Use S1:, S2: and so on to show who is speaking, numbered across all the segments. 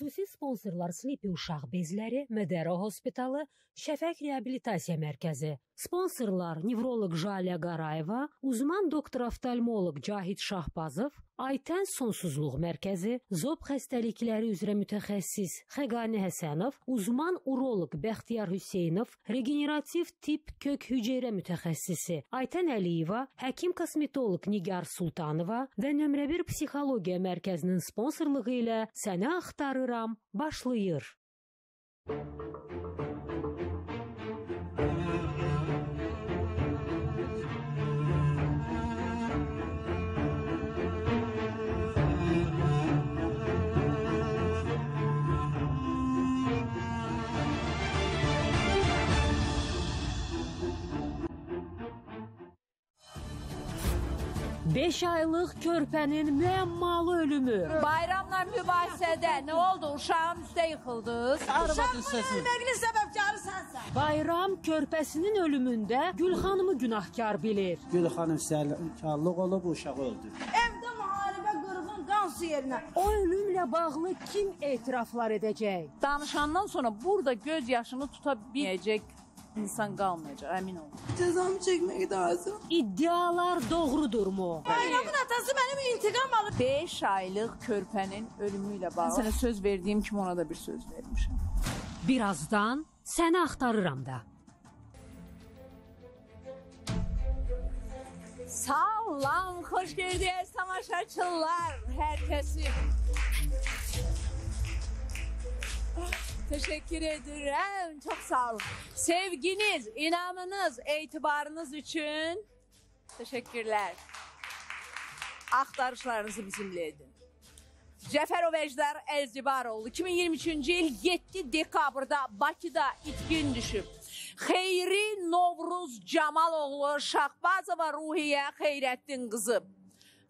S1: Xüsusi sponsorlar Sleepy uşaq bezləri, Medero Hospitalı, Şəfəq Reabilitasiya Mərkəzi. Sponsorlar nevroloq Jalə Qarayeva, uzman doktor oftalmoloq Cahid Şahbazov, Aytən Sonsuzluq Mərkəzi, zob xəstəlikləri üzrə mütəxəssis Xəqani Həsənov, uzman uroloq Bəxtiyar Hüseynov, regenerativ tip kök hüceyrə mütəxəssisi Aytən Əliyeva, həkim kosmetoloq Nigar Sultanova və nömrə 1 psixologiya mərkəzinin sponsorluğu ilə səni axtarıram başlayır. Beş aylıq körpənin müəmmalı ölümü.
S2: Bayramla mübahisədə nə oldu? Uşağın üstə yıxıldınız.
S3: Arvadın sözü.
S4: Ölməyinin səbəbkarı sənsən.
S1: Bayram körpəsinin ölümündə Gül xanımı günahkar bilir.
S3: Gül xanım sərkarlıq olub uşağı öldü.
S4: Evdə müharibə qırğın qan su yerinə.
S1: O ölümlə bağlı kim etiraflar edəcək?
S2: Danışandan sonra burada göz yaşını tuta bilməyəcək insan qalmayacaq, əmin olun.
S4: Cəzamı çəkməyə də hazıram.
S1: İddialar doğrudurmu?
S4: Bayramın atası mənim intiqam alır.
S2: 5 aylıq körpənin ölümü ilə bağlı sənə söz verdiyim kimi ona da bir söz vermişəm.
S1: Birazdan səni axtarıram da.
S2: Salam, xoş gəldiniz tamaşaçılar, hər kəsi. Teşekkür ederim. Çok sağ olun. Sevginiz, inamınız, etibarınız için teşekkürler. Aktarışlarınızı bizimle edin. Cəfərov Əjdər Əlzibaroğlu 2023-cü il 7 dekabrda Bakıda itkin düşüb. Xeyri Novruz Camaloğlu Şahbazova Ruhiyyə Xeyrəddin qızı.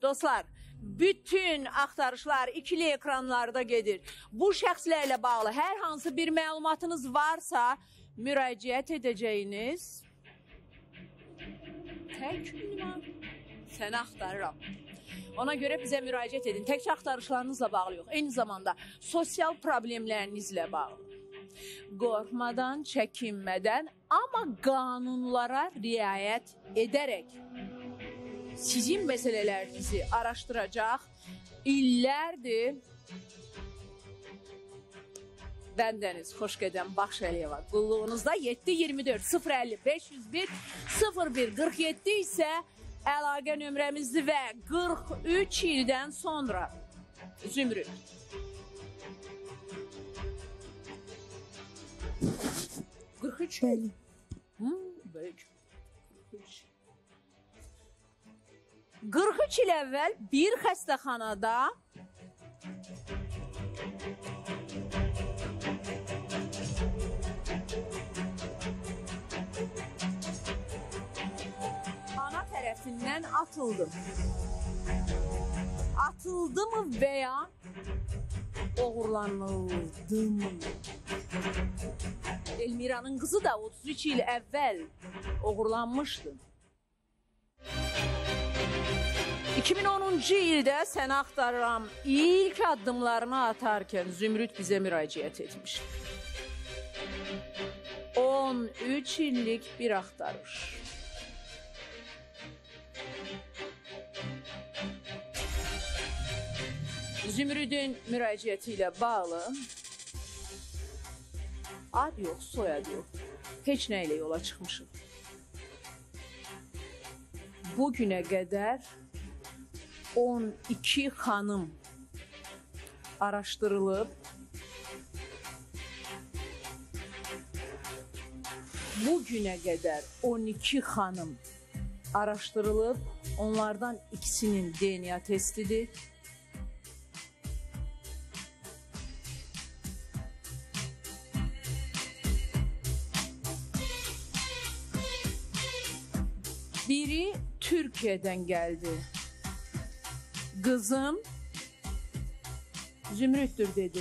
S2: Dostlar, bütün axtarışlar ikili ekranlarda gedir. Bu şəxslərlə bağlı hər hansı bir məlumatınız varsa, müraciət edəcəyiniz tək ünvan səni axtarıram. Ona görə bizə müraciət edin. Təkcə axtarışlarınızla bağlı yox, eyni zamanda sosial problemlərinizlə bağlı. Qorxmadan, çəkinmədən, amma qanunlara riayət edərək sizin məsələlərinizi araşdıracaq illərdir Bəndəniz xoş gedən Baxş Əliyeva qulluğunuzda 724 050 501 01 47 isə əlaqə nömrəmizdir və 43 ildən sonra Zümrüd Qırx üç il. Hı, böyük. 43 il əvvəl bir xəstəxanada ana tərəfindən atıldım. Atıldımı və ya oğurlanıldım. Elmiranın qızı da 33 il əvvəl oğurlanmışdı. 2010-cu ildə səni ilk addımlarını atarkən Zümrüd bizə müraciət etmiş. 13 illik bir axtarış. Zümrüdün müraciəti ilə bağlı ad yox, soyad yox. Heç ilə yola çıxmışıq. Bu günə qədər 12 xanım araşdırılıb. Bu günə qədər 12 xanım araşdırılıb. Onlardan ikisinin DNA testidir. Biri Türkiye'den geldi. Kızım Zümrüt'tür dedi.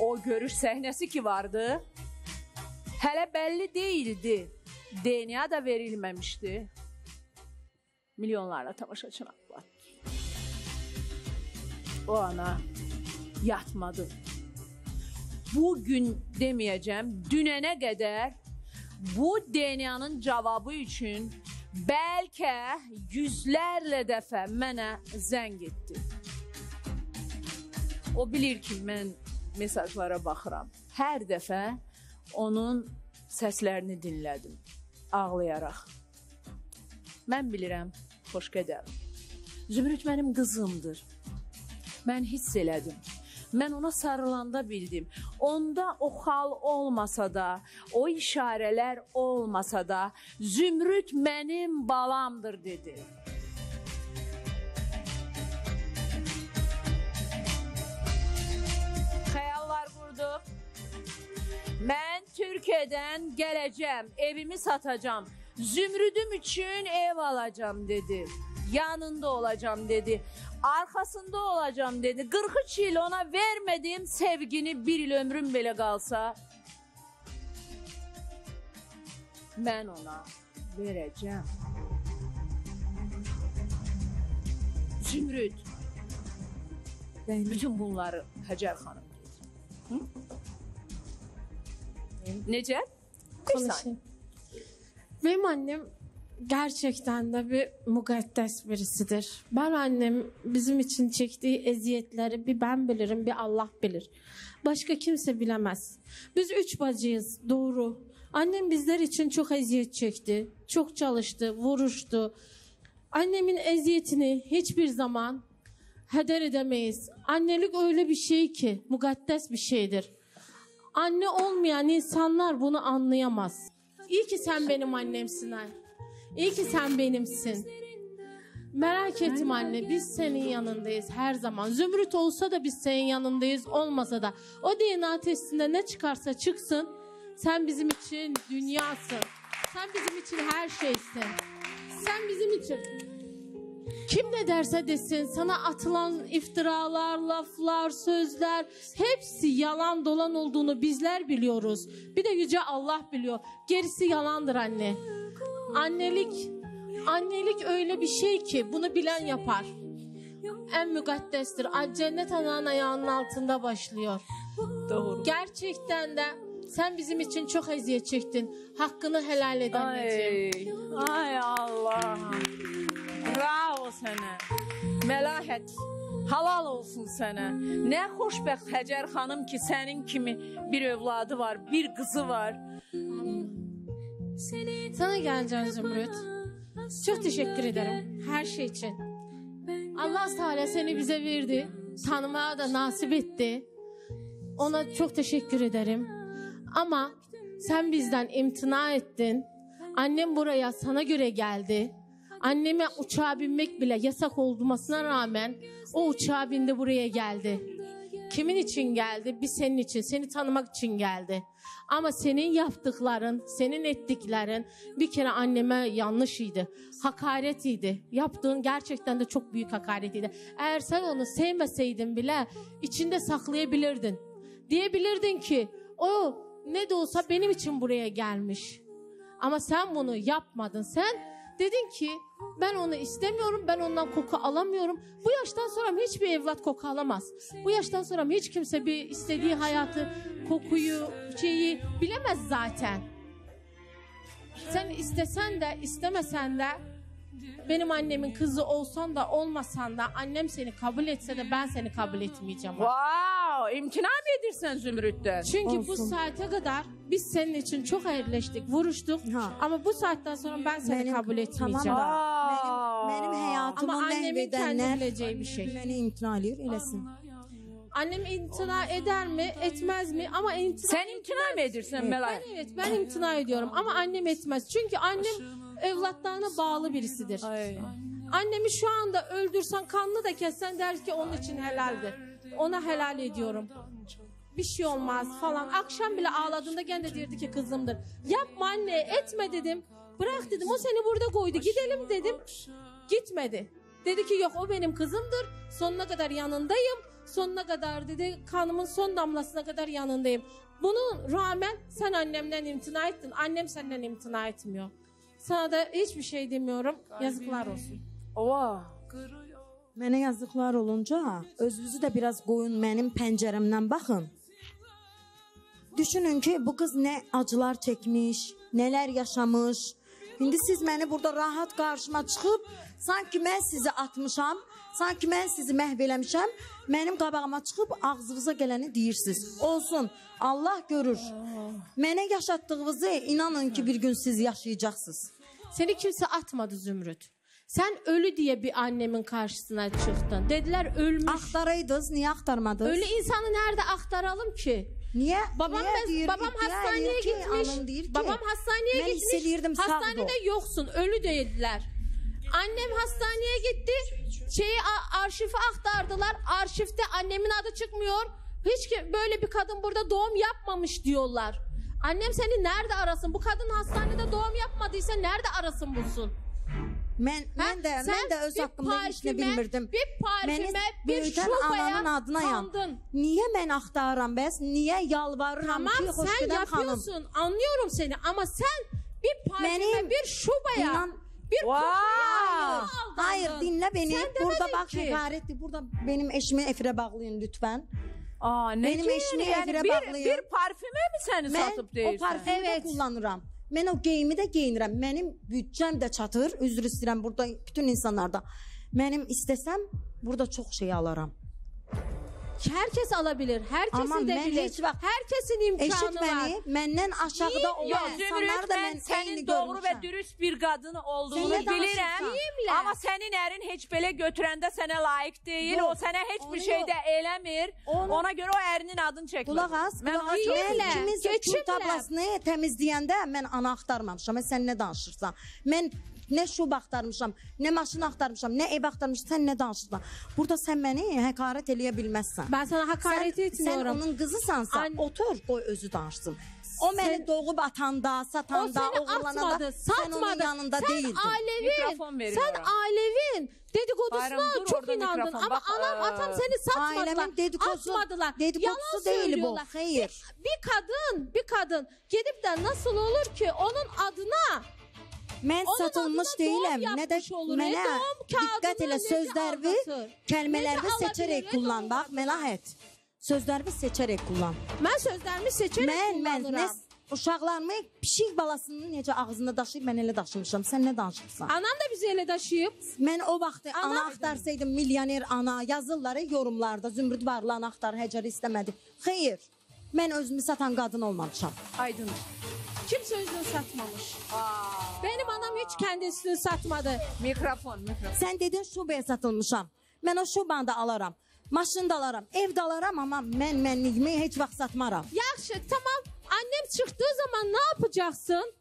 S2: O görüş səhnəsi ki vardı, hələ bəlli değildi. DNA da verilməmişdi. milyonlarla tamaşaçına var. O ana yatmadı. Bugün demeyeceğim, dünene kadar bu DNA'nın cevabı için belki yüzlerle defa mənə zəng etdi. O bilir ki, mən mesajlara baxıram. Hər dəfə onun səslərini dinlədim ağlayaraq. Mən bilirəm, xoş gedər. Zümrüt mənim qızımdır. Mən hiss elədim. Mən ona sarılanda bildim. Onda o xal olmasa da, o işarələr olmasa da, Zümrüt mənim balamdır dedi. Xəyallar qurduq. Mən Türkiyədən gələcəm, evimi satacağam. Zümrüdüm üçün ev alacağam dedi. Yanında olacağam dedi. Arkasında olacağam dedi. 43 yıl ona vermediğim sevgini bir yıl ömrüm belə qalsa mən ona verəcəm. Zümrüd. Bütün bunları Həcər xanım deyir. Necə? Bir saniye.
S5: konuşayım. Benim annem gerçekten de bir mukaddes birisidir. Ben annem bizim için çektiği eziyetleri bir ben bilirim bir Allah bilir. Başka kimse bilemez. Biz üç bacıyız doğru. Annem bizler için çok eziyet çekti. Çok çalıştı, vuruştu. Annemin eziyetini hiçbir zaman heder edemeyiz. Annelik öyle bir şey ki mukaddes bir şeydir. Anne olmayan insanlar bunu anlayamaz. İyi ki sen benim annemsin ay. İyi ki sen benimsin. Merak etme anne biz senin yanındayız her zaman. Zümrüt olsa da biz senin yanındayız olmasa da. O DNA testinde ne çıkarsa çıksın sen bizim için dünyasın. Sen bizim için her şeysin. Sen bizim için kim ne derse desin sana atılan iftiralar, laflar, sözler hepsi yalan dolan olduğunu bizler biliyoruz. Bir de yüce Allah biliyor. Gerisi yalandır anne. Annelik annelik öyle bir şey ki bunu bilen yapar. En mükaddestir. Cennet ananın ayağının altında başlıyor.
S2: Doğru.
S5: Gerçekten de sen bizim için çok eziyet çektin. Hakkını helal et anneciğim.
S2: Ay, ay Allah. Bravo sənə. Məlahət. Halal olsun sənə. Nə xoşbəxt Həcər xanım ki, sənin kimi bir övladı var, bir qızı var.
S5: Sana geleceğim Zümrüt. Çok teşekkür ederim her şey için. Allah Teala seni bize verdi. Tanımaya da nasip etti. Ona çok teşekkür ederim. Ama sen bizden imtina ettin. Annem buraya sana göre geldi. Anneme uçağa binmek bile yasak olmasına rağmen o uçağa bindi buraya geldi. Kimin için geldi? Bir senin için, seni tanımak için geldi. Ama senin yaptıkların, senin ettiklerin bir kere anneme yanlışıydı. Hakaretiydi. Yaptığın gerçekten de çok büyük hakaretiydi. Eğer sen onu sevmeseydin bile içinde saklayabilirdin. Diyebilirdin ki o ne de olsa benim için buraya gelmiş. Ama sen bunu yapmadın. Sen dedin ki ben onu istemiyorum, ben ondan koku alamıyorum. Bu yaştan sonra hiçbir evlat koku alamaz. Bu yaştan sonra hiç kimse bir istediği hayatı, kokuyu, şeyi bilemez zaten. Sen istesen de istemesen de benim annemin kızı olsan da olmasan da annem seni kabul etse de ben seni kabul etmeyeceğim.
S2: Wow, imtina mı edirsən Zümrüddən?
S5: Çünkü bu saate kadar biz senin için çok hayırleştik, vuruştuk.
S6: Ha.
S5: Ama bu saatten sonra ben seni
S6: Benim-
S5: kabul etmeyeceğim.
S6: tamam da-. Benim, benim hayatımı
S5: Ama annemin kendi
S6: mahvedenler
S5: bileceği bir şey.
S6: beni imtina ediyor, eləsin.
S5: Annem imtina eder mi, etmez mi? Ama imtina...
S2: Sən imtina mı edirsən Məlahət?
S5: Ben evet, ben imtina ediyorum ama annem etmez. Çünkü annem evlatlarına bağlı birisidir.
S2: Ay.
S5: Annemi şu anda öldürsen, kanlı da kessen der ki onun için helaldir. Ona helal ediyorum. Bir şey olmaz falan. Akşam bile ağladığında gene de derdi ki kızımdır. Yapma anne, etme dedim. Bırak dedim, o seni burada koydu. Gidelim dedim. Gitmedi. Dedi ki yok o benim kızımdır. Sonuna kadar yanındayım. Sonuna kadar dedi kanımın son damlasına kadar yanındayım. Buna rağmen sen annemden imtina ettin. Annem senden imtina etmiyor. Sana da hiçbir şey demiyorum. Yazıklar olsun.
S2: Oha.
S4: Mənə yazıqlar olunca özünüzü də biraz qoyun mənim pəncərəmdən baxın. Düşünün ki, bu qız nə acılar çəkmiş, nələr yaşamış. İndi siz məni burada rahat qarşıma çıxıb, sanki mən sizi atmışam, sanki mən sizi məhv eləmişəm, mənim qabağıma çıxıb ağzınıza gələni deyirsiniz. Olsun, Allah görür. Mənə yaşatdığınızı inanın ki, bir gün siz yaşayacaqsınız.
S5: Seni kimse atmadı Zümrüt. Sen ölü diye bir annemin karşısına çıktın. Dediler ölmüş.
S4: Axtaraydınız, niyə axtarmadınız?
S5: Ölü insanı nerede aktaralım ki?
S4: Niye?
S5: Babam
S4: niye
S5: mes-
S4: deyir,
S5: babam hastaneye
S4: ki,
S5: gitmiş.
S4: ki,
S5: babam hastaneye
S4: ben
S5: gitmiş.
S4: hissedirdim sağdı.
S5: Hastanede yoksun. Ölü dediler. Annem hastaneye gitti. Şeyi arşifi aktardılar. Arşifte annemin adı çıkmıyor. Hiç ki böyle bir kadın burada doğum yapmamış diyorlar. Annem seni nerede arasın? Bu kadın hastanede doğum yapmadıysa nerede arasın bulsun?
S4: Mən mən də
S5: Sen
S4: mən də öz haqqımda heç nə bilmirdim.
S5: Bir parfüme,
S4: Məni
S5: bir şubaya
S4: adınayam. Niyə mən axtarıram bəs? Niyə yalvarıram
S5: Tamam
S4: ki,
S5: sen
S4: xoşgədər xanım?
S5: yapıyorsun. Anlıyorum seni ama sen bir parfüme,
S4: Benim-
S5: bir şubaya,
S4: İnan-
S5: bir kokuya aldandın.
S4: Hayır, dinlə beni.
S5: Sen
S4: Burada bax
S5: ki.
S4: həqarətdir. Burada benim eşimi efirə bağlayın lütfən.
S2: Aa, ne
S4: Benim eşimi
S2: yani
S4: evre
S2: bir,
S4: bağlayın.
S2: bir parfüme mi seni
S4: Mən
S2: satıp
S4: o
S2: değilsen?
S4: parfümü
S5: Evet.
S4: də kullanıram. Mən o geyimi də geyinirəm. Mənim büdcəm də çatır. Üzr istəyirəm burada bütün insanlarda. Mənim istəsəm burada çox şey alaram.
S5: Herkes alabilir. Herkes
S4: Ama ben
S5: edebilir.
S4: hiç bak-
S5: Herkesin
S4: Eşit
S5: imkanı var.
S4: məni, məndən aşağıda olan
S2: Yok
S4: insanları
S2: Zümrüt
S4: da
S2: ben
S4: mən
S2: senin
S4: eyni
S2: doğru
S4: görmüşəm.
S2: ve dürüst bir kadın olduğunu
S4: Sen ne
S2: bilirim.
S4: danışırsan?
S5: Kimle?
S2: Ama senin erin hiç böyle götürende sana layık değil.
S4: Yok,
S2: o sana hiçbir
S4: onu
S2: şey
S4: yok.
S2: de eylemir.
S4: Onu-
S2: Ona göre o erinin adını çekmez.
S4: Qulaq as,
S2: Ben
S4: qulaq
S2: ona
S4: as.
S2: çok
S4: Mən
S5: Geçimlə,
S4: ikimiz də
S5: geçimlə.
S4: kül tablasını təmizləyəndə mən ana axtarmamışam. Mən sən nə danışırsan? Mən nə şub axtarmışam, nə maşın axtarmışam, nə ev axtarmışam, sən nə danışırsan? Burada sən məni həqarət eləyə bilməzsən.
S5: Ben sana hakaret
S4: sən,
S5: etmiyorum.
S4: Sən onun qızısansa,
S5: An-
S4: otur, qoy özü danışsın. O məni
S5: Sen-
S4: doğub atanda, satanda, oğurlananda sən onun
S5: satmadı.
S4: yanında
S5: sen
S4: değildin.
S5: Alevin, sen Alevin dedikodusuna
S2: Bayram, dur
S5: çok inandın
S2: mikrofon.
S5: ama
S2: Bak,
S5: anam atam seni satmadılar.
S4: Ailemin dedikodusu,
S5: atmadılar.
S4: dedikodusu
S5: Yalan
S4: değil bu. Hayır.
S5: Bir, bir kadın, bir kadın gidip de nasıl olur ki onun adına
S4: Mən
S5: Onun
S4: satılmış deyiləm. Nə də mənə diqqət elə sözlərvi, kəlmələrvi seçərək kullan. Bax? Məlahət. Sözlərvi seçərək kullan.
S5: ben sözlerimi seçerek
S4: Mən mən
S5: kullanırım.
S4: nə uşaqlarımı pişik balasını necə ağzında daşıyıb mən elə daşımışam. Sən nə danışırsan?
S5: Anam da bizi ele taşıyıp
S4: Mən o vaxt ana,
S5: Ana-
S4: axtarsaydım milyoner ana yazırlar yorumlarda Zümrüd varlı ana axtar Həcəri istəmədi. Xeyr. Mən özümü satan qadın olmamışam.
S2: Aydın.
S5: kimse özünü satmamış. Benim anam hiç kendisini satmadı.
S2: Mikrofon, mikrofon.
S4: Sən dedin şubaya satılmışam. Mən o şubanı da alaram. Maşın da alaram, ev də alaram, amma mən mənliyimi heç vaxt satmaram.
S5: Yaxşı tamam annem çıktığı zaman ne yapacaksın?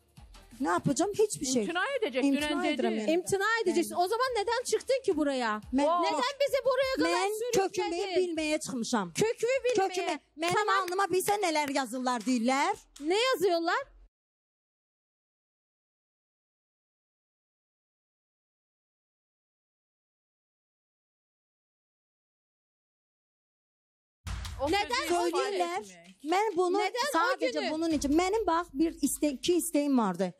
S4: Ne yapacağım? Hiçbir şey.
S2: İmtina edecek.
S4: İmtina
S2: Dünen
S4: ederim
S2: dedi.
S4: yani.
S5: İmtina edeceksin. O zaman neden çıktın ki buraya?
S4: Mən,
S5: Neden bizi buraya kadar
S4: mən kökümü
S5: sürükledin?
S4: bilməyə çıxmışam.
S5: Kökümü bilmeye.
S4: Kökümü. Mənim
S5: Tamam.
S4: alnıma bilsə nələr yazırlar deyirlər.
S5: Ne yazıyorlar?
S2: O
S5: Neden
S2: sözü ifade
S4: Söyləyirlər.
S2: etmək.
S4: Mən bunu
S5: Neden o
S4: sadəcə
S5: günü?
S4: bunun üçün mənim bax bir iste iki istəyim vardı.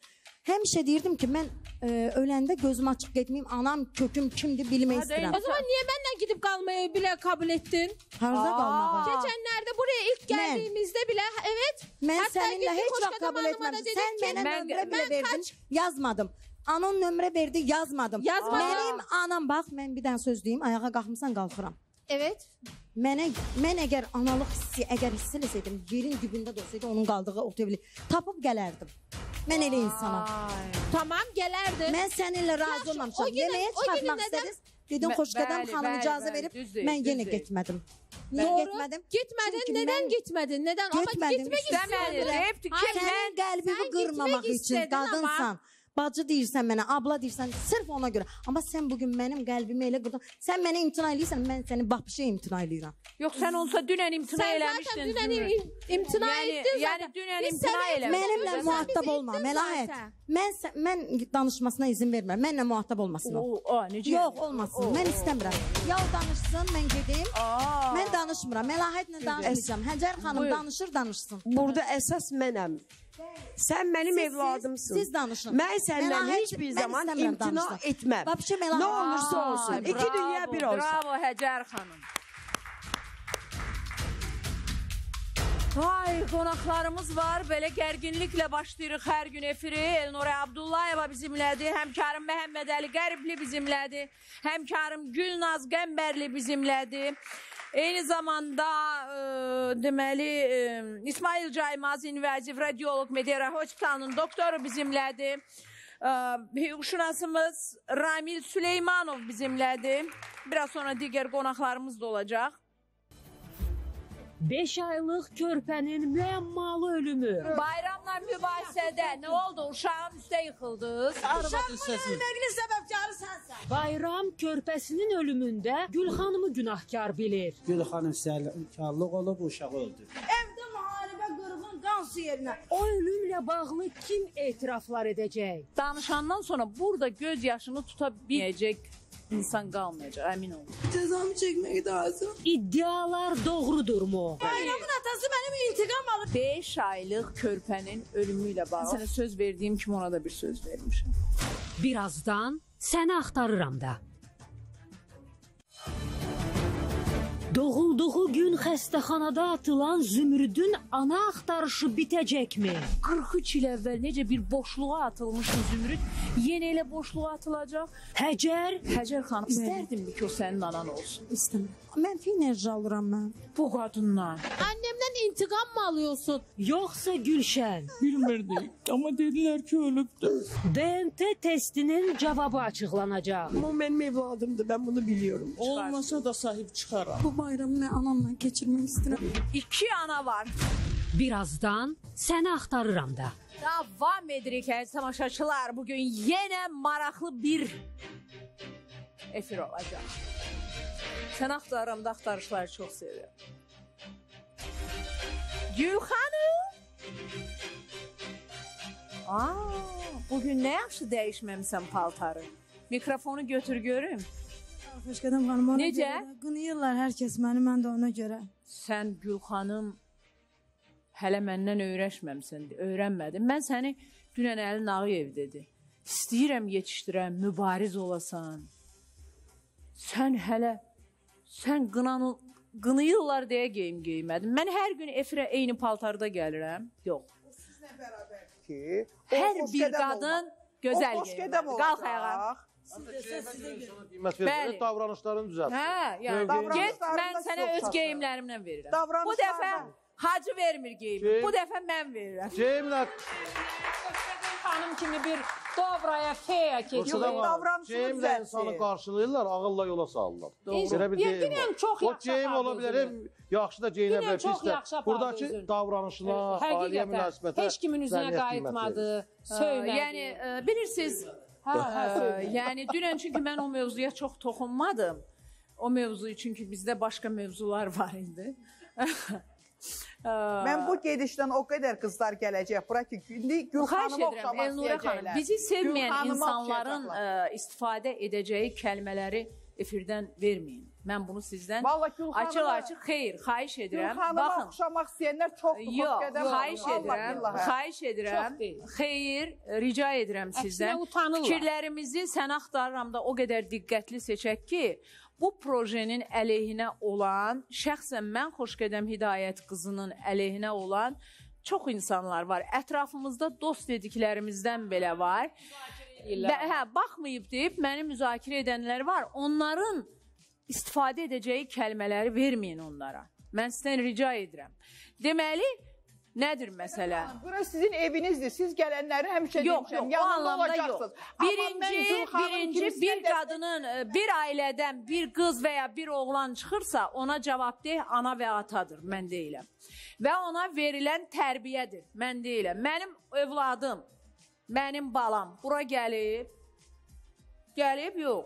S4: Həmişə deyirdim ki, mən e, öləndə gözüm açıq getməyim, anam, köküm kimdir bilmək
S2: Hadi
S4: istəyirəm.
S5: O zaman niye benden gidip kalmayı bile kabul ettin?
S4: Harda
S2: Aa.
S4: qalmağa?
S5: Geçenlerde buraya ilk
S4: Ben.
S5: geldiğimizde bile evet.
S4: Mən
S5: Hatta
S4: səninlə
S5: gittik
S4: heç vaxt
S5: Koşkadam
S4: qəbul
S5: Hanım'a da
S4: etməmişəm.
S5: dedik
S4: Sən
S5: ki,
S4: mənə
S2: mən-
S4: nömrə
S5: ben
S4: belə verdin, yazmadım. Anon nömrə verdi, yazmadım.
S5: Yazmadın.
S4: Mənim anam bax, mən bir dənə söz deyim, ayağa qalxmısan, qalxıram.
S5: Evet.
S4: Mənə mən əgər analıq hissi, əgər hiss eləsəydim, yerin dibində də olsaydı onun qaldığı otelli tapıb gələrdim. Mən elə insanam.
S5: Tamam gelerdi.
S4: Mən səninlə razı olmamışam. Yeməyə çıxartmaq
S5: nədən-
S4: istədiniz. Dedim xoşqədəm xanım icazə verib, mən yenə getmədim. Niyə
S5: Doğru.
S4: getmədim?
S5: Gitmedin.
S4: Çünki
S5: Neden
S4: mən-
S5: gitmedin? Neden? Ama
S4: Getmədim.
S5: gitmek
S2: İstəmədi.
S5: istiyordun.
S2: Deyibdi ki,
S5: Hayır,
S4: Sənin qəlbimi qırmamaq üçün
S5: istədin amma-
S4: qadınsan. Bacı deyirsən mənə, abla deyirsən, sırf ona görə. Amma sən bu gün mənim qəlbimi elə qırdın. Sən mənə imtina eləyirsən, mən səni vapşe imtina eləyirəm.
S2: Yok sen olsa dünen imtina
S5: Sen zaten
S2: eləmiştin.
S5: dünen
S2: Zümrüt.
S5: im- imtina
S2: Yani-
S5: ettin
S2: yani
S5: zaten.
S2: dünen
S5: Biz
S2: imtina eləmiştin.
S4: Mənimlə muhattab olma, Məlahət.
S5: zaten.
S6: Mən mən danışmasına izin vermirəm. Mənlə mühatib olmasın o.
S2: O, o necə?
S6: Yox, olmasın. Mən istəmirəm. Ya o danışsın, mən gedim. Mən danışmıram. Məlahətlə danışmayacağam. Həcər xanım danışır, danışsın.
S7: Burada əsas mənəm. Sən mənim
S6: Siz-
S7: evladımsın.
S6: siz- siz danışın.
S7: Mən səndən
S6: Məlahət-
S7: heç bir zaman imtina
S6: danışsın.
S7: etməm.
S6: Məlahət-
S7: Nə olursa olsun.
S2: Ay,
S7: İki
S2: bravo,
S7: dünya bir olsun.
S2: Bravo Həcər xanım. Ay, qonaqlarımız var. Belə gərginliklə başlayırıq hər gün efiri. Elnura Abdullayeva bizimlədir. Həmkarım Məhəmməd Əli Qəribli bizimlədir. Həmkarım Gülnaz Qəmbərli bizimlədir. Eyni zamanda e, deməli e, İsmail Caymaz İnvaziv Radioloq Medera Hospitalının doktoru bizimlədir. E, hüquqşünasımız Ramil Süleymanov bizimlədir. Biraz sonra digər qonaqlarımız da olacaq.
S1: 5 aylıq körpənin müəmmalı ölümü.
S2: Bayramla mübahisədə nə oldu? Uşağın üstə yıxıldınız.
S3: Səsini.
S4: Ölməyinin səbəbkarı sənsən.
S1: Bayram körpəsinin ölümündə Gülxanımı günahkar bilir.
S3: Gül xanım səlikarlıq olub uşağı öldürüb.
S4: Evdə müharibə qırğın qan su yerinə.
S1: O ölümlə bağlı kim etiraflar edəcək?
S2: Danışandan sonra burada göz yaşını tuta bilməyəcək insan qalmayacaq, əmin olun.
S4: Cəzamı çəkmək lazım.
S1: İddialar doğrudurmu?
S4: Bayramın atası mənim intiqam alıb.
S2: 5 aylıq körpənin ölümü ilə bağlı sənə söz verdiyim kimi ona da bir söz vermişəm.
S1: Birazdan səni axtarıram da. Doğulduğu gün xəstəxanada atılan Zümrüdün ana axtarışı bitəcəkmi?
S2: 43 il əvvəl necə bir boşluğa atılmışdı Zümrüd, yenə elə boşluğa atılacaq.
S1: Həcər
S2: Həcər xanım, istərdimmi ki, o sənin anan olsun?
S6: İstəmirəm. Mənfi enerji alıram mən.
S2: Bu qadından.
S5: Annemden intikam mı alıyorsun?
S1: yoxsa Gülşən?
S8: Bilmirdik ama dediler ki ölüptü.
S1: DNT testinin cavabı açıqlanacaq.
S7: O mənim evladımdır. Ben bunu biliyorum.
S8: Olmasa da sahip çıkaram.
S6: Bu bayramı mən anamla keçirmək istəyirəm.
S2: İki ana var.
S1: Birazdan səni axtarıram da.
S2: Davam edirik əziz tamaşaçılar. Bugün yenə maraqlı bir efir olacaq. Sən axtarıram da axtarışları çox sevirəm. Gülxanım. Aa, bugün nə yaxşı dəyişməmisən paltarı. Mikrofonu götür görüm.
S4: Xoşqədəm xanım ona
S2: Necə?
S4: görə Qınayırlar hər kəs məni, mən də ona görə.
S2: Sən Gülxanım hələ məndən öyrəşməmisən, öyrənmədin. Mən səni dünən Əli Nağıyev dedi. İstəyirəm yetişdirəm, mübariz olasan. Sən hələ sən qınanı qınayırlar deyə geyim geymədin. Mən hər gün efirə eyni paltarda gəlirəm. Yox.
S9: ki,
S2: Hər
S9: xoş
S2: bir qadın
S9: olmaz.
S2: gözəl
S9: O
S2: geyinməlidir. Qalx
S9: olacaq.
S2: ayağa.
S10: qiymət
S2: Bəli.
S10: davranışlarını düzəlt.
S2: Hə, yəni
S9: Davranışlarında
S2: get mən sənə
S9: çox
S2: öz
S9: çatır.
S2: geyimlərimlə verirəm. Bu dəfə Hacı vermir geyimi.
S10: Geyim-
S2: Bu dəfə mən verirəm.
S10: Ceyimlə
S1: Xanım kimi bir dobraya, feya
S10: Yoxsa da var.
S9: davranışını
S10: Ceyimlə
S9: düzəltsin.
S10: insanı qarşılayırlar, ağılla yola salırlar.
S2: Doğru.
S10: Belə bir
S1: Bir-
S10: deyim var.
S1: çox
S10: O
S1: yaxşı
S10: ceyim
S1: apardı
S10: ola bilər,
S1: özünü.
S10: hem yaxşı da geyinə
S1: Birən
S10: bilər,
S1: çox
S10: pis də.
S1: yaxşı apardı
S10: Buradakı
S1: özünü.
S10: davranışına, ailəyə münasibətə
S1: Heç kimin üzünə
S10: zəniyyət qiymət verir.
S1: qayıtmadı,
S2: Ə,
S1: söylədi.
S2: Yəni ə, bilirsiniz, hə, ə, yəni dünən çünki mən o mövzuya çox toxunmadım. O mövzu çünki bizdə başqa mövzular var idi.
S9: Mən bu gedişdən o qədər qızlar gələcək bura ki, indi
S2: edirəm
S9: oxşamaq istəyəcəklər.
S2: bizi sevməyən insanların ə, istifadə edəcəyi kəlmələri efirdən verməyin. Mən bunu sizdən açıq-açıq xeyr, xahiş edirəm.
S9: Gülxanıma oxşamaq istəyənlər çoxdur.
S2: Yox, xahiş edirəm, xahiş edirəm. Xeyr, rica edirəm sizdən.
S1: utanırlar.
S2: Fikirlərimizi sən axtarıram da o qədər diqqətli seçək ki, bu projenin əleyhinə olan, şəxsən mən Xoşqədəm Hidayət qızının əleyhinə olan çox insanlar var. Ətrafımızda dost dediklərimizdən belə var. Və, hə, baxmayıb deyib məni müzakirə edənlər var. Onların istifadə edəcəyi kəlmələri verməyin onlara. Mən sizdən rica edirəm. Deməli, nədir məsələ?
S9: Bura sizin evinizdir. Siz gələnləri həmişə
S2: Yox,
S9: demişəm,
S2: yox,
S9: yanında
S2: yox.
S9: olacaqsınız.
S2: Birinci, birinci bir qadının, e, bir ailədən bir qız və ya bir oğlan çıxırsa, ona cavabdeh ana və atadır, mən deyiləm. Və ona verilən tərbiyədir, mən deyiləm. Mənim övladım, mənim balam bura gəlib, gəlib yox.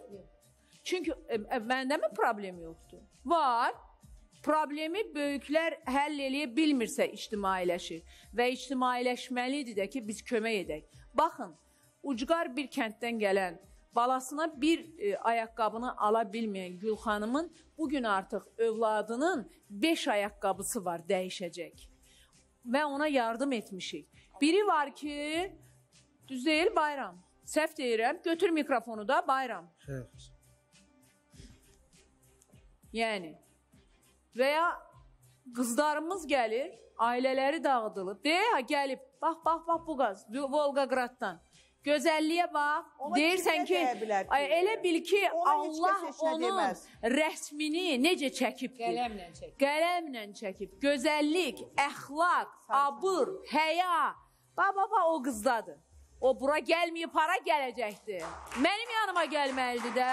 S2: Çünki e, e, məndə mi problem yoxdur? Var. Problemi böyüklər həll eləyə bilmirsə ictimailəşir və ictimailəşməlidir də ki, biz kömək edək. Baxın, ucqar bir kənddən gələn balasına bir e, ayaqqabını ala bilməyən Gül xanımın bu gün artıq övladının 5 ayaqqabısı var, dəyişəcək. Və ona yardım etmişik. Biri var ki, düz deyil Bayram. Səhv deyirəm. Götür mikrofonu da Bayram. Yəni və ya qızlarımız gəlir, ailələri dağıdılıb. Deyə ha gəlib. Bax, bax, bax bu qaz Volqaqraddan. Gözəlliyə bax.
S9: Ona
S2: Deyirsən ki, ay, elə bil ki,
S9: Ona
S2: Allah onun
S9: deməz.
S2: rəsmini necə çəkibdir?
S1: Qələmlə çək.
S2: Qələmlə çəkib. Gözəllik, əxlaq, abır, həya. Bax, bax, bax o qızdadır. O bura gəlməyib, para gələcəkdir. Mənim yanıma gəlməlidir də.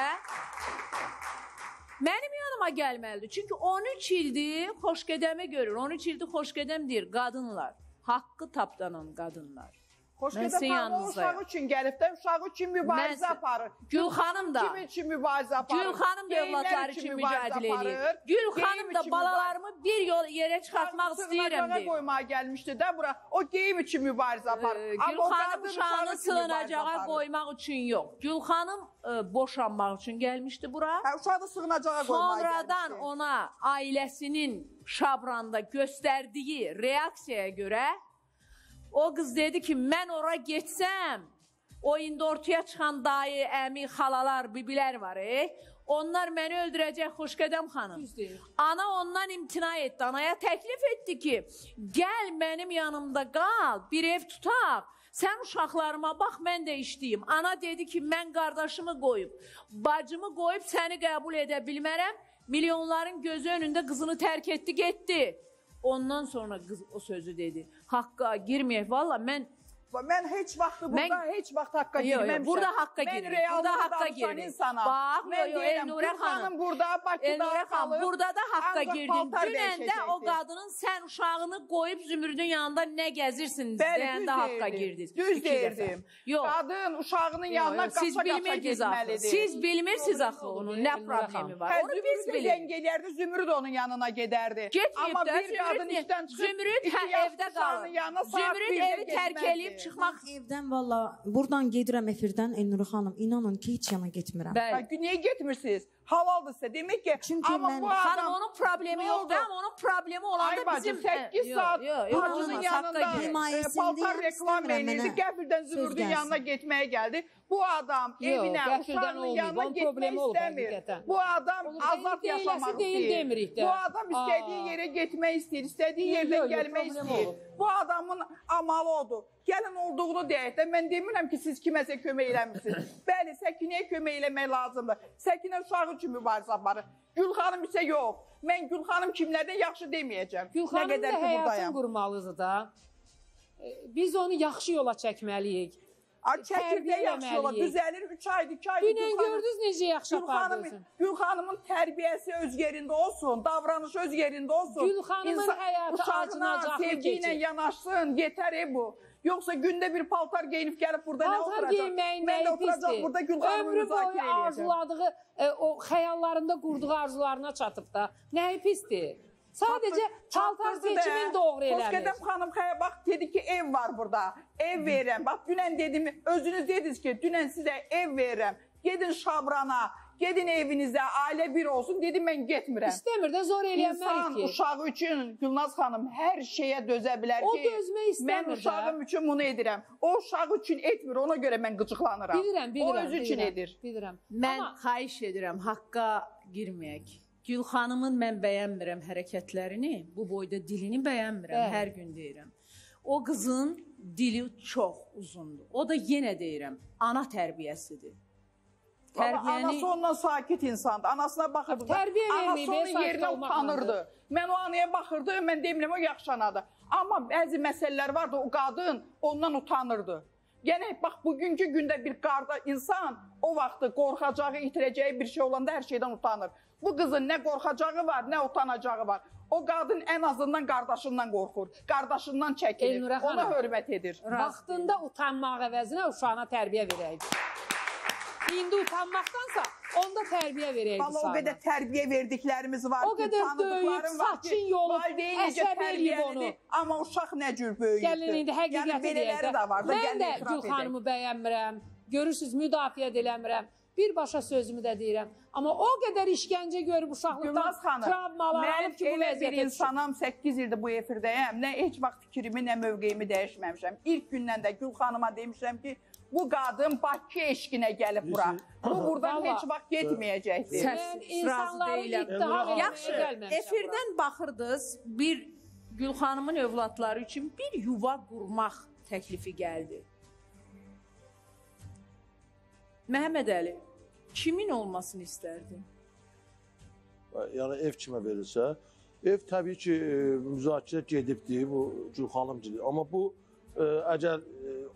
S2: Mənim yanıma gəlməlidir. Çünki 13 ildir xoşgədəmi görür. 13 ildir xoşgədəm deyir qadınlar. Haqqı tapdanan qadınlar.
S9: Xoşgədəm
S2: sizin
S9: xanım uşağı üçün gəlib də uşağı üçün mübarizə aparır.
S2: Gül xanım da.
S9: Kim üçün mübarizə aparır?
S2: Gül xanım da övladları üçün mücadilə edir. Gül xanım da balalarımı bir yol yerə çıxartmaq istəyirəm deyir.
S9: qoymağa gəlmişdi də bura. O geyim üçün mübarizə aparır.
S2: Gül xanım uşağını sığınacağa qoymaq üçün yox. Gül xanım e, boşanmaq üçün gəlmişdi bura.
S9: Hə, uşağı da sığınacağa qoymağa
S2: Sonradan
S9: gəlmişdi.
S2: ona ailəsinin Şabranda göstərdiyi reaksiyaya görə o qız dedi ki, mən ora getsəm, o indi ortaya çıxan dayı, əmi, xalalar, bibilər var, e? Onlar məni öldürəcək Xoşqədəm xanım. Ana ondan imtina etdi. Anaya təklif etdi ki, gəl mənim yanımda qal, bir ev tutaq. Sən uşaqlarıma bax, mən də işləyim. Ana dedi ki, mən qardaşımı qoyub, bacımı qoyub səni qəbul edə bilmərəm. Milyonların gözü önündə qızını tərk etdi, getdi. Ondan sonra qız o sözü dedi. Haqqa girməyək. Valla mən
S9: Mən heç vaxt burada
S2: Mən-
S9: heç vaxt haqqa
S2: Yo,
S9: girməmişəm.
S2: burada haqqa
S9: Mən
S2: giririk,
S9: reallığı
S2: burada haqqa giririk.
S9: insana.
S2: Bax,
S9: mən
S2: yo, yo, Elnurə xanım.
S9: burada Bakıda
S2: Elnurə xanım, burada da haqqa girdin. Dünən də o qadının sən uşağını qoyub Zümrüdün yanında nə gəzirsiniz deyəndə haqqa girdiniz.
S9: Düz deyirdim.
S2: Yox.
S9: Qadın uşağının yanına qaça-qaça getməlidir.
S2: Siz bilmirsiniz axı onun nə problemi var. Onu biz bilirik.
S9: zəng eləyərdi, Zümrüd onun yanına gedərdi.
S2: Getməyib
S9: Amma
S2: də
S9: bir qadın
S2: Zümrüd,
S9: işdən çıxıb
S2: Zümrüd evdə qalır. Zümrüd evi tərk eləyib çıxmaq
S6: Evdən valla buradan gedirəm efirdən Elnur xanım. İnanın ki heç yana getmirəm.
S2: Bəli.
S9: Bak, niye gitmirsiniz? Havaldırsa demek ki
S6: Çünkü
S9: ama
S6: ben-
S9: bu adam
S2: Xanım onun problemi
S9: Ne
S2: yoxdur,
S9: oldu?
S2: amma onun problemi olanda
S9: Ay bacım
S2: bizim
S9: 8
S2: Hə,
S9: saat
S2: yox, yox,
S9: bacının
S2: olmaz,
S9: yanında
S2: girir.
S9: e,
S6: Himayesindeyim,
S9: paltar reklam
S6: istəmirəm
S9: eləyirdi.
S6: mənə
S9: Qəfildən
S6: söz
S9: Zümrüdün
S6: gəlsin.
S9: yanına getməyə gəldi. Bu adam
S1: Yox,
S9: evinə,
S1: qəfildən
S9: uşağının
S1: olmayıb,
S9: yanına
S1: onun
S9: getmək
S1: problemi olub
S9: istəmir.
S1: həqiqətən.
S9: Bu adam
S1: Olur,
S9: azad
S1: deyil,
S9: yaşamaq
S1: deyiləsi deyil
S9: istəyir.
S1: demirik də.
S9: Bu adam istədiyi
S1: Aa.
S9: yerə getmək istəyir, istədiyi
S1: Yox,
S9: yerdən
S1: yox,
S9: gəlmək
S1: problem
S9: istəyir.
S1: olub.
S9: Bu adamın amalı odur. Gəlin olduğunu deyək də mən demirəm ki, siz kiməsə kömək eləmirsiniz. Bəli, Səkinəyə kömək eləmək lazımdır. Səkinə uşağı üçün mübarizə aparır. Gül xanım isə yox. Mən Gül xanım kimlərdən yaxşı deməyəcəm.
S1: Gül xanım da
S9: ki,
S1: həyatın
S9: buradayam.
S1: qurmalıdır da. E, Biz onu yaxşı yola çəkməliyik.
S9: Çəkirdə yaxşı ola,
S1: eləməliyik.
S9: düzəlir 3 aydır, 2 aydır.
S1: Dünən gördünüz necə yaxşı apardınız.
S9: Gül xanımın tərbiyəsi öz yerində olsun, davranışı öz yerində olsun.
S1: Gül xanımın həyatı acınacaqlı
S9: sevgi ilə
S1: keçir.
S9: yanaşsın, yetər e bu. Yoxsa gündə bir paltar geyinib gəlib burada nə
S1: Paltar
S9: oturacaq?
S1: geyməyin
S9: Mən də
S1: nəyi
S9: oturacaq
S1: pisdir?
S9: burada Gül xanımı
S1: Ömrü boyu
S9: müzakirə edəcəm.
S1: arzuladığı, e, o xəyallarında qurduğu arzularına çatıb da. Nəyi pisdir? Sadəcə paltar seçimin doğru eləmir.
S9: Xoşgədəm xanım xəyə bax dedi ki ev var burada. Ev verirəm. Bax dünən dedim, özünüz dediniz ki, dünən sizə ev verirəm. Gedin Şabrana, gedin evinizə, ailə bir olsun. Dedim mən getmirəm.
S1: İstəmir də zor
S9: İnsan
S1: eləyənmərik ki.
S9: uşağı üçün Gülnaz xanım hər şeyə dözə bilər
S1: O
S9: ki,
S1: dözmək istəmir
S9: mən
S1: də.
S9: uşağım üçün bunu edirəm. O uşağı üçün etmir, ona görə mən qıcıqlanıram.
S1: Bilirəm,
S9: O
S1: bilirəm.
S9: özü üçün
S1: bilirəm,
S9: edir.
S1: Bilirəm.
S2: Mən
S1: Amma
S2: xahiş edirəm haqqa girməyək. Gül xanımın mən bəyənmirəm hərəkətlərini, bu boyda dilini bəyənmirəm,
S1: Bəli.
S2: hər gün deyirəm. O qızın dili çox uzundur. O da yenə deyirəm, ana tərbiyəsidir.
S9: Amma
S2: Tərbiyəni
S9: anası ondan sakit insandır. Anasına baxırdı. da,
S1: Tərbiyə
S9: Anası
S1: verməyib,
S9: onun
S1: sakit
S9: yerinə
S1: olmaqla
S9: utanırdı. Mən o anaya baxırdı, mən demirəm o yaxşı anadır. Amma bəzi məsələlər vardı, o qadın ondan utanırdı. Yəni bax bugünkü gündə bir qarda insan o vaxtı qorxacağı, itirəcəyi bir şey olanda hər şeydən utanır. Bu qızın nə qorxacağı var, nə utanacağı var. O qadın ən azından qardaşından qorxur, qardaşından çəkilir,
S1: Elnurə
S9: ona
S1: xanım.
S9: hörmət edir.
S1: vaxtında utanmaq əvəzinə uşağına tərbiyə verəydi.
S11: İndi utanmaqdansa onda tərbiyə verəydi
S9: Valla o qədər tərbiyə verdiklərimiz var.
S11: O qədər döyüb, saçın yolub, əsəb eləyib onu.
S9: Amma uşaq nə cür böyüyübdür.
S11: Gəlin indi həqiqəti deyək
S9: də
S11: Mən də Gül xanımı bəyənmirəm. Görürsüz, müdafiə də eləmirəm. Birbaşa sözümü də deyirəm. Amma o qədər işgəncə görüb uşaqlıqdan travmalar
S9: mən
S11: alıb ki, bu vəziyyətə düşüb.
S9: insanam, 8 ildir bu efirdəyəm. Nə heç vaxt fikrimi, nə mövqeyimi dəyişməmişəm. İlk gündən də Gül xanıma demişəm ki, bu qadın Bakı eşqinə gəlib bura. Bu buradan heç vaxt getməyəcəkdir.
S11: Mən insanları ittiham
S2: Yaxşı, efirdən baxırdınız, bir Gülxanımın övladları üçün bir yuva qurmaq təklifi gəldi. Məhəmməd Əli, kimin olmasını istərdin?
S10: Yəni ev kimə verilsə, ev təbii ki, e, müzakirə gedibdi bu Gülxanımcıdır. Amma bu əgər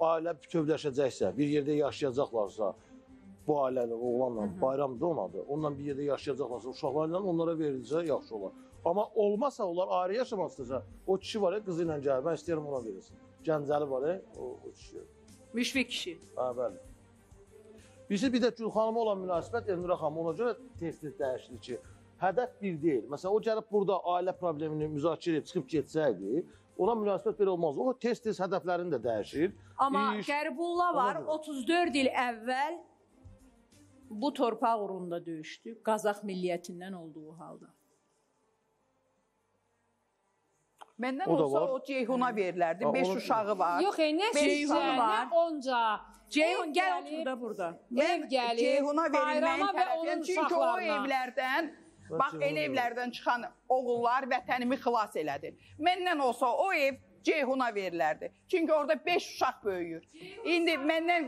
S10: ailə bütövləşəcəksə, bir yerdə yaşayacaqlarsa, bu ailənin oğlanla bayram da onadır. Onunla bir yerdə yaşayacaqlarsa, uşaqlarla onlara verilsə yaxşı olar. Amma olmasa onlar ayrı yaşamaq istəsə, o kişi var ya qızı ilə gəlir, mən istəyirəm ona verilsin. Gəncəli var ya, o, o kişi.
S2: Müşfiq kişi.
S10: Hə, bəli. Birisi bir də Gülxanıma olan münasibət Elnura xanım ona görə tez-tez dəyişdi ki, hədəf bir deyil. Məsələn, o gəlib burada ailə problemini müzakirə edib çıxıb getsəydi, ona münasibət belə olmaz. O tez-tez hədəflərini də dəyişir.
S2: Amma
S10: İş-
S2: Qəribulla var,
S10: Ona görə.
S2: 34 il əvvəl bu torpaq uğrunda döyüşdü, Qazaq milliyyətindən olduğu halda.
S9: Məndən
S10: O
S9: olsa
S10: var.
S9: o Ceyhuna verilərdi.
S10: Ha,
S9: 5
S10: onu-
S9: uşağı var.
S11: Yox, ey, nə
S9: uşağı
S2: var.
S11: nə onca.
S2: Ceyhun gəl otur da burada.
S11: Ev
S9: Mən
S11: gəlir,
S9: Ceyhuna verilməyin
S11: onun
S9: Çünki o evlərdən, bax elə evlərdən çıxan oğullar vətənimi xilas elədi. Məndən olsa o ev Ceyhuna verilərdi. Çünki orada 5 uşaq böyüyür. İndi məndən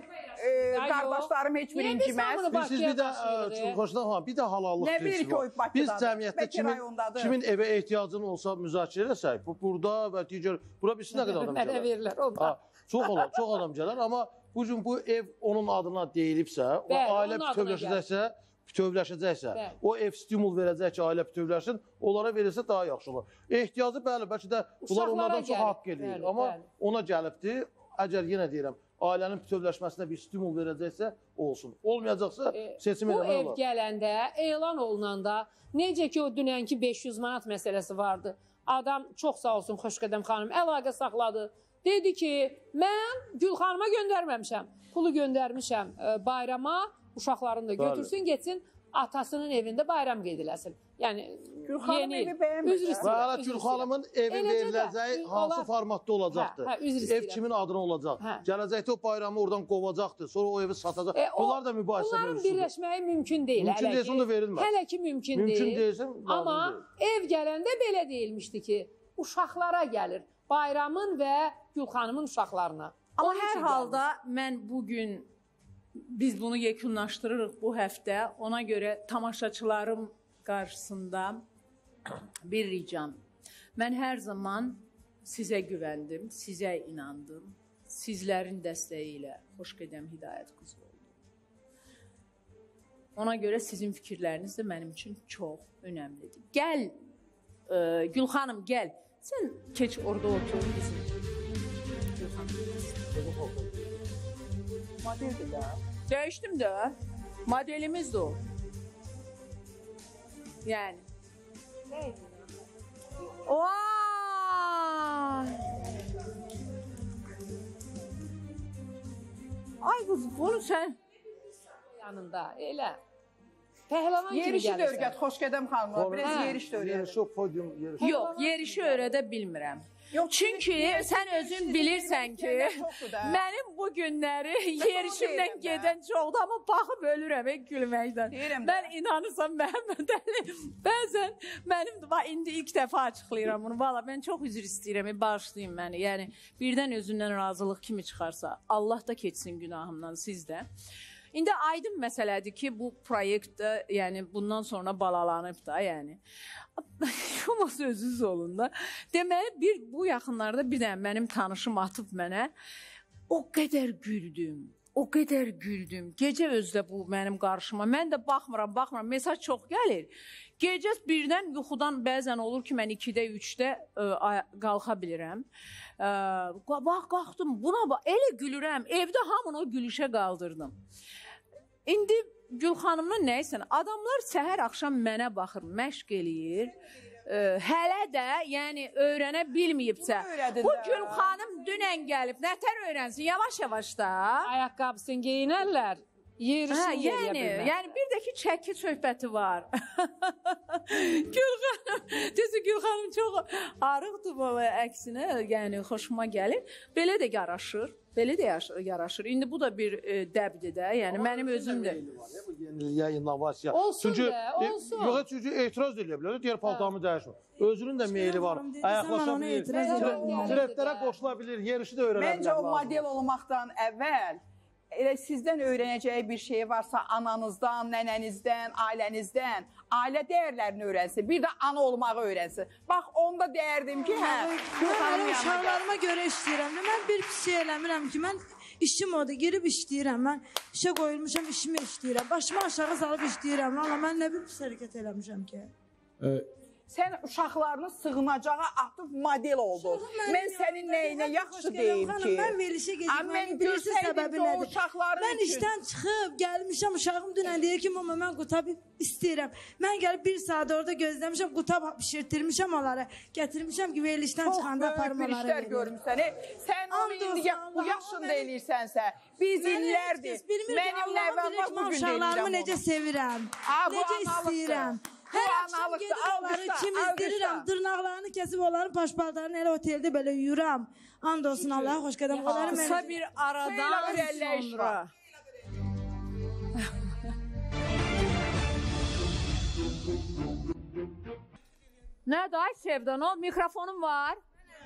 S9: e, qardaşlarım heç bir
S11: biz
S9: inciməz.
S10: Bir siz bir də
S11: daşıyırıq,
S10: ə, Xoşdan xanım, bir də halallıq
S9: Nə bilir ki, o. Bakıdadır,
S10: Biz cəmiyyətdə kimin kimin evə ehtiyacın olsa müzakirə etsək, bu burada və digər bura bilsin nə qədər adam
S11: Mənə
S10: gələr.
S11: verirlər onda.
S10: Çox olar, çox adam gələr, amma bu gün bu ev onun adına deyilibsə, o ailə bütövləşəcəksə, bütövləşəcəksə,
S11: Bəli.
S10: o ev stimul verəcək ki, ailə bütövləşsin, onlara verilsə daha yaxşı olar. Ehtiyacı bəli, bəlkə də bunlar onlardan çox
S11: gəlib,
S10: haqq eləyir,
S11: bəli,
S10: amma
S11: bəli.
S10: ona gəlibdi. Əgər yenə deyirəm, ailənin bütövləşməsinə bir stimul verəcəksə, olsun. Olmayacaqsa
S11: E,
S10: seçim
S11: Bu
S10: eləmək
S11: ev
S10: olar.
S11: gələndə, elan olunanda, necə ki o dünənki 500 manat məsələsi vardı. Adam çox sağ olsun Xoşqədəm xanım əlaqə saxladı. Dedi ki, mən Gülxanıma göndərməmişəm. Pulu göndərmişəm e, bayrama, uşaqlarını da götürsün, getsin atasının evində bayram qeyd eləsin. Yəni
S9: Gülxanım evi bəyənmir.
S10: Və hələ
S11: üzr
S10: Gül
S11: istəyirəm.
S10: xanımın evi veriləcəyi hansı formatda olacaqdır?
S11: Hə, hə, üzr
S10: Ev
S11: istəyirəm.
S10: kimin adına olacaq?
S11: Hə.
S10: Gələcəkdə o bayramı oradan qovacaqdır, sonra o evi satacaq.
S11: E, o-
S10: Bunlar da mübahisə
S11: Bunların
S10: mövzusudur.
S11: birləşməyi mümkün deyil.
S10: Mümkün
S11: hələ
S10: deyilsə onda verilməz.
S11: Hələ ki mümkün,
S10: Mümkün
S11: deyil.
S10: deyilsə lazım
S11: Amma
S10: deyil.
S11: ev gələndə belə deyilmişdi ki, uşaqlara gəlir. Bayramın və Gülxanımın uşaqlarına.
S2: Amma hər halda mən bu gün biz bunu yekunlaşdırırıq bu həftə. Ona görə tamaşaçılarım qarşısında bir ricam. Mən hər zaman sizə güvəndim, sizə inandım. Sizlərin dəstəyi ilə Xoşqədəm Hidayət qızı oldum. Ona görə sizin fikirləriniz də mənim üçün çox önəmlidir. Gəl e, Gül xanım gəl. Sən keç orada otur bizim. Gül xanım.
S9: Modeldir də.
S2: Dəyişdim də. Modelimiz də o. Yəni. Vay! Ay qız, bunu sən
S11: yanında elə. Pəhləvan kimi
S9: Yerişi də
S11: gəlirsən.
S9: örgət, xoş gedəm xanımlar. Biraz
S11: Hə.
S9: yeriş də öyrət.
S10: Yerişi o podium yerişi.
S2: yox, yerişi öyrədə bilmirəm.
S9: Yox,
S2: Çünki sən özün bilirsən ki, mənim bu günləri yerişimdən gedən çoxdur, amma baxıb ölürəm gülməkdən.
S9: Deyirəm.
S2: Mən inanırsam Məhəmməd Əli bəzən mənim indi ilk dəfə açıqlayıram bunu. Valla mən çox üzr istəyirəm, bağışlayın məni. Yəni birdən özündən razılıq kimi çıxarsa, Allah da keçsin günahımdan siz də. İndi aydın məsələdir ki, bu proyekt də, yəni bundan sonra balalanıb da, yəni. Şuma sözünüz olun da. Deməli bir bu yaxınlarda bir dənə mənim tanışım atıb mənə. O qədər güldüm. O qədər güldüm. Gecə özdə bu mənim qarşıma. Mən də baxmıram, baxmıram. Mesaj çox gəlir. Gecə birdən yuxudan bəzən olur ki, mən 2-də, 3-də ə, qalxa bilirəm. Ə, bax qalxdım. Buna bax, elə gülürəm. Evdə hamını o gülüşə qaldırdım. indi Gül xanımla nə etsən? Adamlar səhər axşam mənə baxır, məşq eləyir. Ə, hələ də, yəni öyrənə bilməyibsə, bu. Gül xanım dünən gəlib, nətər öyrənsin? Yavaş-yavaş da.
S11: Ayaqqabısını geyinərlər, yerişini
S2: Hə,
S11: yeriyə
S2: yəni,
S11: bilmər.
S2: yəni bir də ki çəki söhbəti var. Gül xanım, düzü Gül xanım çox arıqdır bu əksinə, yəni xoşuma gəlir. Belə də yaraşır. Belə də yaraşır. İndi bu da bir e, dəbdir də. Yəni mənim özüm də.
S10: Bu yeniliyə, innovasiya.
S11: Olsun
S10: çünki,
S11: da,
S10: e,
S11: olsun.
S10: Yox, çünki etiraz edə bilər. Digər paltarımı dəyişmir. Özünün də meyli var. Ayaqlaşa
S11: bilmirəm.
S10: Trendlərə qoşula bilir, yerişi də öyrənə bilər.
S9: Məncə o model olmaqdan əvvəl elə sizdən öyrənəcəyi bir şey varsa ananızdan, nənənizdən, ailənizdən, ailə dəyərlərini öyrənsin. Bir də ana olmağı öyrənsin. Bax onda deyərdim ki, hə,
S4: Mən uşaqlarıma görə işləyirəm. Mən bir pis şey eləmirəm ki, mən işim odur, girib işləyirəm. Mən işə qoyulmuşam, işimi işləyirəm. Başımı aşağı salıb işləyirəm. Valla mən nə bir pis hərəkət eləmişəm ki.
S9: Sən uşaqlarını sığınacağa atıb model oldun. Mən sənin nəyinə yaxşı deyim ki?
S4: Mən verilişə gedirəm.
S9: mən görsəydim
S4: səbəbi nədir? Mən işdən çıxıb gəlmişəm, uşağım dünən deyir ki, mama mən qutab istəyirəm. Mən gəlib bir saat orada gözləmişəm, qutab bişirtirmişəm onlara. Gətirmişəm ki, verilişdən
S9: Çox
S4: çıxanda
S9: böyük
S4: onlara.
S9: işlər
S4: verim.
S9: görmüsən. E, Sən onu indi bu yaşında eləyirsənsə, biz illərdir. Mənim nəvəm bu gün
S4: uşaqlarımı necə sevirəm. Necə istəyirəm.
S9: Bu
S4: Hər axşam
S9: analıqdır.
S4: gedib onları
S9: Alqışla,
S4: kim
S9: alqışla.
S4: izdirirəm, dırnaqlarını kəsib onların paşpaltarını elə oteldə belə yuyuram. And olsun Allaha xoş qədəm. Onları
S2: Qısa
S4: mən
S2: bir aradan
S9: Xeyli öyrənləyiş
S2: sonra.
S9: var.
S2: Nə day Sevdan o mikrofonun var.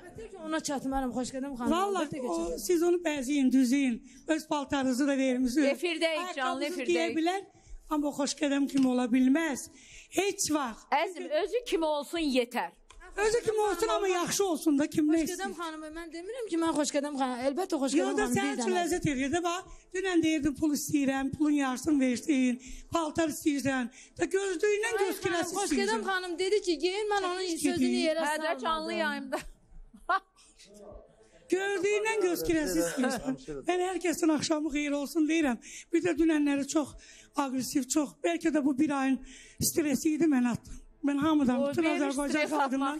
S4: Əlbəttə ki, ona çatmaram xoş qədəm xanım.
S12: Vallahi
S4: Əlbəttə ki,
S12: o,
S4: çatmaram.
S12: siz onu bəziyin, düzəyin. Öz paltarınızı da vermisiniz.
S2: Efirdəyik, canlı
S12: Ayaqqabınızı
S2: efirdəyik.
S12: giyə bilər, amma xoş qədəm kimi ola bilməz. Heç vaxt.
S2: Əzim özü kimi olsun yetər.
S12: Özü kimi olsun amma yaxşı olsun da kim nə istəyir.
S4: xanım, mən demirəm ki, mən xoş qədəm xanım. Əlbəttə xoş
S12: Yo
S4: qədəm
S12: da
S4: xanım
S12: sənin üçün ləzzət edir də bax. Dünən deyirdim pul istəyirəm, pulun yarısını versin, paltar istəyirsən. Da gözlüyünlə göz kirəsi istəyirsən.
S4: xanım dedi ki, geyin mən onun sözünü yerə
S2: Hə
S4: salmadım.
S2: də canlı yayımda.
S12: Gördüyündən göz kirəsi istəyirsən. Mən hər kəsin axşamı xeyir olsun deyirəm. Bir də dünənləri çox aqressiv, çox. Bəlkə də bu bir ayın stresi idi mən atdım. Mən hamıdan,
S2: O
S12: bütün Azərbaycan xalqından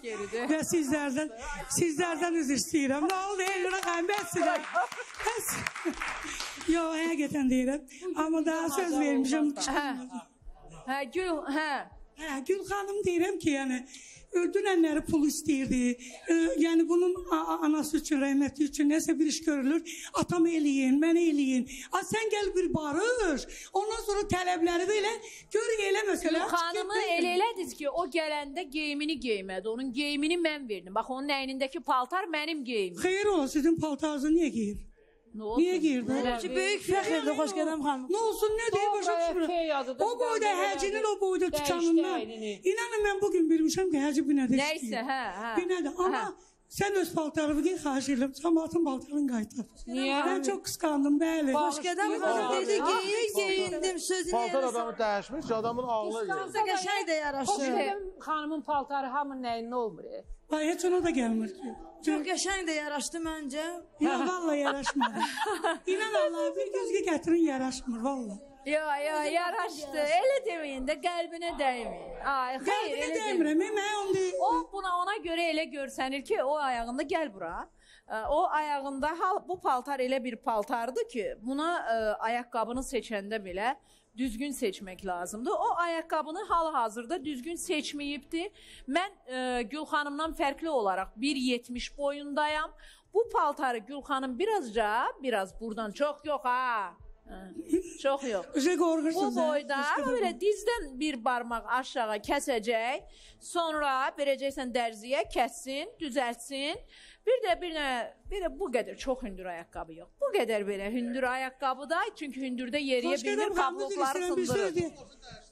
S12: və sizlərdən, sizlərdən üzr istəyirəm. Nə oldu Elvira xanım, bəs sizə. Bəs. Yo, həqiqətən deyirəm. Amma daha söz vermişəm.
S2: Hə Gül, hə.
S12: Hə, Gül xanım deyirəm ki, yəni ə, dünənləri pul istəyirdi. Ə, yəni bunun anası üçün, rəhmətli üçün nəsə bir iş görülür. Atam eləyin, mən eləyin. A sən gəl bir barış. Ondan sonra tələbləri də elə gör elə məsələ.
S2: Gül xanımı elə elədiniz ki, o gələndə geyimini geymədi. Onun geyimini mən verdim. Bax onun əynindəki paltar mənim geyimim.
S12: Xeyir ola sizin paltarınızı niyə geyir? Niyə?
S4: Ki, böyük fəxrdir xoş qədəm xanım.
S12: Nə olsun, nə deyir başa düşmürəm. O boyda həcinin o boyda
S11: əynini.
S12: İnanın mən bugün bilmişəm ki, həci binədə
S2: Nəysə, hə, hə.
S12: Binədə. Amma
S2: Hə.
S12: Sən öz paltarını giy, xahiş edirəm. Cəmaatın paltarını qaytar.
S11: Niyə?
S12: Mən çox qısqandım, bəli.
S4: Qədəm xanım dedi, geyin, geyindim, sözünü
S10: Paltar adamı dəyişmiş adamın ağlı.
S4: Qısa qəşəng də yaraşır.
S11: xanımın paltarı hamının əyninə olmur.
S12: Ay, heç ona da gəlmir ki.
S4: Çox qəşəng də yaraşdı məncə.
S12: Ya vallahi yaraşmadı. İnan Allah bir güzgü gətirin yaraşmır vallahi.
S2: Yo, yo, yaraşdı. Elə deməyin də qəlbinə dəyməyin. Ay, xeyr, elə deməyin.
S12: mən onu deyim.
S2: O buna ona görə elə görsənir ki, o ayağında gəl bura. O ayağında hal bu paltar elə bir paltardır ki, buna ə, ayaqqabını seçəndə belə düzgün seçmək lazımdır. O ayaqqabını hal-hazırda düzgün seçməyibdi. Mən ə, Gül xanımdan fərqli olaraq 1.70 boyundayam. Bu paltarı Gül xanım birazca, biraz buradan çox yox ha. Hə, Çox yox.
S12: Üzə qorxursun.
S2: Bu boyda belə dizdən bir barmaq aşağı kəsəcək. Sonra verəcəksən dərziyə, kəssin, düzəltsin. Bir də bir nə, bir də bu qədər çox hündür ayaqqabı yox. Bu qədər belə hündür ayaqqabı da, çünki hündürdə yeriyə bilmir,
S12: söz
S2: sındırır.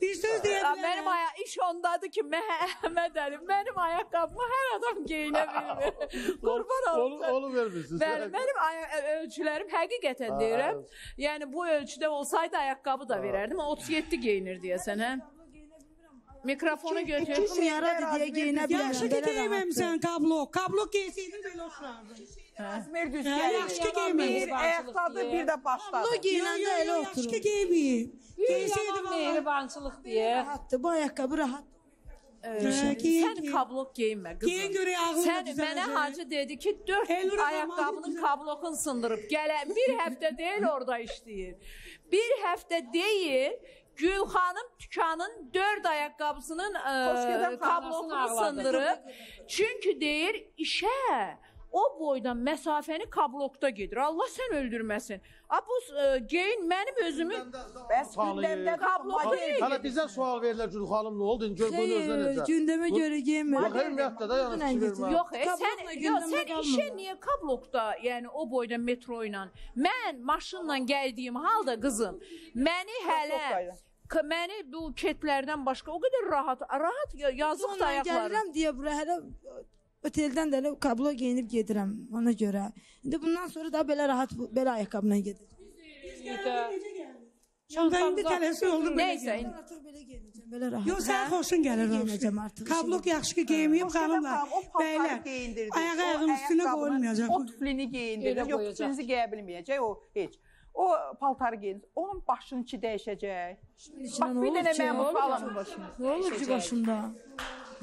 S12: Bir söz deyə bilərəm.
S2: Mənim aya iş ondadır ki, Məhəmməd Əli, mənim ayaqqabımı hər adam geyinə bilmir. Qurban
S10: Onu,
S2: olsun.
S10: onu vermirsiniz.
S2: Bəli, mənim ölçülərim həqiqətən deyirəm. Yəni bu ölçüdə olsaydı ayaqqabı da verərdim. 37 geyinir deyəsən, hə? Mikrofonu götür.
S4: Kim yaradı deyə geyinə bilərəm.
S12: Yaxşı ki
S4: belə rahatdır.
S12: geyməmsən kablok. Kablok giyseydin belə oturardın.
S9: Əzmir düz
S12: Hə,
S9: gəlir.
S12: yaxşı ki geyməmsən.
S9: Bir ayaqdadır, bir də başdadır.
S4: Lo
S12: Yo,
S4: geyinəndə
S12: yo,
S4: elə
S12: yo, yaxşı ki
S4: oturur.
S12: geyməyib. Giyseydi
S11: Yaman
S12: vallahi.
S11: mehribançılıq deyə.
S4: Rahatdır. Bu ayaqqabı rahat.
S12: Hə, giyin,
S2: Sən
S12: giyin.
S2: kablok geyinmə qızım.
S12: Giyin görək ağlın
S2: Sən
S12: da
S2: mənə
S12: düzələcək.
S2: hacı dedi ki, 4
S12: Elnur xanım,
S2: ayaqqabının
S12: hacı düzəl-
S2: kablokunu sındırıb. Gələ bir həftə deyil orada işləyir. Bir həftə deyil Gülxanım dükanın 4 ayaqqabısının
S9: gedəm
S2: ə,
S11: ağladı.
S2: sındırıb. Çünki deyir işə o boydan məsafəni kablokda gedir. Allah sən öldürməsin. A bu ə, geyin mənim özümü
S9: Bəs gündəmdə
S2: kablokda
S9: kablok
S10: Hələ bizə sual verirlər Gülxanım nə oldu? Gör bunun özünə necə?
S4: gündəmə görə geyinmə.
S10: Yox, ümumiyyətlə də yəni fikir vermə.
S2: Yox, e, sən yox, sən işə niyə kablokda, yəni o boyda metro ilə? Mən maşınla gəldiyim halda qızım, məni hələ məni bu ketlərdən başqa o qədər rahat, rahat ya- yazıq da ayaqlarım.
S4: gəlirəm deyə bura hələ oteldən də elə kablo geyinib gedirəm ona görə. İndi bundan sonra da belə rahat belə ayaqqabıyla gedirəm.
S12: Çantamda tələsi oldu belə.
S2: Nəysə, indi
S4: Artıq belə geyinəcəm, belə rahat.
S12: Yox, sən xoşun gəlir
S4: geyinəcəm artıq.
S12: Kablok yaxşı ki geyməyib xanımlar. Bəylər, ayağı ayağın üstünə qoyulmayacaq.
S9: O tuflini geyindirdi.
S11: Elə
S9: Yox, tuflinizi geyə bilməyəcək o heç. O paltarı geyindir. Onun başının içi dəyişəcək. Bax bir dənə mənim falan başım.
S4: Nə olur ki başında?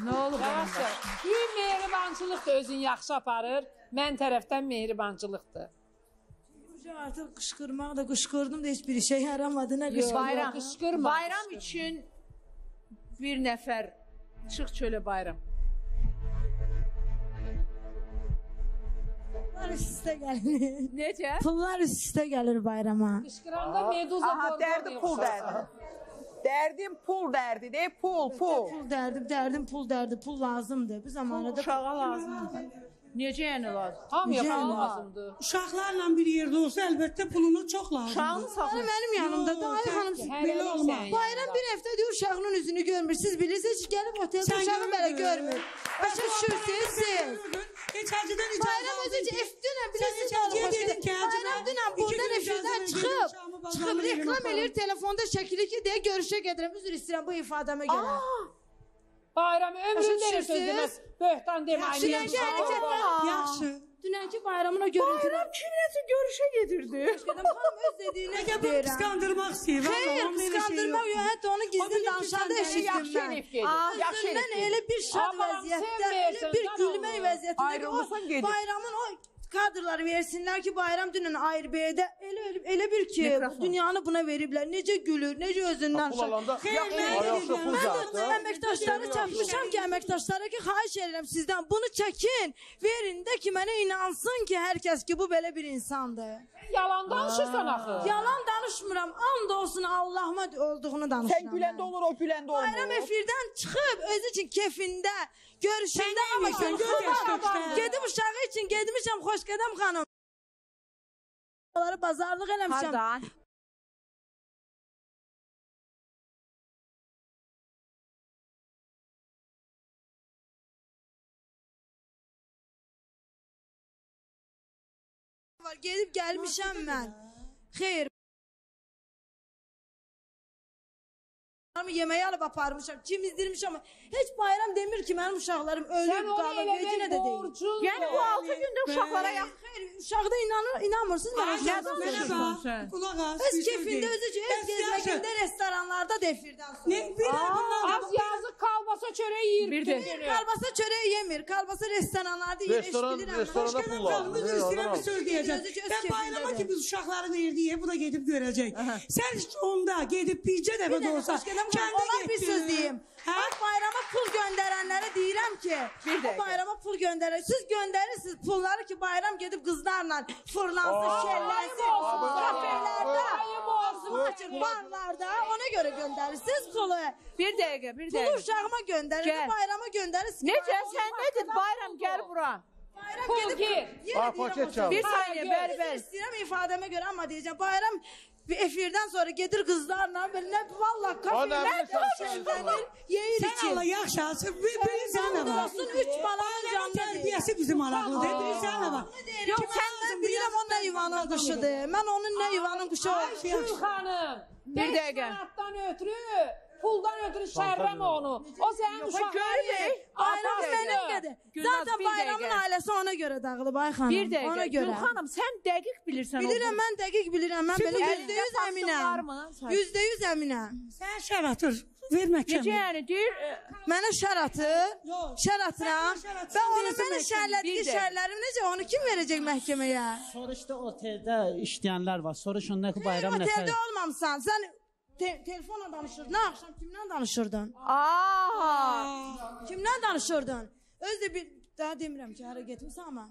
S2: nə olub onun
S11: Yaxşı. Bir mehribançılıq da özün yaxşı aparır. Mən tərəfdən mehribançılıqdır.
S4: Hocam artıq qışqırmaq da qışqırdım da heç bir işə yaramadı. Nə qışqırmaq?
S2: bayram
S11: qışqırma,
S2: Bayram üçün bir nəfər çıx çölə bayram.
S4: Pullar üst-üstə gəlir.
S2: Necə?
S4: Pullar üst-üstə gəlir bayrama.
S11: Qışqıranda meduza
S9: Aha,
S11: qorqor
S9: dərdi pul dərdi. Dərdim pul dərdi de, pul, pul.
S4: Pul dərdim, dərdim pul dərdi, pul lazımdır. Bu zamanlarda
S2: Uşağa lazımdır. Necə yəni lazım?
S11: Hamıya
S4: Necə yəni?
S11: lazımdır.
S12: Uşaqlarla bir yerdə olsa əlbəttə pulunu çox lazımdır.
S2: Uşağını saxla.
S4: mənim yanımda da ay
S12: sən-
S4: xanım
S12: belə olmaz.
S4: Bayram bir həftə deyir uşağının üzünü görmür. Siz bilirsiniz ki, gəlib oteldə uşağı belə
S12: görmür.
S4: Başa düşürsünüz siz.
S12: Heç hacıdan icazə
S4: Bayram özü F-dünən bilirsiniz
S12: ki,
S4: Bayram dünən buradan
S12: verin,
S4: çıxıb, çıxıb reklam eləyir telefonda şəkili ki, deyə görüşə gedirəm. Üzr istəyirəm bu ifadəmə görə.
S11: Bayram
S4: Başa
S11: ömrün verir
S4: düşürsünüz?
S11: sözünə. Böhtan deməyin.
S4: Dünənki hərəkətlər
S12: Yaxşı.
S4: Dünənki bayramın o görüntülər.
S2: Bayram kimləsə görüşə gedirdi.
S4: Xanım öz dediyinə
S12: Necə bu
S4: deyirəm.
S12: qıskandırmaq istəyir. vallahi,
S4: Xeyr,
S12: onun elə şeyi
S4: qıskandırmaq
S12: yoxdur.
S4: yox. Hətta onu
S12: O
S4: gizli
S12: bilir ki,
S4: danışanda
S12: sən
S4: eşitdim
S2: yaxşı
S4: mən.
S2: elif gedir. Yaxşı elif
S4: Özündən
S2: gedir.
S4: elə bir şad
S11: Aman,
S4: vəziyyətdə,
S11: sən
S4: elə
S11: versən,
S4: bir
S11: sən
S4: gülmək
S11: olur.
S4: vəziyyətində ki,
S9: Ayrılmasan
S4: o
S9: gedir.
S4: bayramın o kadrları versinlər ki, bayram dünən ARB-də elə elə, elə bir ki,
S2: Mikrofon.
S4: dünyanı buna veriblər. Necə gülür, necə özündən
S10: alanda
S12: Xeyr. Mən
S4: əməkdaşları çatmışam ki, əməkdaşlara ki, xahiş edirəm sizdən bunu çəkin, verin də ki, mənə inansın ki, hər kəs ki, bu belə bir insandır.
S11: Yalan danışırsan axı.
S4: Yalan danışmıram, and olsun Allahıma olduğunu danışıram.
S9: Sən güləndə olur, o güləndə olmur.
S4: Bayram efirdən çıxıb özü üçün kefində, görüşündə amma
S12: işte.
S4: Gedib uşağı üçün gedmişəm Xoşqədəm xanım. Onları bazarlıq eləmişəm.
S2: Hardan?
S4: var. Gedib gəlmişəm mən. Xeyr. Yeməyi alıb aparmışam, kimizdirmişəm. Heç bayram demir ki, mənim uşaqlarım
S11: Sən
S4: ölüb,
S11: onu
S4: qalıb,
S11: elə
S4: vecinə
S11: bil
S4: də deyil.
S11: borcun
S2: Yəni bu 6 gündə uşaqlara yax.
S4: Xeyr, uşaqda inanır, inanmırsınız mənə
S2: Ay,
S4: uşaqda.
S2: nədən
S12: Mənə
S2: Sən-
S12: bax,
S2: sən.
S12: qulaq as.
S4: Öz
S12: bir söz
S4: kefində
S12: deyim.
S4: özü öz
S12: Bəs yaxşı.
S4: gezməkində restoranlarda defirdən sonra.
S12: Ne, bir ay bunlar
S11: Az yazıq kalbasa çörək yeyir.
S2: Bir də-
S11: bütün günü.
S4: Kalbasa çörək yemir, kalbasa restoranlarda yer,
S10: Restoran,
S4: eşbilirəm.
S10: restorana
S12: Başka
S10: pul
S12: da
S10: lazım.
S12: kalmaz
S10: Hey,
S12: üstüne
S10: ondan
S12: bir
S10: al.
S12: söz diyeceğim.
S4: Gözü göz
S12: Ben bayrama
S4: kefindedir.
S12: ki biz uşakları verdiği bu da gidip görecek. Sen hiç onda gidip birce
S4: Bir
S12: defa da
S4: dənə
S12: olsa
S4: Xoşgədəm xanım,
S12: kendi
S4: onlar bir söz deyim.
S12: Ha?
S4: Bax bayrama pul göndərənlərə deyirəm ki,
S9: Bir
S4: bu bayrama pul göndərir. Siz göndərirsiniz pulları ki, bayram gedib qızlarla fırlansın, şəllənsin, kafelərdə, ağzımı açır, barlarda, ona görə göndərirsiniz pulu.
S2: Bir dəqiqə, bir
S4: Pulu
S2: dəqiqə.
S4: uşağıma göndərir, bayrama göndərirsiniz.
S2: Necə sən
S4: olmaz.
S2: nə dedin? Bayram gəl bura.
S4: Bayram
S11: Pul
S4: gedib
S11: gir.
S4: Deyirəm
S10: paket
S4: o
S10: çal.
S2: Bir
S4: Üzr
S2: bəri.
S4: istəyirəm ifadəmə görə amma deyəcəm bayram bir efirdən sonra gedir qızlarla belə nə vallah
S10: bilirsən,
S4: şəllənir, yeyir
S12: Sen
S4: içir.
S12: Allah yaşasın. Bir, bir sen de var.
S4: Olsun üç balanın
S12: Bayramın
S4: canına deyir.
S12: terbiyesi bizim maraqlıdır. Bir sen de var.
S4: Yox, səndən bilirəm o nə yuvanın quşudur. Mən onun nə yuvanın quşu olduğunu
S11: Gül xanım.
S2: Bir dəqiqə.
S11: manatdan ötürü Puldan ötürü şərrəmə onu. O sənin
S2: Yox,
S11: uşaqları.
S2: görmür.
S4: Bayram benim qədər. Zaten bayramın ailəsi ona görə dağılıb ay xanım.
S2: Bir dəqiqə.
S4: Ona görə.
S2: Gül xanım, sən dəqiq bilirsən.
S4: Bilirəm mən dəqiq bilirəm. Mən belə
S2: Əlində
S4: yüzdə yüz
S2: faktın
S4: əminəm.
S2: varmı?
S4: Yüzdə yüz əminəm.
S12: Sən şər atır. Ver
S2: Necə
S12: məhkəməyə.
S2: yəni deyir? e,
S4: Mənə şər atır. Şər atıram. Və onu
S12: məhkəməyə.
S4: şərlədiyi şərlərim necə? Onu kim verəcək məhkəməyə?
S3: Soruşda oteldə işləyənlər var. Soruş ondakı bayram
S4: Oteldə
S3: nəfər.
S4: olmamısan. Sən te telefonla danışırdın. Nə axşam kimlə danışırdın?
S2: Aa!
S4: Kimlə danışırdın? Öz də bir daha demirəm ki, hara getmisən amma.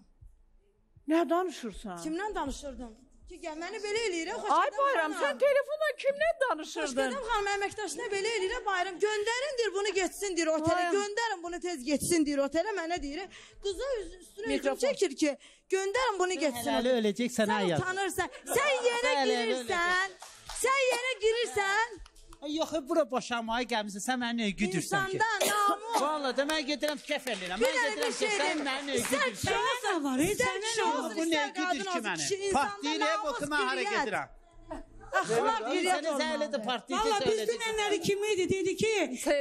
S2: Nə danışırsan?
S4: Kimlə danışırdın? Ki gəl məni belə eləyir.
S2: Ay bayram, sən telefonla kimlə danışırdın?
S4: Xoşgədəm xanım əməkdaşına belə eləyir bayram. Göndərindir bunu getsin deyir otelə.
S2: Ay.
S4: Göndərin bunu tez getsin deyir otelə. Mənə deyir. Qıza üz- üstünə hücum
S2: Mikrofon.
S4: çəkir ki, göndərin bunu getsin.
S3: Hələli öləcəksən
S4: Sən
S3: ay yaz.
S4: utanırsan. Sən yerə
S3: Hələli
S4: girirsən. Sən yerə girirsən.
S3: Yox, bura boşanmaya gəlmisən. Sən məni nə güdürsən ki?
S4: İnsanda namus.
S3: Vallahi də mən gedirəm kef eləyirəm. Mən gedirəm ki, sən məni nə
S4: İstər
S3: güdürsən?
S4: kişi olsun,
S12: var, olsun,
S4: olsun,
S3: Bu
S4: istər
S3: nə güdür
S4: qadın
S3: ki məni?
S4: İnsanda
S3: Partiyaya
S4: namus,
S3: bakıma hara gedirəm. Zəhlədi
S4: olmalıdır.
S3: partiya
S12: Valla biz dünənləri kim idi? Dedi ki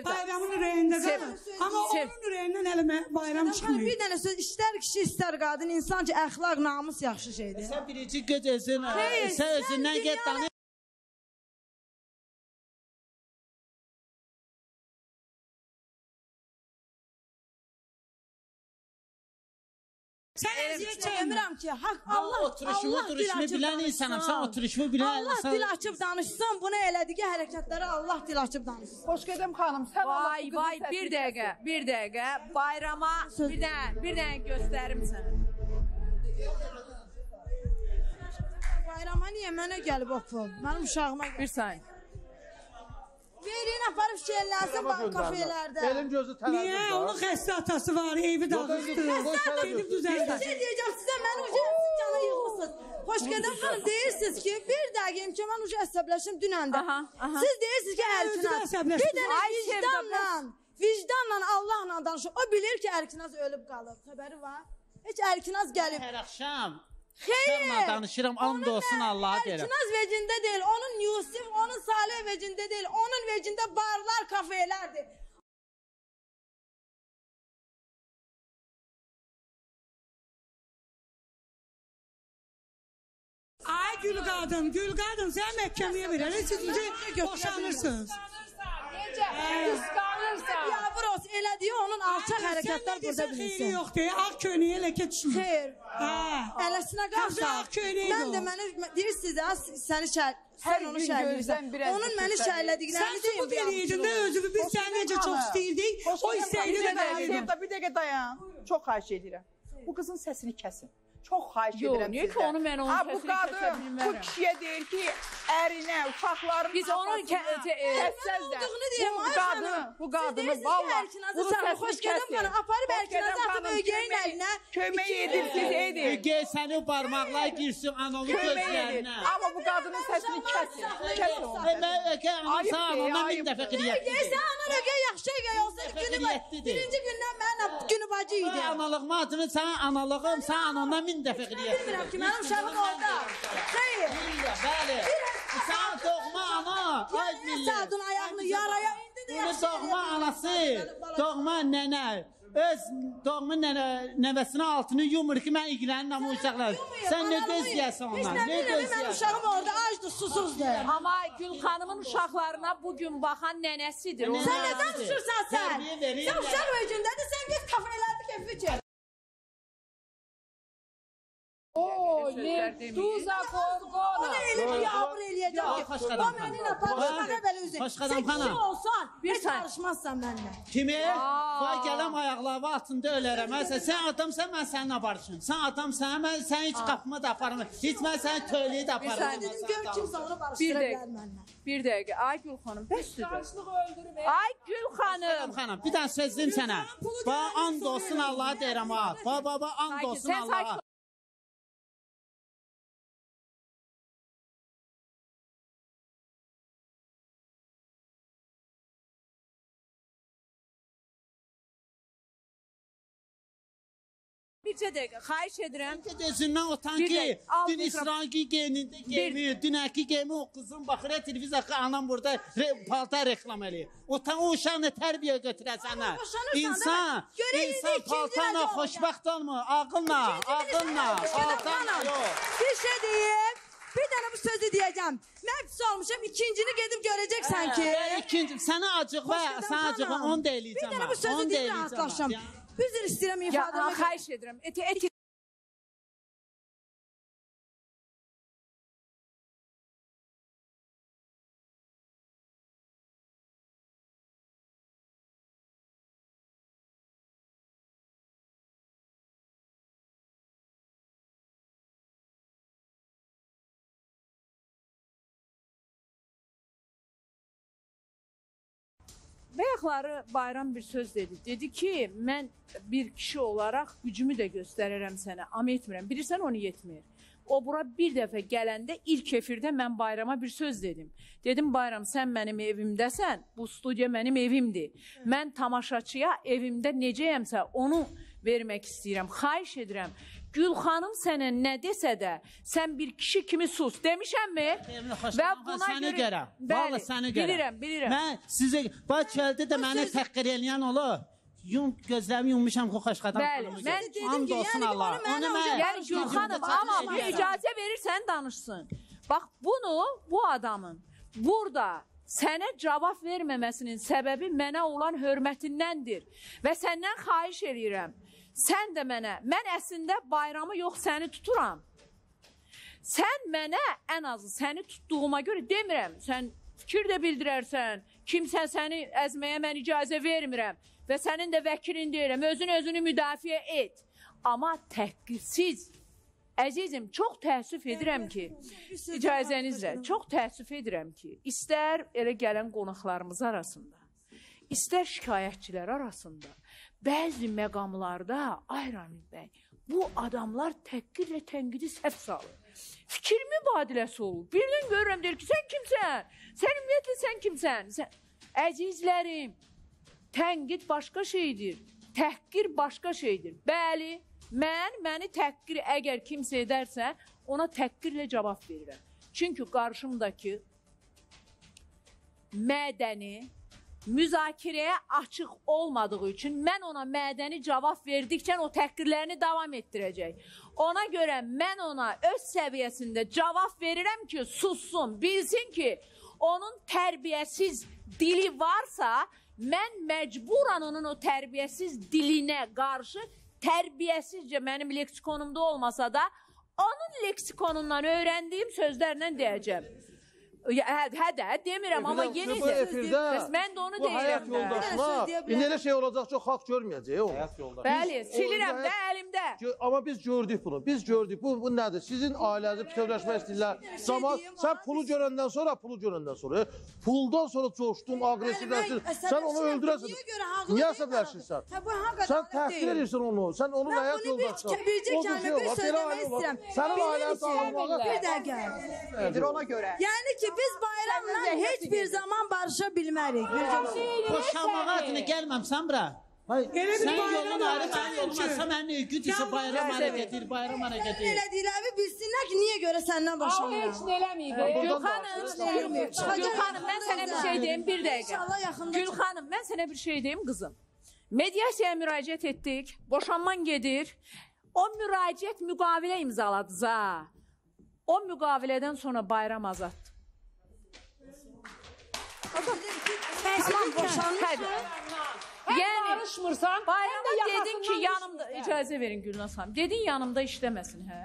S12: bayramın ürəyində qalın. Amma onun ürəyindən hələ mə- bayram çıxmıyor.
S4: bir dənə söz istər kişi istər qadın insan ki əxlaq namus yaxşı şeydir.
S3: Sən birinci göz özün, sən
S4: sən
S3: özündən get
S4: dünyanı-
S12: Sən əziyyət çəkmə.
S4: Demirəm ki, haqq
S3: Allah oturuşumu,
S4: Allah açıb
S3: bilən insanam. Sən oturuşumu bilən
S4: Allah dil açıb danışsın, bunu elədiyi hərəkətləri Allah dil açıb danışsın.
S9: Xoşgədəm xanım, sən
S2: Vay vay bir dəqiqə, bir dəqiqə. Bayrama bir dənə, bir dənə göstərim sənə.
S4: Bayrama niyə mənə gəlib o pul? Mənim uşağıma
S2: Bir saniyə.
S4: Verin aparıb şəhərləsin bax kafelərdə.
S10: Elin gözü tərəzidir.
S12: Niyə? Onun xəstə atası var, evi dağıtdı. Gedib
S4: Bir
S12: düzəldi.
S4: şey deyəcəm sizə, mən uca siz cana yığmısınız. Xoşgədəm xanım deyirsiniz ki, bir dəqiqəm ki, mən uca əsəbləşim dünən də. Siz deyirsiniz ki, Əlkinaz. Bir dənə vicdanla, vicdanla Allahla danışır. O bilir ki, Əlkinaz ölüb qalıb. Xəbəri var? Heç Əlkinaz gəlib.
S3: Hər axşam
S4: Xeyr.
S3: Sənlə danışıram, and olsun Allaha deyirəm.
S4: Əlkinaz vecində deyil, onun Yusif, onun Salih vecində deyil, onun vecində barlar, kafelərdir.
S12: Ay gül qadın, gül qadın sən məhkəməyə verər. Siz necə boşanırsınız?
S11: Necə? Qısqanırsan.
S4: Yavur olsun, elədiyi onun alçaq hərəkətlər burada
S12: Xeyri
S4: bilinsin.
S12: yoxdur. Ağ köynəyə ləkə düşmür.
S4: Xeyr.
S12: Hə.
S4: Eləsinə qalsa.
S12: ağ köynəyi
S4: Mən də
S12: o.
S4: mənə deyirsiniz də səni şər sən onu
S9: biraz
S4: Onun məni
S9: şey
S12: Sən
S4: şərlədiklərini deyim.
S12: sübut eləyirdin də özünü biz səni necə çox istəyirdik. O istəyirdi də
S9: bir dəqiqə dayan. Çox xahiş edirəm. Bu qızın səsini kəsin. Çox xahiş
S2: Yox,
S9: edirəm
S2: niyə ki onu mən onun
S9: Ha, bu qadın
S2: bilmərəm.
S9: bu kişiyə deyir ki, ərinə, uşaqların
S2: Biz onun kə- te- e,
S9: Bu qadını, bu qadını
S4: deyirsiniz ki,
S9: valla
S4: Əlkinazı
S9: bunun
S4: çağırın,
S9: səsini
S4: xoş gəlin xanım, aparıb
S9: gəlin
S4: atıb ögəyin
S9: kömək-
S4: əlinə.
S9: Kömək edin, siz edin.
S3: Gel səni barmaqlar girsin
S9: edin.
S3: gözlərinə.
S9: Amma bu qadının səsini kəsin. Kəsin onu.
S3: Mən ögə anam sağ anamdan min dəfə
S9: deyil.
S3: qiriyyətlidir.
S4: Gəlsə anan ögəy yaxşı ögəy
S3: Fəqiriyyətlidir.
S4: birinci gündən mənlə günü bacı idi.
S3: Analığıma adını sən analığım, sən anamdan min dəfə qiriyyətlidir.
S4: Bilmirəm ki, mənim uşağım orada. Xeyr.
S3: Bilirəm, bəli. Sən doğma ana, ay
S4: Nə
S3: millət.
S4: sadın ayağını yaraya indi də yaxşı.
S3: doğma anası, doğma nənə, öz doğma nənə, nəvəsinə altını yumur ki, mən ilgilənirəm o uşaqlar. Sən nə gözləyəsən ondan?
S4: nə bilmirəm, mənim
S3: gözləyəsən?
S4: uşağım orada acdır, susuzdur.
S2: Amma Gül xanımın uşaqlarına bu gün baxan nənəsidir.
S4: Sən nə danışırsan sən? Sən uşaq vecindədir, sən get kafelərdə keyfi çək.
S11: O, Meduza Gorgona.
S4: Onu elə bir yavr eləyəcək o mənimlə
S3: xanım.
S4: barışmağa belə üzür.
S3: Xoş qadam
S4: Sən olsan,
S2: Bir
S4: barışmazsan mənimlə.
S3: Kimi? Vay gələm ayaqları altında ölərəm. Məsələn, sən adamsan, mən səninlə barışım. Sən adamsan, mən sən heç qapımı da aparmam. Heç mən səni tövləyə də
S4: Sən
S3: aparmam.
S4: dedim, gör kimsə onu
S2: Bir
S4: barışdıra
S2: dəqiqə.
S4: bilər mənimlə.
S2: Bir dəqiqə. Ay Gül xanım, bəsdir.
S11: Qançılıq öldürüb.
S2: Ay Gül xanım.
S3: Xanım, bir dənə söz deyim sənə. Ba and olsun Allaha deyirəm ha. Ba baba and olsun
S2: sən
S3: Allaha.
S2: Bircə dəqiqə, xahiş edirəm.
S3: Gözündən utan
S2: Bir
S3: ki,
S2: dəqiqə, al
S3: dün
S2: mikrofon.
S3: İsrail geyinində geyimi, dünəki geyimi o qızın baxır ya televizor ki, anam burada re, paltar reklam eləyir. Utan o uşaq nə tərbiyə götürəsən ha?
S6: boşanırsan da
S3: İnsan,
S6: mən-
S3: insan paltarla
S6: rəqəm
S3: xoşbəxt olmur, ağılla, ağılla, paltarla yox.
S6: Bir şey diyeyim. Bir tane bu sözü diyeceğim. Ben pis olmuşum. ikincini gidip göreceksen ki.
S3: Ben ikinci, sənə acıq və sənə acıq onu da
S6: Bir
S3: eləyəcəm.
S6: tane
S3: ha,
S6: bu sözü
S3: onu da
S6: deyip
S3: eləyəcəm ha.
S6: rahatlaşım.
S3: Ya-
S6: Üzr istəyirəm
S2: Ya,
S6: ifadəmə. görə.
S2: xahiş edirəm. Eti, eti Bayaqları Bayram bir söz dedi. Dedi ki, mən bir kişi olaraq gücümü də göstərərəm sənə, amma etmirəm. Bilirsən onu yetmir. O bura bir dəfə gələndə ilk efirdə mən Bayrama bir söz dedim. Dedim Bayram, sən mənim evimdəsən, bu studiya mənim evimdir. Mən tamaşaçıya evimdə necəyəmsə onu vermək istəyirəm. Xahiş edirəm. Gül xanım sənə nə desə də, sən bir kişi kimi sus. Demişəmmi? Və buna
S3: səni
S2: görə
S3: Vallahi səni görəm.
S2: Bilirəm, bilirəm.
S3: Mən sizə bax gəldi də məni təhqir eləyən olur. Yum gözlərimi yummuşam ki, xoşqadam
S2: Bəli, mən dedim ki, yəni
S3: Allah.
S2: onu mənə
S3: mən
S2: Yəni Gül xanım, amma bir icazə verirsən danışsın. Bax bunu bu adamın burada sənə cavab verməməsinin səbəbi mənə olan hörmətindəndir və səndən xahiş eləyirəm. Sən də mənə, mən əslində bayramı yox səni tuturam. Sən mənə ən azı səni tutduğuma görə demirəm, sən fikir də bildirərsən, kimsə səni əzməyə mən icazə vermirəm və sənin də vəkilin deyirəm, özün özünü müdafiə et. Amma təhqirsiz, əzizim, çox təəssüf edirəm ki, icazənizlə, çox təəssüf edirəm ki, istər elə gələn qonaqlarımız arasında, istər şikayətçilər arasında, bəzi məqamlarda, ay Ramil bəy, bu adamlar təhqirlə tənqidi səhv salır. Fikir mübadiləsi olur. Birdən görürəm deyir ki, sən kimsən? Sən ümumiyyətlə sən kimsən? Sən... Əzizlərim, tənqid başqa şeydir. Təhqir başqa şeydir. Bəli, mən məni təhqir əgər kimsə edərsə, ona təhqirlə cavab verirəm. Çünki qarşımdakı mədəni müzakirəyə açıq olmadığı üçün mən ona mədəni cavab verdikcə o təhqirlərini davam etdirəcək. Ona görə mən ona öz səviyyəsində cavab verirəm ki, sussun, bilsin ki, onun tərbiyəsiz dili varsa, mən məcburan onun o tərbiyəsiz dilinə qarşı tərbiyəsizcə mənim leksikonumda olmasa da onun leksikonundan öyrəndiyim sözlərlə deyəcəm. Ya, Hə, hə də demirəm amma yenə də
S10: efirdə
S2: Bəs mən də onu
S10: bu həyat
S2: deyirəm. də.
S10: yoldaşına indi elə şey olacaq ki, xalq görməyəcək onu. Həyat yoldaşı.
S2: Bəli, silirəm də əlimdə.
S10: Amma biz gördük bunu. Biz gördük. Bu bu nədir? Sizin ailənizi bütövləşmək istəyirlər. Zaman sən pulu görəndən sonra, pulu görəndən sonra, puldan sonra coşdun, aqressivləşdin. Sən onu öldürəsən.
S6: Niyə
S10: əsəbləşirsən?
S6: Hə,
S10: Sən təhqir edirsən onu. Sən onun
S6: Mən
S10: həyat
S6: bunu bir-
S10: yoldaşına.
S6: bircə kəlmə bir söyləmək istəyirəm.
S10: Sənin
S6: misin?
S10: sağlamlığı.
S6: Bir dəqiqə.
S10: Nedir
S9: ona görə?
S6: Yəni ki, biz bayramla heç bir zaman barışa bilmərik. Bir
S3: Boşanmağa adına gəlməmsən bura. Hayır,
S12: Elə bir
S3: sən
S12: bayram
S3: yolun ayrı,
S12: olacaq
S3: sən olmazsa
S12: ki-
S3: mən güdüsə bayram
S12: icazə
S3: hərəkəti, bayram hərəkəti.
S6: elədikləri bilsinlər ki, niyə görə səndən
S11: Amma
S6: boşanırlar.
S11: heç nə eləməyib.
S2: Gülxanım. Gülxanım, mən sənə bir şey deyim bir dəqiqə.
S6: İnşallah yaxında
S2: Gülxanım, mən sənə bir şey deyim qızım. Mediasiyaya müraciət etdik, boşanman gedir. O müraciət müqavilə imzaladınız ha. O müqavilədən sonra bayram azaddır.
S6: Tamam, boşanmışıq.
S11: Həm
S2: Yəni
S11: barışmırsan,
S2: Bayramda
S11: həm də
S2: dedin ki,
S11: yaxasından
S2: yanımda
S11: düşmürsən.
S2: icazə verin Gülnaz xanım. Dedin yanımda işləməsin, hə?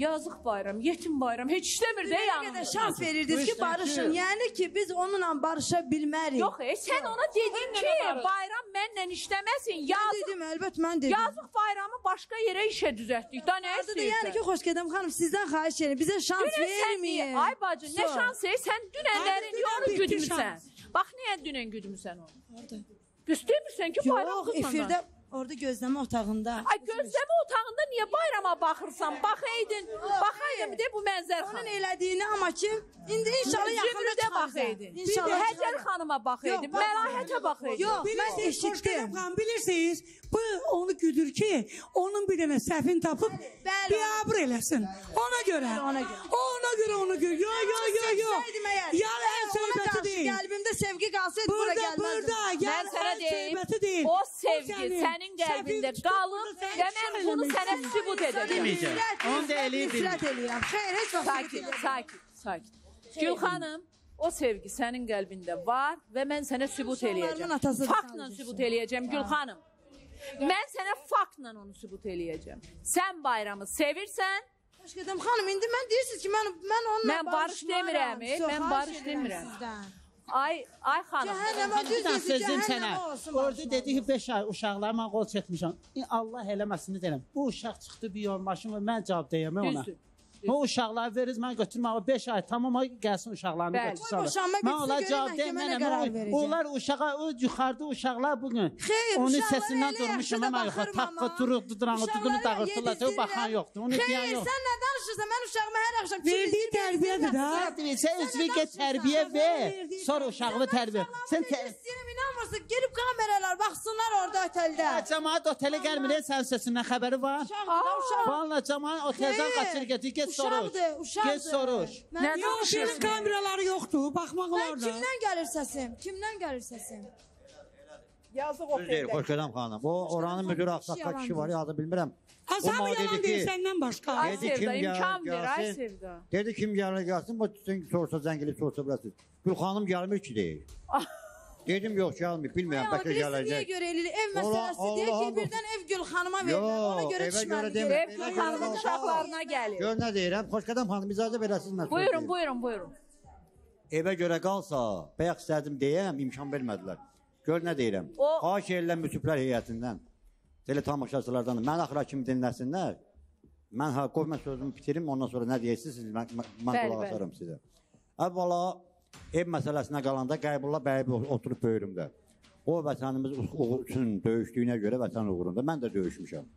S2: Yazıq bayram, yetim bayram heç işləmir də
S6: Bir
S2: yanımda.
S6: qədər şans verirdiniz ki, barışın. Yəni ki, biz onunla barışa bilmərik.
S2: Yox, e, sən ona dedin ki, bayram mənlə işləməsin.
S6: Mən
S2: Yazıq,
S6: dedim, əlbət mən dedim.
S2: yazıq bayramı başqa yerə işə düzəltdik. Da nə
S6: Adı da
S2: istəyirsən?
S6: yəni ki, xoş gedəm xanım, sizdən xahiş edirəm. Bizə şans
S2: Dünən sən niyə?
S6: verməyin.
S2: Ay bacı, nə
S6: Sor.
S2: şansı? Sən dünənlərin
S12: dünən bitti
S2: güdmüsən?
S12: şans.
S2: Bax niyə dünən güdmüsən onu? Göstərmirsən ki, bayram
S6: Yox,
S2: qızla
S6: efirdə orada gözləmə otağında.
S2: Ay gözləmə otağında niyə bayrama baxırsan? Baxaydın, bir də bu mənzərə
S6: Onun elədiyini amma ki, indi inşallah yaxında çıxacaq.
S2: baxaydın.
S6: İnşallah
S2: Həcər xanıma baxaydın, Məlahətə baxaydın.
S6: Yox, mən eşitdim.
S12: xanım, bilirsiniz, Bu onu güdür ki, onun bir dənə səhvini tapıb
S4: bəli.
S12: biabır eləsin. Ona görə.
S4: ona görə.
S12: Ona görə onu görə. Yo yo yo yo. Ən
S4: ona
S12: söhbəti deyil.
S4: Qəlbimdə sevgi qalsaydı bura
S12: Burada
S4: gəlməzdim.
S12: burada
S2: Mən
S12: yəni
S2: sənə
S12: ən
S2: deyim,
S12: deyil.
S2: o sevgi
S12: sənin
S2: sənin qəlbində qalıb və mən bunu sənə sübut edəcəm.
S3: Onu da eləyib
S4: Nifrət eləyirəm. Xeyr, heç vaxt
S2: Sakin, sakin, sakin. Gül xanım, o sevgi sənin qəlbində var və mən sənə sübut eləyəcəm. Faktla sübut eləyəcəm Gül xanım. Mən sənə faktla onu sübut eləyəcəm. Sən bayramı sevirsən,
S4: Xoşgədəm xanım, indi mən deyirsiniz ki, mən mən onunla
S2: Mən barış demirəm, e, mən barış demirəm. ay ay xanım.
S4: Cəhənnəmə düz desin,
S3: sözüm sənə. Orada dedi ki 5 ay uşaqlara mən qol çəkmişəm. İ, Allah eləməsin deyirəm. Bu uşaq çıxdı bir yol maşın və mən cavab deyəm ona.
S2: Düzdür.
S3: O uşaqları verir, mən götürməm. O 5 ay tamam o gəlsin uşaqlarını götürsün. Mən
S4: görək
S3: cavab O-
S4: verəcək.
S3: Onlar uşağa, o yuxarıda uşaqlar bugün
S4: Xeyr,
S3: onun səsindən durmuşam. Mən
S4: baxıram
S3: taqqı turuq, duduranı, dağıtırlar. Tə
S4: yedizdirirəm.
S3: baxan yoxdur. Onu deyən
S4: Xeyr,
S3: yox.
S4: sən nə danışırsan? Mən uşağıma hər axşam
S12: Verdiyi tərbiyədir də.
S3: Sən özünə get tərbiyə ver. Sonra uşağını tərbiyə. Sən tə-
S4: İstəyirəm, inanmırsın, gelib kameralar baxsınlar orada oteldə.
S3: Ya cəmaət otelə gəlmir, sən səsindən xəbəri var?
S4: Uşaqdır, uşaq.
S3: Vallahi cəmaət oteldən
S4: Xeyr,
S3: qaçır getir, get soruş.
S4: uşaqdır, uşaqdır.
S3: Get soruş.
S4: Mən
S2: Nə
S12: Yox,
S2: danışırsın?
S12: benim kameraları yoxdur. Baxmaq
S4: Mən
S12: olar da.
S4: kimdən gəlir səsim? Kimdən gəlir səsim?
S9: Yazıq o
S13: Düz deyir,
S9: şeylər.
S13: Xoşqədəm xanım. O oranın müdürü ağsaqqal kişi var, adı bilmirəm.
S12: Ha,
S13: O
S12: sən
S13: mənə
S12: yalan deyil,
S13: ki,
S12: səndən başqa.
S2: Ay
S13: Dedi
S2: Sevda,
S13: kim gəl-
S2: imkan ver, ay
S13: gəlsin?
S2: Sevda.
S13: Dedi kim gəlir gəlsin, bu sizin sorsa zəng edib sorsa bilərsiniz. Gül xanım gəlmir ki deyir. Dedim yox gəlmir, bilmirəm bəlkə
S4: birisi niyə
S13: gələcək.
S4: görə eləyir? Ev məsələsi deyir ki, birdən ev Gül xanıma verirlər. Ona görə edir.
S2: Ev Gül xanımın uşaqlarına gəlir.
S13: Gör nə deyirəm? Xoşqədəm xanım icazə verəsiniz mən.
S2: Buyurun, buyurun, buyurun.
S13: Evə görə qalsa, bayaq istədim deyəm, imkan vermədilər. Gör nə deyirəm? Xahiş edirəm mütüblər heyətindən, tele tamaşaçılardan, mən axıra kimi dinləsinlər. Mən ha qoy mən sözümü bitirim, ondan sonra nə deyirsiniz, siz mən, mən qulaq asarım sizə. Əvvəla ev məsələsinə qalanda Qaybulla bəy oturub böyrümdə. O vətənimiz üçün döyüşdüyünə görə vətən uğrunda mən də döyüşmüşəm.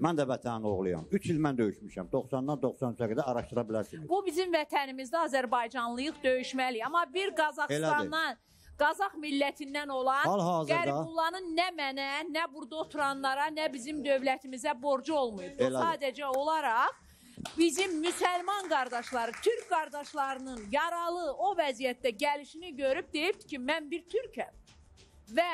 S13: Mən də vətənin oğluyam. 3 il mən döyüşmüşəm. 90-dan 93-ə qədər araşdıra bilərsiniz.
S2: Bu bizim vətənimizdə Azərbaycanlıyıq, döyüşməliyik. Amma bir Qazaxıstandan, Qazax millətindən olan Qəribullanın nə mənə, nə burada oturanlara, nə bizim dövlətimizə borcu olmayıb. Sadəcə olaraq bizim müsəlman qardaşları, türk qardaşlarının yaralı o vəziyyətdə gəlişini görüb deyibdi ki, mən bir türkəm və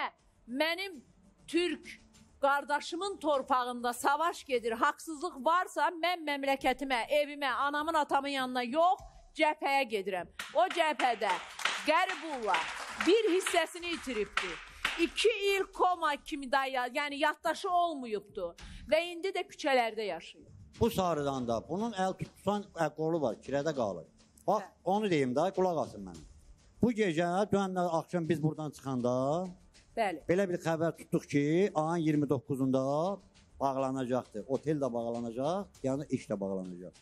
S2: mənim türk qardaşımın torpağında savaş gedir, haqsızlıq varsa mən məmləkətimə, evimə, anamın, atamın yanına yox, cəbhəyə gedirəm. O cəbhədə Qəribulla bir hissəsini itiribdi. 2 il koma kimi daya, yəni yaddaşı olmayıbdı və indi də küçələrdə yaşayır.
S13: Bu sarıdan da bunun əl tutusan ə, qolu var, kirədə qalır. Bax, onu deyim də, qulaq asın mənim. Bu gecə dünən axşam biz buradan çıxanda
S2: Bəli.
S13: belə bir xəbər tutduq ki, ayın 29-unda bağlanacaqdır. Otel də bağlanacaq, yəni iş də bağlanacaq.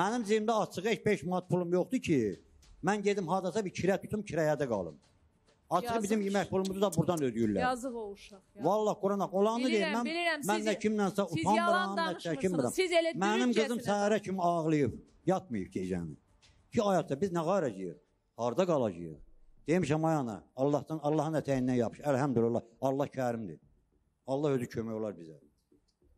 S13: Mənim cibimdə açıq heç 5 manat pulum yoxdur ki, mən gedim hardasa bir kirə tutum, kirəyədə qalım. Açıq
S2: Yazıq
S13: bizim yemək pulumuzu da buradan ödəyirlər.
S2: Yazıq o uşaq. ya.
S13: Vallahi Qurana olanı deyir. Mən,
S2: bilirəm.
S13: mən
S2: Siz-
S13: də kimlənsə utanmıram,
S2: danışmırsınız.
S13: çəkinmirəm.
S2: Siz elə
S13: Mənim qızım səhərə kimi ağlayıb, yatmayıb gecəni. Ki ayətdə biz nə qaracağıq? Harda qalacağıq? Demişəm ay ana, Allahdan Allahın ətəyindən yapış. Elhamdülillah, Allah kərimdir. Allah özü kömək olar bizə.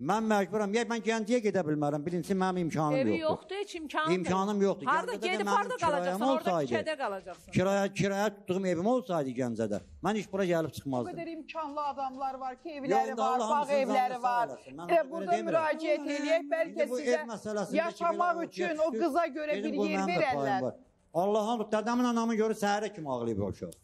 S13: Mən məcburam. Ya mən Gəncəyə gedə bilmərəm. Birincisi mənim imkanım
S2: Evi
S13: yoxdur.
S2: yoxdur, heç imkanı
S13: İmkanım yoxdur.
S2: Harda gedib harda qalacaqsan?
S13: olsaydı.
S2: küçədə qalacaqsan.
S13: Kiraya kiraya tutduğum evim olsaydı Gəncədə, mən heç bura gəlib çıxmazdım.
S9: qədər imkanlı adamlar var ki, evləri var, bağ evləri var. Elə burada müraciət eləyək, bəlkə
S13: bu
S9: sizə yaşamaq üçün o qıza görə bir
S13: bu
S9: yer verərlər.
S13: Allah'ın dədəmin anamın görə səhərə kimi ağlayıb o uşaq.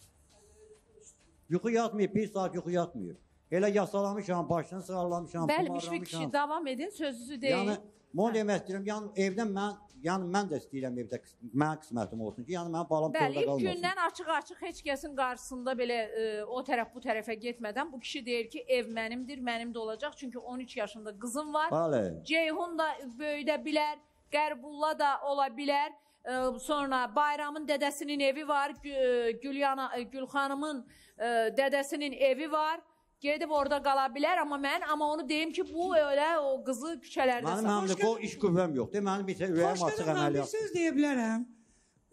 S13: Yuxu yatmıyor, bir saat yuxu yatmıyor. Elə yasalamışam, başını sığallamışam,
S2: Bəli, Müşfiq kişi davam edin, sözünüzü deyin.
S13: Yəni bunu demək istəyirəm, yəni evdən mən, yəni mən də istəyirəm evdə mənim qismətim olsun ki, yəni mənim balam
S2: Bəli,
S13: çöldə
S2: ilk
S13: qalmasın.
S2: gündən açıq-açıq heç kəsin qarşısında belə e, o tərəf bu tərəfə getmədən bu kişi deyir ki, ev mənimdir, mənim də olacaq. Çünki 13 yaşında qızım var.
S13: Bəli.
S2: Ceyhun da böyüdə bilər, Qərbulla da ola bilər. E, sonra Bayramın dədəsinin evi var, Gü- Gülyana e, Gülxanımın e, dədəsinin evi var. Gedib orada qala bilər, amma mən amma onu deyim ki, bu elə o qızı küçələrdə
S13: Mənim
S2: salır.
S13: həm də o iş qüvvəm yoxdur. Mənim bir ürəyim açıq
S12: Xoşqədəm xanım, bir
S13: əməliyyat.
S12: söz deyə bilərəm.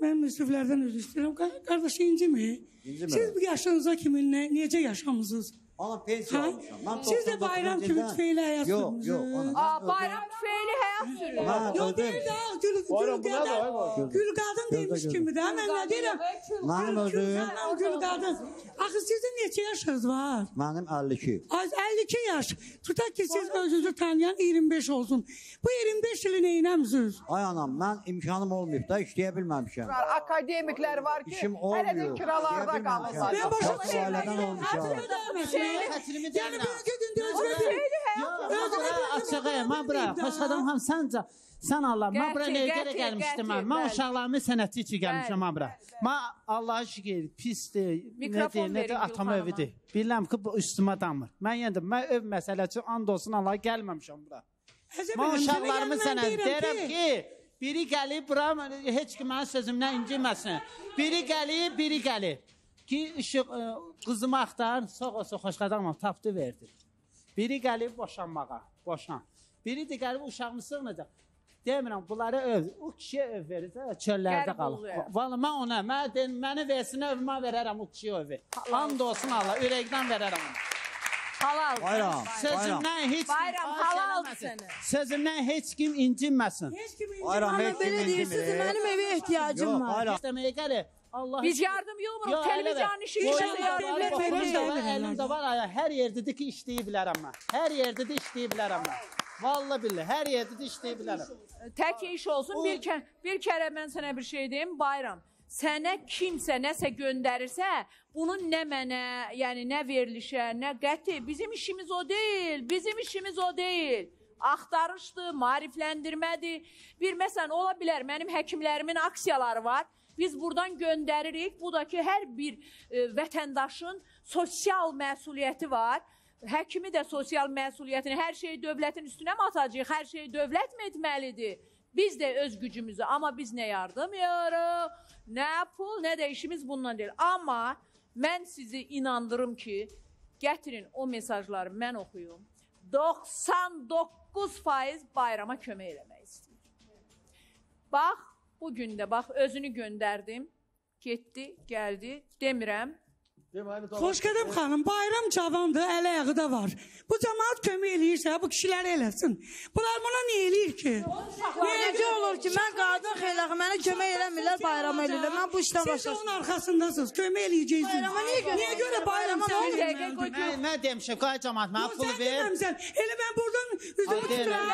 S12: Mən müsriflərdən üzr istəyirəm. Qa- Qardaş incimi?
S13: İncimirəm.
S12: Siz bu yaşınıza kimi nə, necə yaşamısınız?
S13: Ana pensiya
S12: Hə?
S13: almışam. Mən
S12: Siz də
S13: 99
S12: bayram kimi
S13: ildə-
S12: tüfeyle həyat
S13: Yox,
S12: sürmüsünüz.
S13: yox, ana.
S2: Aa,
S13: mən
S2: bayram tüfeğiyle hayat sürüyor.
S13: Mən
S12: Yox,
S13: öldüm.
S12: deyir də, gül, gül
S10: Bayram, bu nədir, ay
S12: qadın,
S10: bayram?
S12: gül qadın demiş
S13: gözlə.
S12: kimi də, mən nə deyirəm?
S13: Mənim
S12: Gül
S13: özüm,
S12: qadın, gül qadın. Axı sizin neçə yaşınız var?
S13: mənim 52.
S12: Az 52 yaş. Tutaq ki siz özünüzü tanıyan 25 olsun. Bu 25 ili neynəmsiniz?
S13: Ay anam, mən imkanım olmayıb da işləyə bilməmişəm.
S9: Akademiklər var ki,
S13: İşim
S9: hələ də
S13: olmuyor.
S9: kiralarda
S13: işləyə bilməmişəm.
S9: qalırlar.
S12: Ben başa
S13: Çox ailədən olmuşam.
S3: Xətrimi
S12: Yəni bugünkü gündə özünüzü
S3: Açığı, mən bura xoş adam ham sənca sən Allah, mən bura nəyə görə gəlmişdim mən? Mən uşaqlarımı sənətçi üçün gəlmişəm mən bura. Mən Allaha şükür pisdir. Nədir, nədir
S2: verin
S3: atam evidir. Bilirəm ki, bu üstümə damır. Mən yenə də mən ev məsələsi and olsun Allaha gəlməmişəm bura. Mən uşaqlarımı sənə deyirəm ki, biri gəlib bura heç kim mənim sözümdən inciməsin. Biri gəlib, biri gəlib. Ki işıq ə, qızımı axtar, sağ olsun xoşqadamam, tapdı verdi. Biri gəlib boşanmağa, boşan. Biri də gəlib uşağımı sığınacaq. Demirəm, bunları öv, o kişiyə öv verir, də, çöllərdə qalır. Valla mən ona, mən deyim, məni versin övmə verərəm o kişiyə öv. And olsun Allah, ürəkdən verərəm ona.
S2: Halal.
S13: Bayram.
S3: Sözümdən heç kim
S2: Bayram, halal sənə.
S3: Sözümdən heç kim incinməsin.
S13: Bayram, heç kim
S6: Belə deyirsiz,
S13: incinmir.
S6: mənim evə ehtiyacım
S13: Yox,
S6: var.
S13: bayram.
S3: İstəməyə gəlir. Allah
S2: Biz yardım yolmuruq. Televizyon işi işləsə yardım
S3: Elimdə
S2: verməyəcək.
S3: var, elimdə var, aya, hər yerdədir ki, işləyə bilərəm mən. Hər yerdədir işləyə bilərəm mən. Vallahi billahi, hər yerdədir işləyə bilərəm.
S2: Tək iş olsun. Bir, kə bir kərə mən sənə bir şey deyim. Bayram. Sənə kimsə nəsə göndərirsə, bunun nə mənə, yəni nə verilişə, nə qəti, bizim işimiz o deyil. Bizim işimiz o deyil. Axtarışdır, maarifləndirmədir. Bir məsələn ola bilər mənim həkimlərimin aksiyaları var. Biz buradan göndəririk. Bu da ki hər bir e, vətəndaşın sosial məsuliyyəti var. Həkimi də sosial məsuliyyətini hər şeyi dövlətin üstünə mi atacağıq? Hər şeyi dövlət mi etməlidir? Biz də öz gücümüzü, amma biz nə yardım yarıq, nə pul, nə də işimiz bundan deyil. Amma mən sizi inandırım ki, gətirin o mesajları mən oxuyum. 99% bayrama kömək eləmək istəyir. Bax, bu gün də bax özünü göndərdim. Getdi, gəldi. Demirəm,
S12: Xoşqədəm xanım, bayram cavandır, əl ayağı da var. Bu cəmaət kömək eləyirsə, bu kişilər eləsin. Bunlar buna nə eləyir ki?
S6: Necə olur ki, mən qadın xeylağı mənə kömək eləmirlər, bayram eləyirlər. Mən bu işdən
S12: Siz də
S6: başa
S12: onun arkasındasınız, kömək eləyəcəksiniz.
S6: Bayrama niyə görə-
S12: Niyə görə bayram sən eləyirsən?
S3: Mən, mən demişəm, qoy cəmaət mənə pul
S12: sən
S3: ver.
S12: deməmsən. Elə mən buradan üzümü tuturam.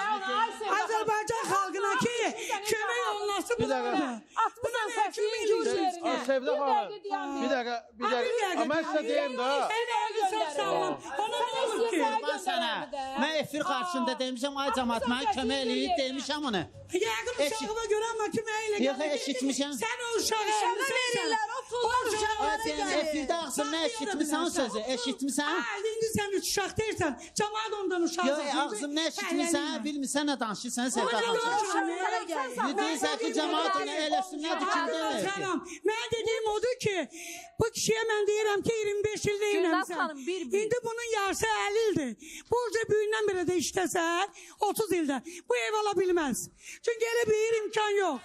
S12: Azərbaycan xalqına ki, kömək olunası
S10: dəqiqə.
S12: da.
S2: atmısan
S12: Buna
S2: səfiyin
S12: kömək eləyəcəksiniz.
S2: Bir dəqiqə
S10: Bir dəqiqə, mən sizə deyim də.
S12: Sən ayağı sağ sağlam. Ona nə olur ki?
S3: Mən sənə, mən efir qarşısında demişəm, ay cəmaət mənə kömək eləyir demişəm onu.
S12: Yəqin uşağıma görə amma kömək elə
S3: Yox, eşitmişəm.
S12: Sən o uşağı
S6: verirlər, o pullar uşaqlara
S3: Sən
S6: gəlir.
S3: efirdə ağzını eşitmisən o sözü, eşitmisən?
S12: İndi sən üç uşaq deyirsən, cəmaət ondan uşaq
S3: Yox, ağzını eşitmisən, bilmirsən nə danışırsan Sevda.
S6: Uşaqlara gəlir.
S3: Deyirsən ki, cəmaət onu eləsinlər kim demir ki.
S12: Mən dediyim odur ki, bu kişiyə mən deyirəm ki, 25 il
S2: Gülnaz
S12: neynəmsən.
S2: xanım, bir- bir.
S12: İndi bunun yarısı 50 ildir. Burca büyündən belə də işləsə, 30 ildə bu ev ala bilməz. Çünki elə bir imkan yox.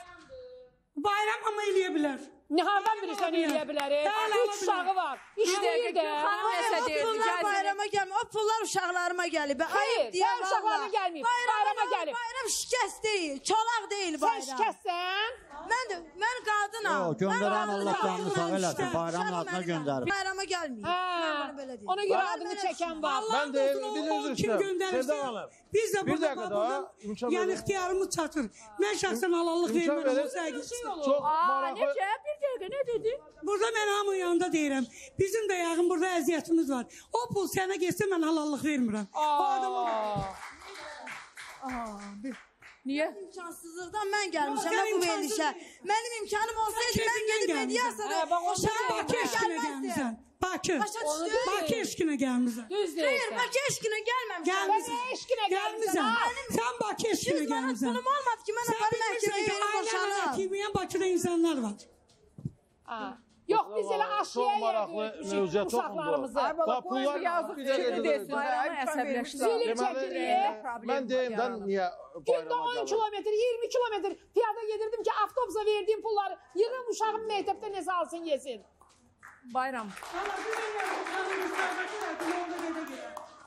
S12: Bayram amma eləyə bilər.
S11: Nə hardan bilirsən eləyə bilərik?
S12: Bəli,
S11: Üç uşağı var. İşləyir də.
S2: Xanım nəsə
S6: O
S2: deyir,
S6: pullar
S2: icazə
S6: bayrama gəlmir. O pullar uşaqlarıma gəlib.
S11: Xeyr,
S6: Ayıb deyəm
S11: sən uşaqlarına gəlməyib, bayrama gəlib.
S6: Bayram şikəst deyil, çolaq deyil
S11: Sən
S6: bayram.
S11: şikəstsən.
S6: Mən də mən qadınam.
S13: Yox, göndərən
S6: Mən
S13: Allah canını sağ eləsin. Bayramın adına göndərir.
S6: Bayrama gəlməyib. Mən bunu belə deyim.
S11: Ona görə adını çəkən var.
S12: Olsun, o-
S10: bir özür istəyirəm.
S12: Biz də
S10: Bir
S12: burada
S10: imkan
S12: yəni ixtiyarımız çatır. Mən şəxsən halalıq sərgisi.
S10: Çox
S2: Aa,
S10: maraqlı.
S2: necə? Bir dəqiqə nə dedi?
S12: Burada mən hamının yanında deyirəm. Bizim də yəqin burada əziyyətimiz var. O pul sənə getsə mən halallıq vermirəm. O adam
S2: Niyə?
S6: İmkansızlıqdan mən gəlmişəm
S12: Sən
S6: mən bu
S12: imkansız-
S6: verilişə. Mənim imkanım olsaydı mən
S12: keyfindən
S6: gedib
S12: gəlmisən.
S6: mediasiyada
S11: Hə, bax, o
S6: uşağı
S11: sən
S12: Bakı eşkinə
S6: gəlməzdim.
S12: gəlmisən. Bakı.
S6: Başa düşdün?
S12: Bakı eşkinə gəlmisən.
S11: Düz
S6: Xeyr,
S11: deyirsən.
S6: Bakı eşkinə gəlməmişəm.
S12: Gəlmisən.
S11: Sən eşkinə gəlmisən,
S12: Gəlmisən. Sən Bakı eşkinə
S6: 100 manat
S12: gəlmisən.
S6: pulum olmadı ki mən
S12: Sən
S6: aparım
S12: bilmirsən
S6: məhkəməyə
S12: ki,
S6: verim
S12: ailəmə
S6: boşanım.
S12: kimiyən Bakıda insanlar var.
S11: Ha. Yox, biz elə aşıya
S10: çox
S11: uşaqlarımızı.
S10: Bax, bunlar
S9: yazıq
S10: bir
S9: fikri
S10: gözlə.
S9: desin.
S2: Bayramı
S9: Bayramı
S2: əsəbləşdir.
S11: Zilin çəkirik.
S10: mən deyim də niyə
S11: Gündə
S10: bayrama
S11: 10
S10: gəlir.
S11: kilometr, 20 kilometr piyada gedirdim ki, avtobusa verdiğim pulları yığım uşağım məktəbdə nəsə alsın, yesin.
S2: bayram.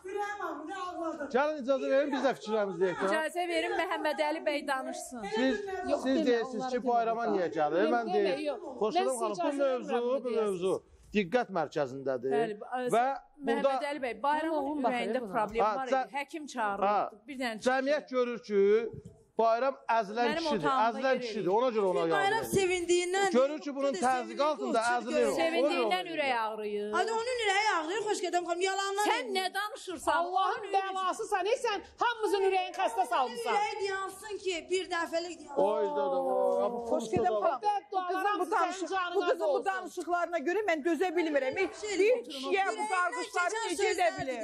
S12: Ürəyim ağrıdı, ağladı.
S10: Gəlin icazə verin biz də fikirlərimizi deyək. də.
S2: İcazə verin Məhəmməd Əli bəy danışsın.
S10: Siz
S11: Yox,
S10: siz
S11: demə,
S10: deyirsiniz
S11: onları
S10: ki,
S11: demə.
S10: bayrama niyə gəlir?
S11: Yox,
S10: Mən
S11: demə,
S10: deyim.
S11: yox. Mən
S10: xanım, bu
S11: sizə icazə
S10: mövzu,
S11: verirəm,
S10: bu
S11: deyəsiniz.
S10: mövzu diqqət mərkəzindədir.
S2: Bəli,
S10: Və
S2: Məhəmməd
S10: burada
S2: Əli bəy, bayramın
S11: Oğlum baxır
S2: ürəyində
S11: buna.
S2: problem
S10: Ha,
S2: var
S10: cə-
S2: idi. Həkim
S10: ha,
S2: çağırıldı. Bir dənə
S10: cəmiyyət görür ki, bayram əzilən
S2: Mənim
S10: kişidir,
S2: otağımda
S10: əzilən
S2: yer
S10: kişidir.
S2: eləyir.
S10: Ona görə ona
S6: Bayram
S10: yardım.
S6: sevindiyindən.
S10: Görür ki, bunun
S6: bir də
S10: təzyiqi
S6: sevindi,
S10: altında
S6: qoçur
S10: əzilir.
S6: görür.
S2: Sevindiyindən ürək ağrıyır.
S6: Hadi onun ürəyi ağrıyır, xoş gedəm xanım, yalanlar.
S2: Sən nə danışırsan?
S11: Allahın bəlasısan, ey sən hamımızın ürəyin xəstə salmısan.
S6: Ürəyi yansın ki, bir dəfəlik yansın.
S10: Oy da da. Bu
S9: Xoş gedəm xanım. Bu
S11: Bəddualarım
S9: qızın bu danışıq, bu qızın bu danışıqlarına görə mən dözə bilmirəm. Bir kişiyə bu qarğışları necə edə bilir?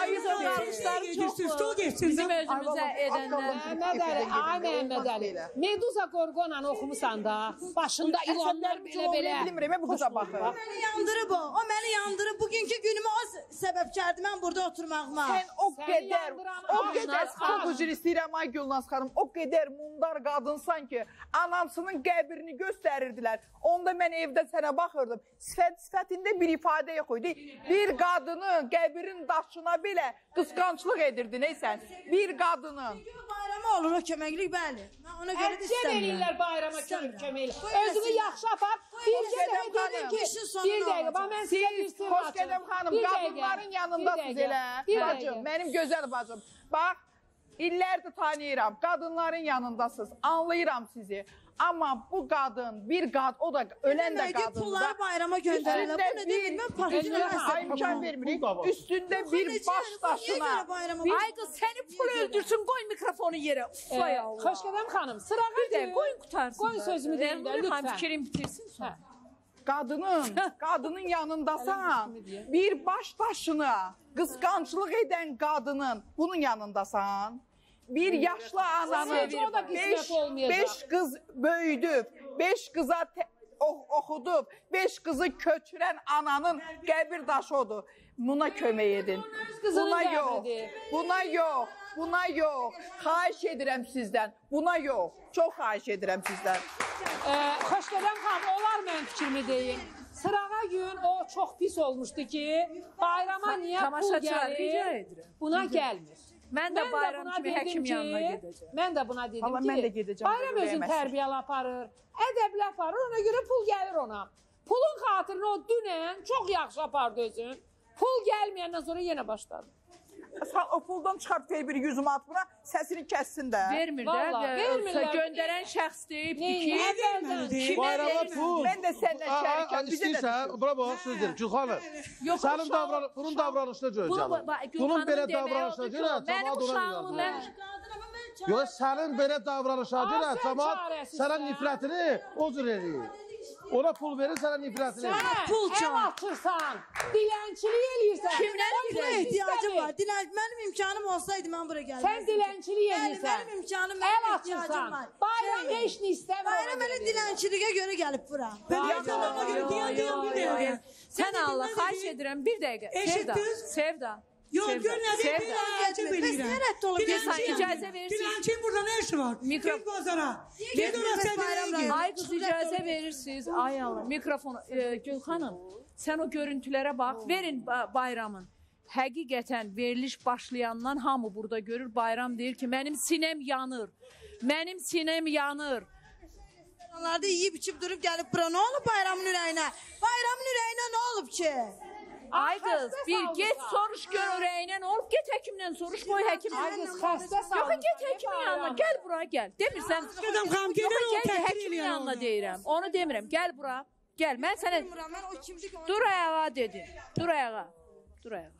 S2: Ayıbdır qarışları
S12: Gedirsiniz,
S2: çoxdur.
S12: stol geçsiniz.
S2: Bizim özümüzə edənlər.
S11: Məhəmməd Əli, ay Məhəmməd Əli. Meduza Gorgona oxumusan da, başında ilanlar belə-belə.
S9: Bilmirəm, bu qıza baxır.
S6: O məni yandırıb o, o məni yandırıb. Bugünkü günümü o s- səbəbkardır mən burada oturmağıma.
S9: Sən o qədər, o qədər, çox üzr istəyirəm ay Gülnaz xanım, o qədər mundar qadınsan ki, anasının qəbrini göstərirdilər. Onda mən evdə sənə baxırdım. Sifət sifətində bir ifadə yox idi. Bir qadının qəbrin daşına belə qısqanclıq edirdin ey sən. Bir qadının.
S6: Bayrama olur o köməklik, bəli. Mən ona görə də
S11: Əcəb
S6: istəmirəm.
S11: eləyirlər bayrama könül
S6: İstəmirəm.
S11: köməklə.
S6: Qoy
S11: Özünü
S6: eləsin.
S11: yaxşı apar.
S6: Qoy
S11: Bir
S6: eləsin.
S11: dəqiqə
S9: Gedəm
S11: dedim
S9: xanım.
S11: ki,
S6: İşin sonunu
S11: bir dəqiqə, bax
S6: alacaq.
S11: mən sizə bir sır
S9: Xoş
S11: açım.
S9: gedəm xanım,
S11: Bir
S9: qadınların
S11: dəqiqə,
S9: yanındasınız
S11: bir
S9: elə.
S11: dəqiqə, bir
S9: Bacım,
S11: dəqiqə.
S9: mənim gözəl bacım. Bax, illərdir tanıyıram. Qadınların yanındasınız. Anlayıram sizi. Amma bu qadın, bir qad, o da ölən də
S6: Demək ki,
S9: qadın.
S6: pulları bayrama göndərirlər. Bu nə demək? Mən partiyada
S9: Ay imkan vermirik. Üstündə bir baş
S6: Niyə
S9: daşına.
S6: görə bayrama?
S2: Ay qız səni pul öldürsün, qoy mikrofonu yerə. Uf, ay Allah.
S11: Xoş gedəm xanım, sırağa
S2: Bir də
S11: gir.
S2: qoyun qutarsın.
S11: Qoy sözümü deyim də,
S2: Lütfən
S11: lütfən.
S2: fikrin bitirsin sonra.
S9: Qadının, qadının yanındasan, bir baş daşına qısqanclıq edən qadının bunun yanındasan. Bir yaşlı ananın
S11: Sevgi o da qismət
S9: beş,
S11: olmayacaq.
S9: beş qız böyüdüb, beş qıza te- o- oxudub, beş qızı köçürən ananın qəbir daşı odur. Buna kömək edin.
S11: qızının
S9: Buna yox.
S11: qəbridir.
S9: Buna yox. Buna yox. Xahiş edirəm sizdən. Buna yox. Çox xahiş edirəm sizdən.
S11: Ee, xoş gedəm xanım, olar mən fikrimi deyim. Sırağa gün o çox pis olmuşdu ki, bayrama niyə pul
S2: Tamaşaçılar, rica
S11: gəlir,
S2: edirəm.
S11: buna gəlmir.
S2: Mən də bayram
S11: buna
S2: kimi
S11: dedim
S2: həkim
S11: ki,
S2: yanına gedəcəm.
S11: Mən də buna dedim
S9: Valla
S11: ki,
S9: mən də gedəcəm,
S11: bayram özün tərbiyəli aparır, ədəbli aparır, ona görə pul gəlir ona. Pulun xatirinə o dünən çox yaxşı apardı özün. Pul gəlməyəndən sonra yenə başladı.
S9: Puldan çıxart ver bir 100 manat buna, səsini kəssin də.
S2: Vermir də.
S11: Vallahi,
S2: də,
S11: vermirlər.
S2: Göndərən şəxs deyibdi ki, kimə
S10: Bayrama pul.
S9: Mən də səninlə şərikəm,
S10: İstəyirsən, bura bax, söz deyim. Gülxanım,
S2: Yox,
S10: sənin davran bunun davranışına görə canım. Bunun belə davranışına görə cəmaat ona inanır. Yox, sənin belə davranışına görə cəmaat sənə nifrətini o cür eləyir. Ona pul verir, sənə nifrətini eləyir.
S11: Sən
S6: pul
S11: ev atırsan, dilənçilik eləyirsən.
S6: Kimlər
S11: Sən
S6: pula
S11: pul
S6: ehtiyacım
S11: istəmir.
S6: var. Dilan, mənim imkanım olsaydı mən bura gəlməzdim.
S11: Sən dilənçilik
S6: Bəli,
S11: eləyirsən.
S6: mənim imkanım,
S11: Əl
S6: mənim ehtiyacım
S11: açırsan.
S6: var.
S11: Bayram heç nə istəmir.
S6: Bayram elə
S11: görə.
S6: dilənçiliyə görə gəlib bura.
S12: Ben
S11: Vay,
S12: yaptım ama
S11: vay,
S12: diyen
S11: vay,
S12: diyen bir dakika.
S2: Sən Allah, xahiş edirəm bir dəqiqə. Sevda? Sevda.
S12: Yok
S2: Sevda,
S12: görmedim.
S2: Sevda.
S12: Dilenci
S6: Bəs
S12: bilirəm.
S6: niyə rədd olub
S2: Dilan,
S6: getsin?
S2: icazə versin.
S12: Dilencinin burada ne işi var?
S2: Mikro-
S12: Git pazara. Git
S6: Gidin
S12: oraya
S6: bəs
S12: sen
S6: bayramda.
S12: nereye gir?
S2: Ay qız icazə verirsiniz. Ay Allah. Mikrofonu e, Gülxanım, sən o görüntülərə bax. Verin ba- bayramın. Həqiqətən veriliş başlayandan hamı burada görür. Bayram deyir ki, mənim sinəm yanır. Mənim sinəm yanır.
S6: Onlar da yeyib içib durub gəlib bura. Nə olub bayramın ürəyinə? Bayramın ürəyinə nə olub ki?
S2: Ay qız,
S11: xəstə
S2: bir
S11: salmısan.
S2: get soruş gör ürəyinə nə olub? Get həkimdən soruş, qoy həkim.
S11: Ay qız, xəstə
S2: Yox,
S11: salmısan,
S2: get həkimin yanına. Gəl bura, gəl. Demirsən.
S12: Gedəm xanım, gedin
S2: Yox,
S12: o təhqir
S2: yanına deyirəm. Onu demirəm. Gəl bura. Gəl. Mən sənə dur ayağa dedim. Dur ayağa. Dur ayağa.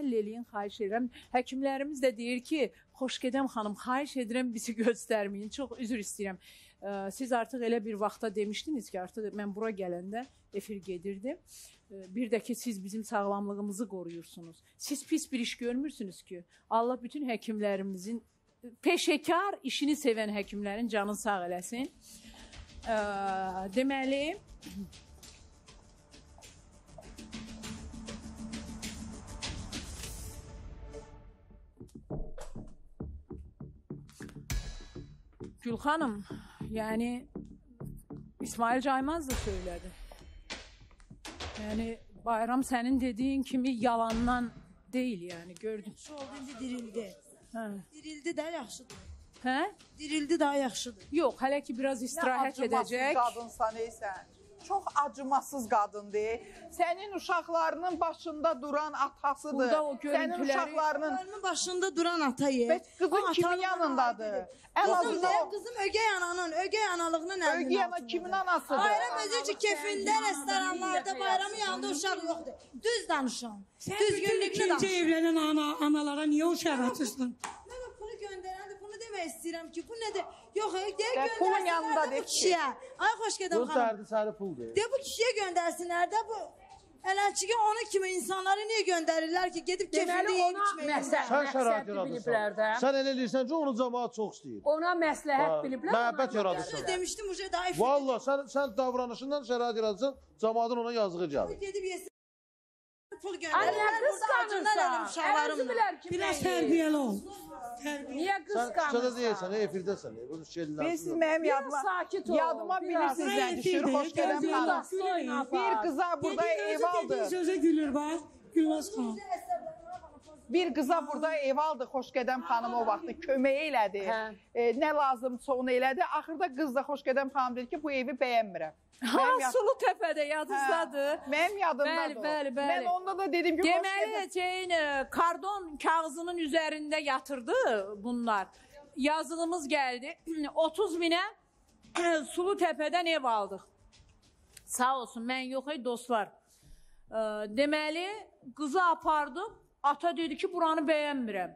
S2: Həll eləyin, xahiş edirəm. Həkimlərimiz də deyir ki, xoş gedəm xanım, xahiş edirəm bizi göstərməyin. Çox üzr istəyirəm. Siz artıq elə bir vaxtda demişdiniz ki, artıq mən bura gələndə efir gedirdi. Bir də ki siz bizim sağlamlığımızı qoruyursunuz. Siz pis bir iş görmürsünüz ki. Allah bütün həkimlərimizin peşəkar işini sevən həkimlərin canını sağ eləsin. Deməli Gül xanım, yəni İsmail Caymaz da söylədi. Yəni bayram sənin dediyin kimi yalandan deyil yəni gördün.
S4: Şu oldu indi dirildi.
S2: Hə.
S4: Dirildi də yaxşıdır.
S2: Hə?
S4: Dirildi daha yaxşıdır.
S2: Yox, hələ ki biraz istirahət edəcək.
S9: qadınsan ey sən. Çox acımasız qadındır. Sənin uşaqlarının başında duran atasıdır.
S2: Burada o
S9: Sənin
S2: görüntüləri-
S9: uşaqlarının
S4: Uşaqlarının başında duran atayı.
S9: Bəs qızın kimin yanındadır? Ən
S4: Qızım
S9: azından o-
S4: qızım ögey ananın, ögey analığının əlinin
S9: Ögey ana kimin anasıdır?
S4: Bayram özü kefində, restoranlarda bayramın yanında uşaq yoxdur. Düz danışın.
S12: Sen bütün
S4: Düzgünlüklə
S12: ikinci
S4: danışın.
S12: evlenen ana, analara niye o şer atıyorsun?
S4: Mən o pulu göndərəndə bunu demək istəyirəm ki, bu nədir? Yox,
S9: yanında
S4: göndərsinlər də
S9: de
S4: bu
S9: ki-
S4: kişiyə. Ay xoş gedəm
S10: Bu
S4: xanım.
S10: dərdi səni puldur.
S4: De bu kişiyə göndərsinlər də bu Eləçiyə onun kimi insanları niyə göndərirlər ki, gedib kefində yeyib
S11: məsəl-
S10: Sən şərait yaradırsan. Sən elə eləyirsən ki, onu cəmaət çox istəyir.
S11: Ona məsləhət biliblər.
S10: məhəbbət yaradırsan.
S4: Demişdim daha ifade.
S10: Valla sən sən davranışından şərait yaradırsan, cəmaatın ona yazığı gəlir.
S4: Gedib yesin. Pul
S11: Anne
S4: göndərirlər.
S11: qısqanırsan.
S4: uşaqlarımla.
S11: Əlcibilər kimi.
S12: Biraz terbiyeli ol.
S11: Niyə
S10: Sən küçədə
S11: qısqanırsan?
S10: deyirsən, efirdəsən. Bu şeylər.
S9: Bilirsiniz mənim
S11: Biraz
S9: yadıma,
S11: sakit ol.
S9: yadıma
S11: biraz.
S9: bilirsiniz nə düşür, xoş gələm
S11: Biraz
S9: xanım.
S11: soyun
S9: Bir qıza burada
S12: Dediğin
S9: ev
S12: sözü
S9: aldı.
S12: dediğin söze gülür bak. Gülmez kan.
S9: Bir qıza burada ev aldı, Xoşqədəm xanım o vaxtı kömək elədi.
S11: Hə.
S9: E, nə lazımsa onu elədi. Axırda qız da Xoşqədəm xanım dedi ki, bu evi bəyənmirəm.
S2: Ha,
S9: Mənim ya-
S2: Sulu Təpədə yadınızdadır.
S9: Hə, Mənim yadımdadır.
S2: Bəli, bəli, bəli.
S9: Mən onda da dedim ki,
S2: Deməli Ceyn kardon kağızının üzərində yatırdı bunlar. Yazılımız gəldi. 30 minə Sulu Təpədən ev aldıq. Sağ olsun, mən yox ey dostlar. Deməli qızı apardım. Ata dedi ki, buranı bəyənmirəm.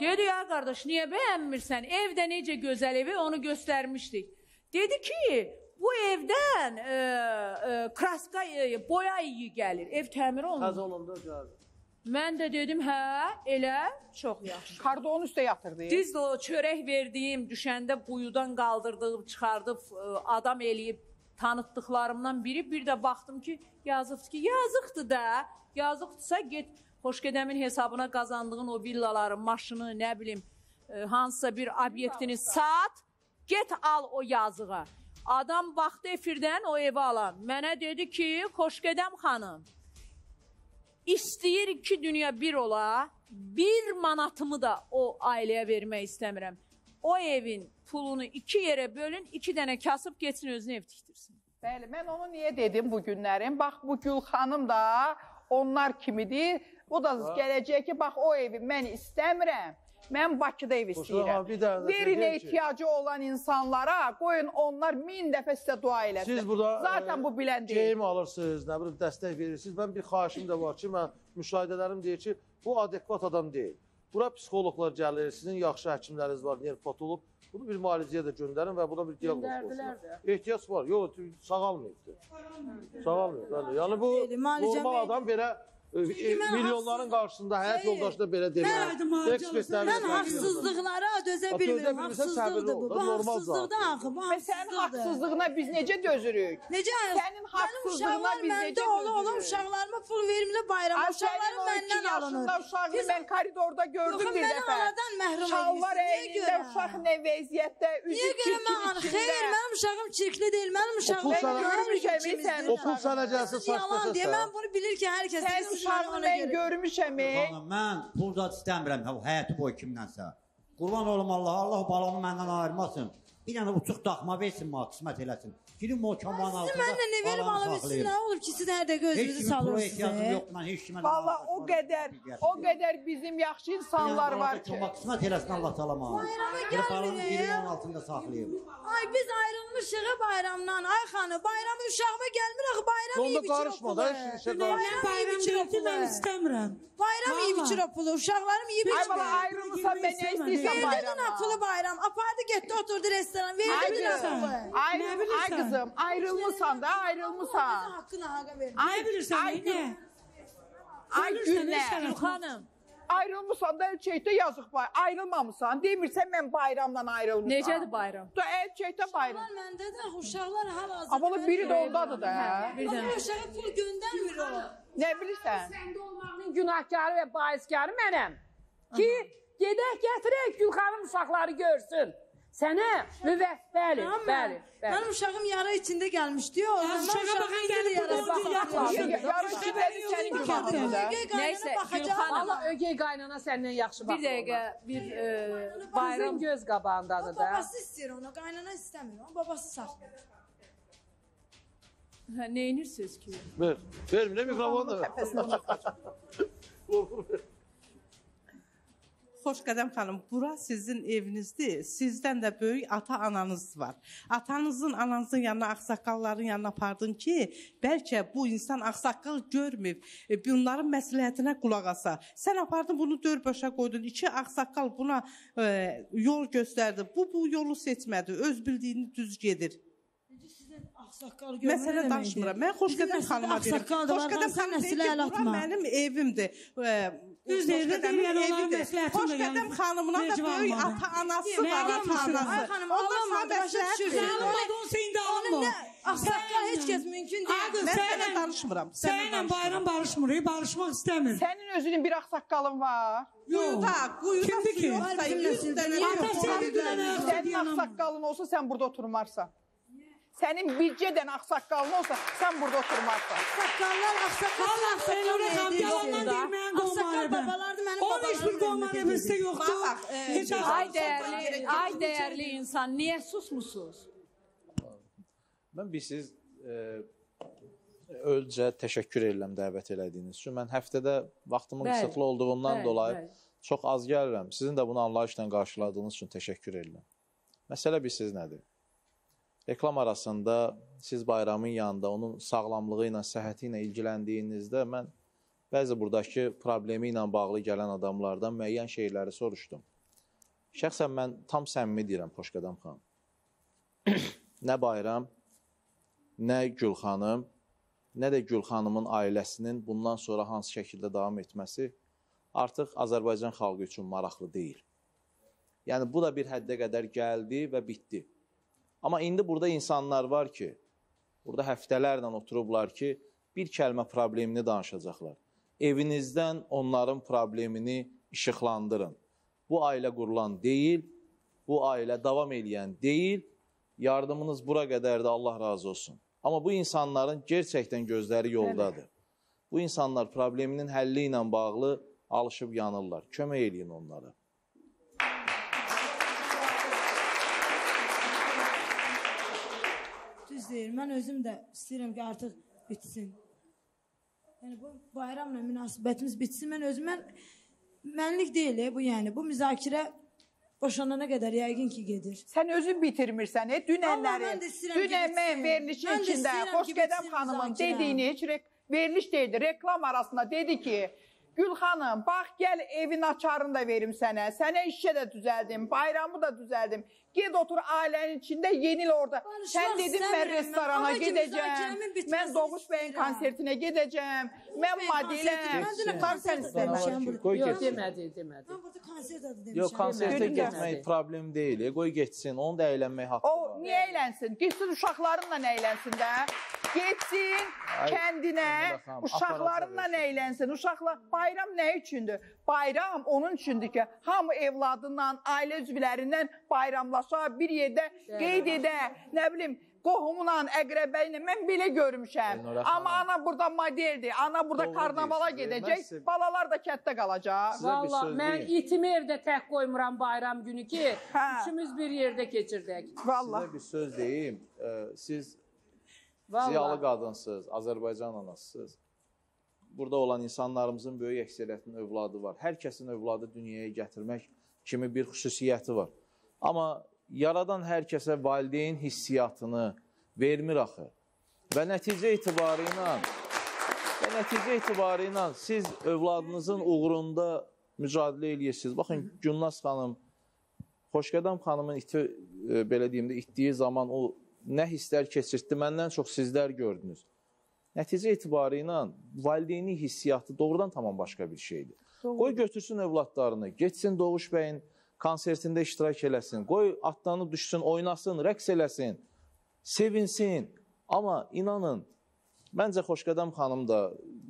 S2: Dedi ya qardaş, niyə bəyənmirsən? Ev də necə gözəl evi, onu göstərmişdik. Dedi ki, bu evdən e, e, kraska, e, boya iyi gəlir. Ev təmir olunur.
S10: Təzə olanda gəlir.
S2: Mən də dedim, hə, elə, çox yaxşı.
S9: kardonun üstə yatırdı.
S2: Düz də o çörək verdiyim, düşəndə quyudan qaldırdığım, çıxardıb ə, adam eləyib tanıtdıqlarımdan biri. Bir də baxdım ki, yazıqdır ki, yazıqdır da. Yazıqdırsa get Xoşgədəmin hesabına qazandığın o villaları, maşını, nə bilim, ə, hansısa bir obyektini sat, get al o yazığa. Adam baxdı efirdən o evi alan. Mənə dedi ki, Xoşgədəm xanım, İstəyir iki dünya bir ola, bir manatımı da o ailəyə vermək istəmirəm. O evin pulunu iki yerə bölün, iki dənə kasıb getsin özünə ev tikdirsin.
S9: Bəli, mən onu niyə dedim bu günlərin? Bax bu Gül xanım da onlar kimidir. O da gələcək ki, bax o evi mən istəmirəm. Mən Bakıda ev istəyirəm. Verin
S10: deyim ki-
S9: ehtiyacı olan insanlara, qoyun onlar min dəfə sizə dua eləsin.
S10: Siz burada
S9: Zaten
S10: e,
S9: bu bilən deyil.
S10: geyim alırsınız, nə bilim dəstək verirsiniz. Mən bir xahişim də var ki, mən müşahidələrim deyir ki, bu adekvat adam deyil. Bura psixoloqlar gəlir, sizin yaxşı həkimləriniz var, nerpatolog. Bunu bir müalicəyə də göndərin və buna bir diaqnoz qoysun. Ehtiyac var. Yox, sağalmayıbdır. Sağalmayıb. Bəli. Yəni bu normal adam belə milyonların qarşısında həyat
S4: Xeyr.
S10: yoldaşına belə deməz.
S12: Verdim ağacı
S10: Ekspertlər
S4: Mən haqsızlıqlara dözə
S10: Ha,
S4: bilmirəm.
S10: dözə bilmirsən, səbirli
S4: Haqsızlıqdır
S10: ol
S4: bu.
S10: da,
S4: Bu
S10: normal
S4: haqsızlıqdır
S10: zat.
S4: axı. Bu
S9: Və sənin
S4: haqsızlıqdır.
S9: haqsızlığına biz necə dözürük?
S4: Necə?
S9: Sənin
S4: Mənim
S9: haqsızlığına
S4: uşaqlar
S9: biz
S4: məndə
S9: necə
S4: ola ola
S9: dözürük?
S4: uşaqlarıma pul vermirlər bayrama.
S9: Ay, Sənin
S4: Uşaqlarım
S9: o iki
S4: məndən alınır.
S9: yaşında uşağını
S4: Biz-
S9: mən koridorda gördüm
S4: Yox,
S9: bir
S4: məni
S9: dəfə.
S4: anadan məhrum
S9: Şalvar
S4: edirsən. Niyə
S9: əynində
S4: görə?
S9: uşaq nə vəziyyətdə, üzü
S4: Niyə görə
S9: çirkin
S4: mən
S9: içində.
S4: xeyr, mənim uşağım çirkli deyil, mənim uşağım
S10: pul sənə-
S9: görmüşəm,
S4: ikimizdir.
S9: sən
S10: O pul sənə gəlsə saç
S4: Yalan deyə mən bunu bilir ki, hər kəs Ona
S9: mən görmüşəm.
S13: Xanım, mən pul da istəmirəm hə, həyatı boyu kimdənsə. Qurban olum Allah, Allah balamı məndən ayırmasın. Bir dənə uçuq daxma versin mənə, qismət eləsin. Girim o kaman altında.
S4: Siz mənlə nə verib ala bilsin, nə olub ki, siz hər dəqiqə
S13: Heç
S4: özünüzü
S13: kimin pula ehtiyacım
S4: salırsınız?
S13: yox, mən heç kimə.
S9: Valla o qədər, o qədər bizim yaxşı insanlar var ki.
S13: Qismət eləsin Allah təala mənə.
S4: Bayrama
S13: Bir
S4: gəlmirik.
S13: birimin altında saxlayım.
S4: Ay biz ayrılmışıq bayramdan. Ay xanım, bayram uşağıma gəlmir axı, bayram yeyib içir
S10: qarışma da, işin
S4: Bayram
S10: qarışma.
S4: yeyib o pulu.
S12: Ben istemiyorum.
S4: Bayram yeyib içir o pulu. Uşaqlarım yeyib
S9: Ay
S4: içmir.
S9: bala ayrılmısan ben ne istəyirsən
S4: Verdin
S9: bayrama?
S4: o pulu bayram. Apardı getdi oturdu restoran.
S9: Ay
S4: Verdin o
S9: kızım,
S4: pulu.
S9: ay, ay? Kızım ayrılmışsan da ayrılmışsan.
S4: Hakkını haqa ver.
S12: Ne bilirsen
S9: ay,
S12: ne?
S9: Ay
S12: Ölürsen
S9: günlə.
S12: ne şeref?
S2: Xanım,
S9: Ayrılmışsan da elçəkdə yazıq bay. Ayrılmamısan. Demirsən mən bayramdan ayrılmışam.
S2: necədir bayram?
S9: Da elçəkdə bayram.
S4: Uşaqlar məndə də uşaqlar hal-hazırda.
S9: Amma bala biri də ondadır da.
S2: Bir
S4: Bax,
S2: dənə.
S4: uşağa pul göndərmir o.
S9: Nə bilirsən?
S11: Səndə olmağının günahkarı və baiskarı mənəm. Ki, gedək gətirək Gülxanın uşaqları görsün. Sənə müvəff, bəli,
S4: mı?
S11: bəli, bəli.
S4: Benim uşağım yara içinde gelmişti. O zaman
S12: uşağa gelip burada
S4: yarası.
S9: Yarın gedərik sənin.
S2: Neyse,
S4: bakacağım.
S2: Gülxanım.
S11: Allah ögey qaynana səndən yaxşı
S2: Bir
S11: baxır.
S2: dəqiqə, bir e,
S11: Bayram göz qabağındadır da.
S4: babası istiyor onu. Kaynana istemiyor. O babası saklıyor.
S2: Hə, nə edirsiniz ki?
S10: Ver. Ver ne mikrofonu da ver.
S8: Xoşqədəm xanım, bura sizin evinizdir. Sizdən də böyük ata-ananız var. Atanızın, ananızın yanına, ağsaqqalların yanına apardın ki, bəlkə bu insan ağsaqqal görmür. E, bunların məsləhətinə qulaq asa. Sən apardın bunu dörd başa qoydun. İki ağsaqqal buna e, yol göstərdi. Bu bu yolu seçmədi. Öz bildiyini düz gedir.
S4: Ağsaqqal
S8: Məsələ danışmıram. Mən Xoşqədəm xanıma deyirəm. Xoşqədəm xanım deyir ki, bura mənim evimdir. E,
S12: Düz deyir, deyir, onların
S8: evidir.
S12: məsləhətini də
S8: Xoşqədəm
S12: yəni
S8: xanımına da böyük
S12: almadı?
S8: ata-anası
S12: Nə
S8: var,
S12: almışsın?
S8: ata-anası.
S4: Ay xanım,
S8: sana
S4: başa
S8: məsləhət
S4: düşürsün.
S8: verir.
S12: Alınmadı, o senin de alınma.
S4: Ağsaqqal heç kəs mümkün deyil.
S8: Mən sənə danışmıram. Sənə danışmıram.
S12: bayram barışmır, barışmak istemiyor.
S9: Sənin özünün bir ağsaqqalın var.
S8: Quyuda, quyuda
S12: Kimdir
S8: su
S12: ki?
S8: yoxsa
S4: Var,
S8: 100
S4: bilməsin,
S8: dənə yox.
S12: Atası bir dənə
S9: Sənin ağsaqqalın olsa sən burada oturmarsan. Sənin bircə dənə ağsaqqalın olsa sən burada oturmarsan.
S4: Ağsaqqallar, ağsaqqal,
S12: Allah
S4: ağsaqqal
S12: seni
S4: neydi?
S12: rakam yalandan
S4: Yoxdur da.
S12: değil mi? Qovma
S4: Ağsaqqal
S12: arada.
S4: babalardı, mənim babalarım
S12: hiçbir qovma
S4: mənim
S12: evimizde
S4: dedi.
S12: yoktu.
S8: Bak, bak, e,
S12: Hiç
S8: ay
S2: dəyərli, ay dəyərli insan, niyə susmusunuz?
S14: Mən bilirsiniz, e, ölcə təşəkkür edirəm dəvət elədiyiniz üçün. Mən həftədə vaxtımın
S2: Bəli,
S14: qısıtlı olduğundan
S2: bəli,
S14: dolayı
S2: bəli.
S14: çox az gəlirəm. Sizin də bunu anlayışla qarşıladığınız üçün təşəkkür edirəm. Məsələ bilirsiniz nədir? Reklam arasında siz bayramın yanında onun sağlamlığı ilə, səhhəti ilə ilgiləndiyinizdə mən bəzi burdakı problemi ilə bağlı gələn adamlardan müəyyən şeyləri soruşdum. Şəxsən mən tam səmimi deyirəm Xoşqədəm xanım. nə bayram, nə Gül xanım, nə də Gül xanımın ailəsinin bundan sonra hansı şəkildə davam etməsi artıq Azərbaycan xalqı üçün maraqlı deyil. Yəni bu da bir həddə qədər gəldi və bitdi. Amma indi burada insanlar var ki, burada həftələrlə oturublar ki, bir kəlmə problemini danışacaqlar. Evinizdən onların problemini işıqlandırın. Bu ailə qurulan deyil, bu ailə davam eləyən deyil. Yardımınız bura qədərdir, Allah razı olsun. Amma bu insanların gerçəkdən gözləri yoldadır. Bu insanlar probleminin həlli ilə bağlı alışıb yanırlar. Kömək eləyin onlara.
S4: Düz deyir. Mən özüm də istəyirəm ki, artıq bitsin. Yəni bu bayramla münasibətimiz bitsin. Mən özüm mən mənlik deyil e, bu yəni. Bu müzakirə boşanana qədər yəqin ki gedir.
S9: Sən özün bitirmirsən. E, dünənləri, verilişin
S4: Mən də
S9: içində Xoşqədəm xanımın dediyini heç veriliş deyildi. Reklam arasında dedi ki, Gül xanım, bax gəl evin açarını da verim sənə. Sənə işə də düzəldim, bayramı da düzəldim. Ged otur ailənin içində yenil orada.
S4: Barışmaq
S9: Sən dedin mən restorana gedəcəm. Mən Doğuş bəyin konsertinə gedəcəm. Mən
S4: Bəyin
S9: modelə.
S4: konsertinə- mən dünən
S9: Bunlar sən istəmirsən.
S11: Yox,
S14: getsin.
S11: demədi, demədi.
S4: Mən burada konsert adı demişəm.
S14: Yox, konsertə getmək problem deyil. Qoy getsin, onun da əylənmək haqqı
S9: O
S14: var.
S9: niyə əylənsin? Getsin uşaqlarınla əylənsin də. Getsin kəndinə, uşaqlarınla əylənsin. Uşaqlar bayram nə üçündür? Bayram onun üçündür ki, hamı evladından, ailə üzvlərindən bayramlaşa, bir yerdə qeyd edə, nə bilim, qohumla, əqrəbə ilə mən belə görmüşəm. Amma ana burada modeldir. Ana burada
S14: Doğru
S9: karnavala
S14: deyirsiniz.
S9: gedəcək,
S14: Mən
S9: balalar da kənddə qalacaq.
S11: Valla mən itimi evdə tək qoymuram bayram günü ki,
S9: Hə.
S11: üçümüz bir yerdə keçirdək.
S9: Vallahi.
S14: Sizə bir söz deyim. Siz
S11: Valla.
S14: ziyalı qadınsınız, Azərbaycan anasısınız. Burada olan insanlarımızın böyük əksəriyyətinin övladı var. Hər kəsin övladı dünyaya gətirmək kimi bir xüsusiyyəti var. Amma yaradan hər kəsə valideyn hissiyatını vermir axı. Və nəticə etibarı ilə və nəticə etibarı ilə siz övladınızın uğrunda mücadilə eləyirsiniz. Baxın Gülnaz xanım Xoşqədəm xanımın iti e, belə deyim də itdiyi zaman o nə hisslər keçirtdi, məndən çox sizlər gördünüz. Nəticə etibarı ilə valideyni hissiyatı doğrudan tamam başqa bir şeydir.
S2: Doğru.
S14: Qoy götürsün övladlarını, getsin Doğuş bəyin konsertində iştirak eləsin. Qoy atlanıb düşsün, oynasın, rəqs eləsin, sevinsin. Amma inanın, məncə Xoşqədəm xanım da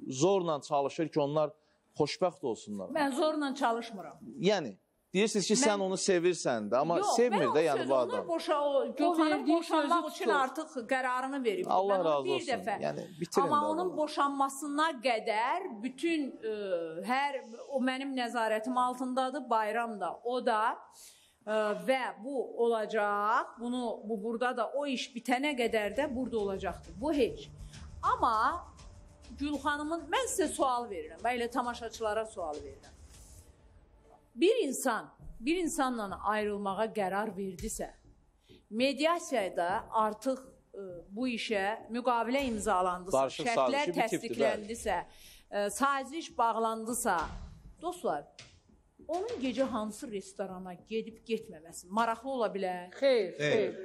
S14: zorla çalışır ki, onlar xoşbəxt olsunlar.
S2: Mən zorla çalışmıram.
S14: Yəni deyirsiniz ki, sən
S2: Mən-
S14: onu sevirsən də, amma
S2: Yox,
S14: sevmir də yəni bu
S2: onlar
S14: adam.
S2: Boşa, o Gülxanım boşanmaq üçün
S11: tutur.
S2: artıq qərarını verib.
S14: Allah
S2: Mən
S14: razı
S2: bir
S14: olsun.
S2: Dəfə,
S14: Yəni bitirin
S2: Amma
S14: də
S2: onun
S14: bunu.
S2: boşanmasına qədər bütün ə, hər o mənim nəzarətim altındadır, bayram da, o da ə, və bu olacaq. Bunu bu burada da o iş bitənə qədər də burada olacaqdır. Bu heç. Amma Gülxanımın mən sizə sual verirəm. Və elə tamaşaçılara sual verirəm. Bir insan bir insanla ayrılmağa qərar verdisə, mediasiyada artıq ə, bu işə müqavilə imzalandısa,
S14: Barışıq
S2: şərtlər təsdiqləndisə, ə, saziş bağlandısa, dostlar, onun gecə hansı restorana gedib getməməsi maraqlı ola bilər?
S11: Xeyr,
S14: xeyr.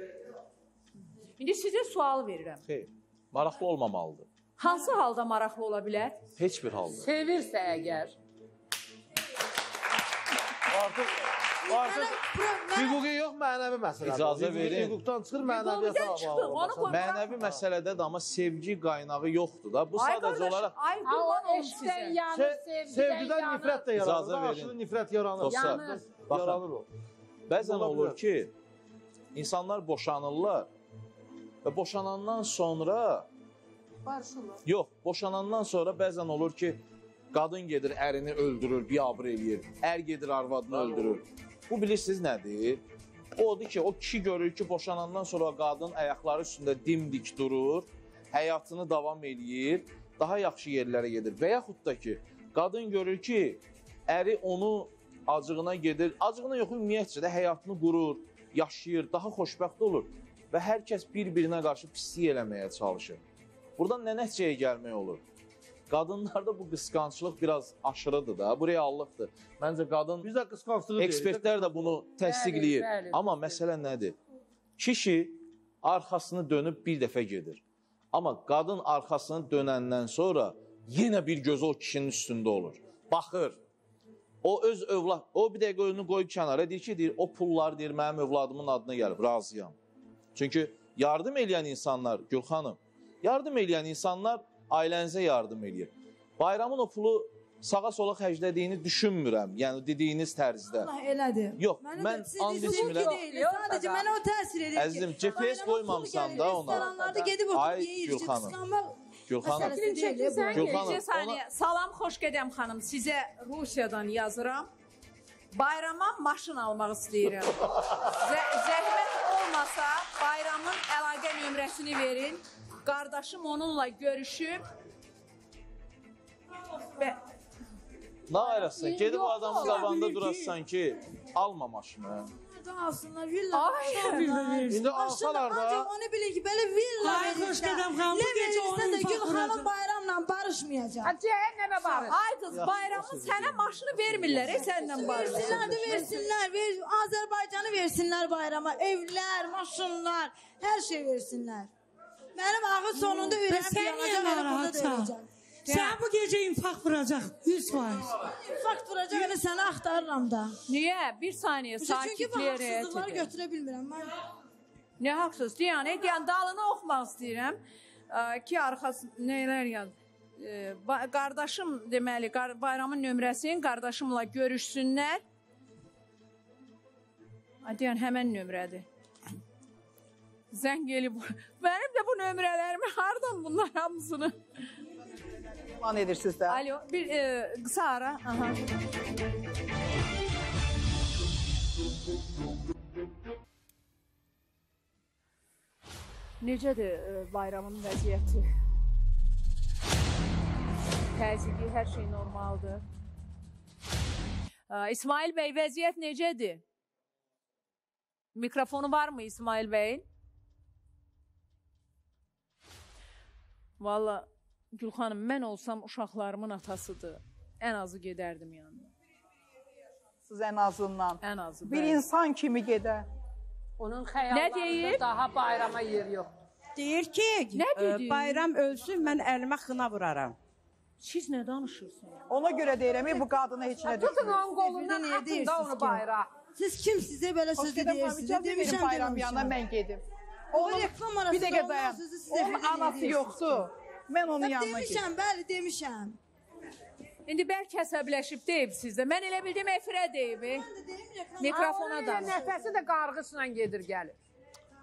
S2: İndi sizə sual verirəm.
S14: Xeyr. Maraqlı olmamalıdır.
S2: Hansı halda maraqlı ola bilər?
S14: Heç bir halda.
S11: Sevirsə əgər.
S10: Artıq artıq hüquqi yox, mənəvi məsələdir.
S14: İcazə verin.
S10: Hüquqdan çıxır, mənəviyyata
S2: qoy-
S14: Mənəvi məsələdədir, amma sevgi qaynağı yoxdur da. Bu
S2: Ay
S14: sadəcə olaraq
S2: ay olum
S11: eşqdən yanır,
S10: Se-
S11: sevgidən
S10: nifrət də
S14: İcazə
S10: yaranır.
S14: verin.
S10: Qarşılığı nifrət yaranır.
S14: Dostlar,
S11: Yanır.
S10: Yaranır o.
S14: Bəzən olur ki, insanlar boşanırlar və boşanandan sonra
S11: Barışırlar.
S14: yox, boşanandan sonra bəzən olur ki, qadın gedir ərini öldürür, biabır eləyir. Ər gedir arvadını öldürür. Bu bilirsiniz nədir? Odur ki, o kişi görür ki, boşanandan sonra qadın ayaqları üstündə dimdik durur, həyatını davam eləyir, daha yaxşı yerlərə gedir. Və yaxud da ki, qadın görür ki, əri onu acığına gedir, acığına yox, ümumiyyətcə də həyatını qurur, yaşayır, daha xoşbəxt olur və hər kəs bir-birinə qarşı pislik eləməyə çalışır. Buradan nə nəticəyə gəlmək olur? Qadınlarda bu qısqanclıq biraz aşırıdır da, bu reallıqdır. Məncə qadın
S10: Biz də qısqanclığı
S14: ekspertlər də bunu təsdiqləyir.
S11: bəli,
S14: Amma məsələ nədir? Kişi arxasını dönüb bir dəfə gedir. Amma qadın arxasını dönəndən sonra yenə bir gözü o kişinin üstündə olur. Baxır. O öz övlad, o bir dəqiqə önünü qoyub kənara deyir ki, deyir, o pullar deyir mənim övladımın adına gəlib, razıyam. Çünki yardım eləyən insanlar, Gülxanım, yardım eləyən insanlar ailənizə yardım eləyir. Bayramın o pulu sağa sola xərclədiyini düşünmürəm. Yəni dediyiniz tərzdə.
S4: Allah elədir.
S14: Yox,
S4: Mənim
S14: mən and içmirəm.
S4: Sadəcə mənə o təsir edir ki.
S14: Əzizim, GPS qoymamısan da ona.
S4: Restoranlarda gedib oturub
S14: Ay,
S4: yeyir.
S14: Gülxanım,
S2: Bir saniyə. Salam, xoş gedəm xanım. Sizə Rusiyadan yazıram. Bayrama maşın almaq istəyirəm. Zə zəhmət olmasa bayramın əlaqə nömrəsini verin. Qardaşım onunla görüşüb və
S14: nə ayırırsan? Gedib
S11: Yox,
S14: adamın
S11: ola
S14: qabağında
S12: bilir ki-
S14: durasan ki, alma maşını.
S4: Alsınlar? Villa.
S2: Ay,
S4: alsınlar.
S10: İndi
S4: Maşını
S10: alsalar da-
S4: Ancaq onu bilin ki, belə villa
S12: Ay,
S4: verirsə,
S12: xoş gedəm xanım, bu
S4: ne
S12: gecə
S4: verirsə
S12: onun
S4: də
S12: ufaq
S4: Gül xanım
S12: vuracaq.
S4: bayramla barışmayacaq.
S11: Ha, cəhənnəmə barış.
S2: Ay qız, bayramın sənə maşını vermirlər, e, səndən barışsın.
S4: Versinlər də versinlər. Ver, Azərbaycanı versinlər bayrama. Evlər, maşınlar, hər şey versinlər. Mənim axır sonunda ürəyim yanacaq, elə burada da
S12: narahatsan?
S4: öləcəm.
S12: Sən bu gecə infaq vuracaq 100%.
S4: Fakt vuracaq, elə səni axtarıram da.
S2: Niyə? Bir saniyə
S4: Çünki bu
S2: sakitliyə
S4: haqsızlıqları götürə bilmirəm. Mən
S2: Nə haqsız? Deyən, deyən dalını oxumaq istəyirəm. Ki arxası nələr yaz. Qardaşım deməli bayramın nömrəsini qardaşımla görüşsünlər. Ay, Deyən həmən nömrədir. Zəng elib. Mənim də bu nömrələrimi hardan bunlar hamısını?
S9: Man edirsiniz də.
S2: Alo, bir e, qısa ara. Aha. Necədir e, bayramın vəziyyəti? Təzyiqi, hər şey normaldır. E, İsmail bəy, vəziyyət necədir? Mikrofonu var mı İsmail Bey'in? Valla Gülxanım, mən olsam uşaqlarımın atasıdır. Ən azı gedərdim yanına.
S9: Siz en azından.
S2: En azı.
S9: Bir
S2: bəli.
S9: insan kimi gedər.
S11: Onun xəyallarında
S2: deyib?
S11: daha bayrama yer yox.
S7: Deyir ki,
S2: Nə
S7: e,
S2: dedi?
S7: bayram ölsün, mən əlimə xına vuraram.
S2: Siz nə danışırsınız?
S9: Ona görə deyirəm, bu qadına heç nə
S11: Tutun
S9: düşünmür.
S11: onun qolundan, atın da onu bayrağa.
S4: Siz kim size belə
S9: Xoş
S4: sözü
S9: gedəm,
S4: deyirsiniz? Demişəm
S9: bayram yanına
S4: deməmişəm.
S9: mən gedim.
S4: O
S9: Onun
S4: reklam
S9: bir
S4: arasında
S9: dəqiqə
S4: olan
S9: dayan. Onun anası yoxdur. Mən onun
S4: Hə,
S9: yanına gedim.
S4: Demişəm, bəli, demişəm.
S2: İndi bəlkə əsəbləşib deyib sizdə. Mən elə bildim efirə deyib. Mikrofona da.
S11: Nəfəsi də qarğışla gedir gəlir.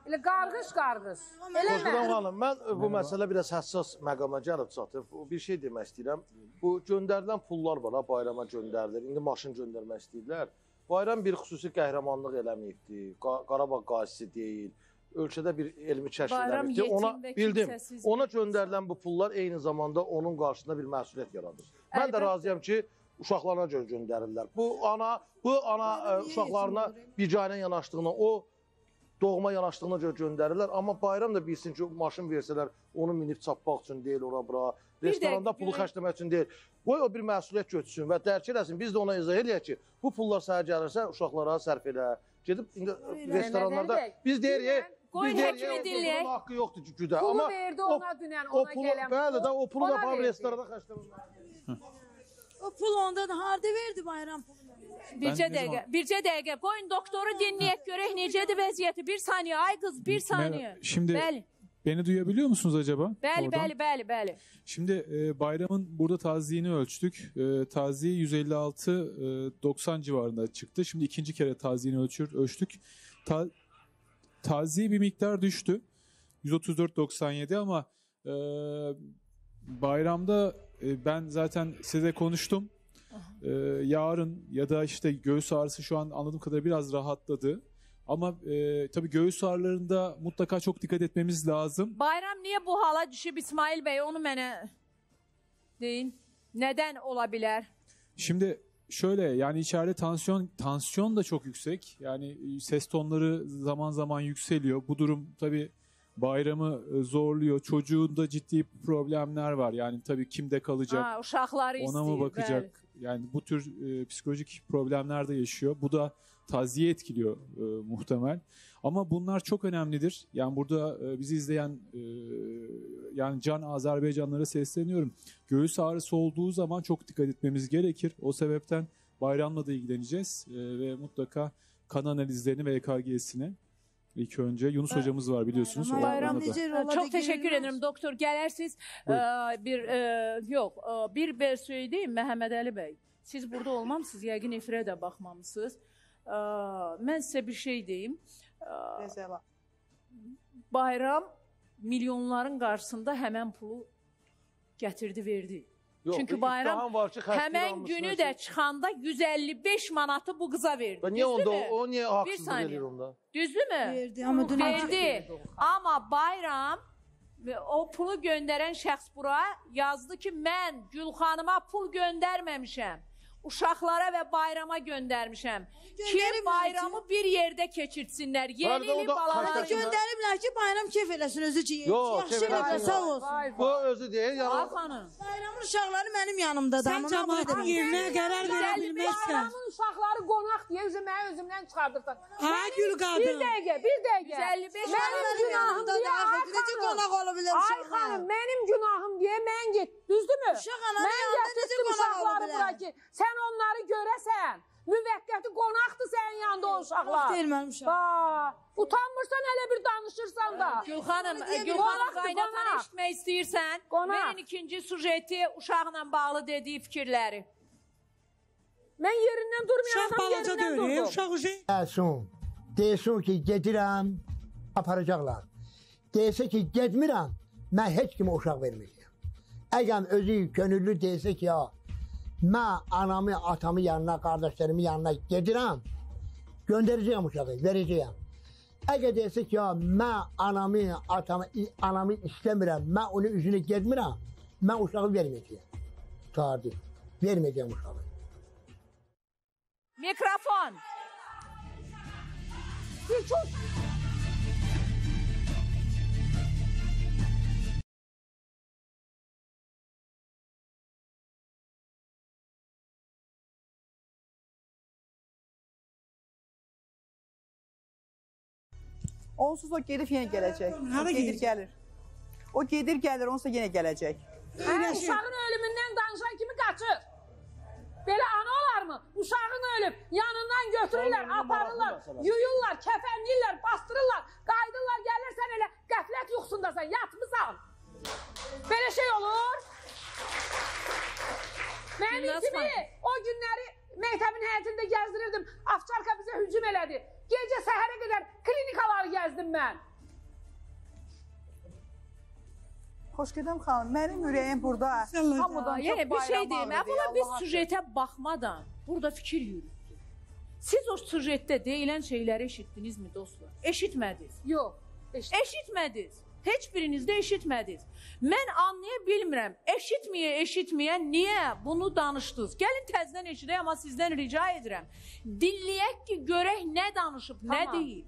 S11: Elə qarğış qarğış. Eləmə.
S10: xanım, mən e, bu məsələ biraz həssas məqama gəlib çatıb. Bu- Bir şey demək istəyirəm. Bu göndərilən pullar var, ha, bayrama göndərilir. İndi maşın göndərmək istəyirlər. Bayram bir xüsusi qəhrəmanlıq eləməyibdi. Qa- Qarabağ qazisi deyil. Ölkədə bir elmi kəşf eləməkdir. Ona bildim. Ona göndərilən bu pullar eyni zamanda onun qarşısında bir məsuliyyət yaradır. Mən də
S2: Əlbəttə.
S10: razıyam ki, uşaqlarına görə göndərirlər. Bu ana, bu ana ə, uşaqlarına biganə yanaşdığına, o doğma yanaşdığına görə göndərirlər. Amma bayram da bilsin ki, maşın versələr, onu minib çapmaq üçün deyil ora bura.
S2: Bir
S10: Restoranda pulu xərcləmək üçün deyil. Qoy o bir məsuliyyət götürsün və dərk eləsin. Biz də ona izah eləyək ki, bu pullar sənə gəlirsə uşaqlara sərf elə. Gedib indi restoranlarda biz deyirik,
S2: Qoyun
S10: biz o
S2: dinləyək.
S10: pulun haqqı yoxdur ki, güdə.
S11: Pulu
S10: Amma
S11: verdi
S10: o,
S11: ona dünən,
S10: o
S11: ona
S10: pulu,
S11: gələn
S10: bəli də o pulu
S11: Ona
S10: da
S11: verdi.
S10: restoranda xərcləmək.
S4: O pul onda da harda verdi bayram pulunu?
S2: Bircə dəqiqə, bircə dəqiqə. Qoyun doktoru dinləyək görək necədir vəziyyəti. Bir saniyə, ay qız, bir saniyə.
S15: Şimdi
S2: Bəli,
S15: beni duyabiliyor musunuz acaba?
S2: bəli,
S15: Oradan.
S2: bəli, bəli, bəli.
S15: Şimdi e, bayramın burada taziyini ölçtük. E, taziye 156 e, 90 civarında çıktı. Şimdi ikinci kere taziyini ölçür, ölçtük. Ta, taziye bir miktar düştü. 134.97 ama e, bayramda e, ben zaten size konuştum. E, yarın ya da işte göğüs ağrısı şu an anladığım kadarıyla biraz rahatladı. Ama e, tabii göğüs ağrılarında mutlaka çok dikkat etmemiz lazım.
S2: Bayram niyə bu hala düşüb İsmail bəy? Onu mənə deyin. Nədən ola bilər?
S15: Şimdi şöyle yani içeride tansiyon tansiyon da çok yüksek. Yani e, ses tonları zaman zaman yükseliyor. Bu durum tabii bayramı e, zorluyor. Çocuğunda ciddi problemler var. Yani tabii kimde kalacak?
S2: Ha, uşaqları
S15: ona
S2: istəyir.
S15: mı bakacak? Yani bu tür e, psikolojik problemler de yaşıyor. Bu da taziye etkiliyor e, muhtemel. Ama bunlar çok önemlidir. Yani burada e, bizi izleyen e, yani can Azerbaycanlara sesleniyorum. Göğüs ağrısı olduğu zaman çok dikkat etmemiz gerekir. O sebepten bayramla da ilgileneceğiz e, ve mutlaka kan analizlerini ve EKG'sini ilk önce Yunus hocamız var biliyorsunuz. O-
S2: Bayram
S4: rola
S2: Çox təşəkkür
S4: girilməz?
S2: edirəm doktor.
S15: Buyurun.
S2: ə, bir ə, yox, ə, bir bel söyləyim Məhəmməd Əli bəy. Siz burada olmamısınız, yəqin efirə də baxmamısınız. Ə, mən sizə bir şey deyim.
S9: Mesela.
S2: bayram milyonların qarşısında həmən pulu gətirdi, verdi.
S10: Yox,
S2: Çünki bayram
S10: var ki,
S2: Həmən günü də çıxanda 155 manatı bu qıza verdi.
S10: Və niyə onda o, o niyə haqsızlıq edir onda?
S2: Düzdürmü?
S4: Verdi, amma dünən-
S2: verdi. Amma bayram o pulu göndərən şəxs bura yazdı ki, mən Gülxanıma pul göndərməmişəm. Uşaqlara və bayrama göndərmişəm. Ki
S4: Göndəriblər
S2: bayramı bir yerdə keçirtsinlər. Yeni
S10: Bəli, o
S2: ili
S10: da
S2: balalar.
S10: xəstə-
S4: Göndəriblər ki, bayram kef eləsin özü ki.
S10: Yox,
S4: Yaxşı
S10: kef eləsin.
S4: eləsin, sağ olsun.
S10: Bu özü deyil,
S2: Ay
S10: yəni
S2: xanım.
S4: Bayramın uşaqları mənim yanımdadır.
S12: Sən
S4: amma
S12: cəmaətin
S4: mən
S12: yerinə qərar verə
S11: 155
S12: bilməzsən.
S11: Uşaqları qonaq deyə üzü mənə özümdən çıxardırsan.
S12: Ay gül
S11: Bir
S12: qadın.
S11: dəqiqə, bir dəqiqə.
S2: 155
S11: Mənim
S4: Mənim
S11: günahım deyə ay
S4: Axı necə qonaq ola bilər
S11: Ay
S4: uşaqlar?
S11: xanım, mənim günahım deyə mən get. Düzdürmü?
S4: Uşaq ananın
S11: Mən
S4: yanında necə
S11: gətirdim
S4: qonaq ola
S11: uşaqları
S4: bilər?
S11: bura ki, sən onları görəsən. Müvəqqəti qonaqdır sənin yanında o uşaqlar.
S4: Deyil mənim uşaq.
S11: Utanmırsan hələ bir danışırsan da.
S2: Gülxanım, Gülxanım
S11: qonaq.
S2: qaynatanı eşitmək istəyirsən?
S11: Qonaq.
S2: Verin ikinci sujeti uşaqla bağlı dediyi fikirləri.
S11: Mən yerindən durmayacam,
S12: balaca
S11: yerindən
S12: deyil,
S11: durdum.
S12: uşaq uşaq.
S16: Desin, desin ki gedirəm, aparacaqlar. Desə ki getmirəm, mən heç kimə uşaq verməyəcəm. Əgər özü könüllü desə ki, ya, mən anamı, atamı yanına, qardaşlarımı yanına gedirəm, göndərəcəyəm uşağı, verəcəyəm. Əgər desə ki, ya, mən anamı, atamı, anamı istəmirəm, mən onun üzünə getmirəm, mən uşağı verməyəcəyəm. Tarih, verməyəcəm uşağı.
S2: Mikrofon.
S17: Bir çox
S9: Onsuz o gedib yenə gələcək.
S12: Hara
S9: o gedir
S12: gedəcək?
S9: gəlir. O gedir gəlir, onsuz yenə gələcək.
S11: Hə, uşağın ölümündən danışan kimi qaçır. Belə ana olarmı? Uşağın ölüb, yanından götürürlər, aparırlar, yuyurlar, kəfənləyirlər, bastırırlar, qaydırlar, gəlirsən elə qəflət yuxusundasan, yatmısan. Belə şey olur. Mənim kimi o günləri məktəbin həyətində gəzdirirdim. Afçarka bizə hücum elədi. Gecə səhərə qədər klinikaları gəzdim mən.
S9: Xoşgədəm xanım, mənim ürəyim burada hamıdan çox
S2: Yəni bir şey deyim. Əvvəla biz süjetə baxmadan burada fikir yürütdük. Siz o süjetdə deyilən şeyləri eşitdinizmi dostlar? Eşitmədiniz.
S11: Yox,
S2: eşitmədiniz. Heç biriniz də eşitmədiniz. Mən anlaya bilmirəm. Eşitməyə, eşitməyə niyə bunu danışdınız? Gəlin təzədən eşidək, amma sizdən rica edirəm. Dinləyək ki, görək nə danışıb, nə
S9: Tamam.
S2: deyib.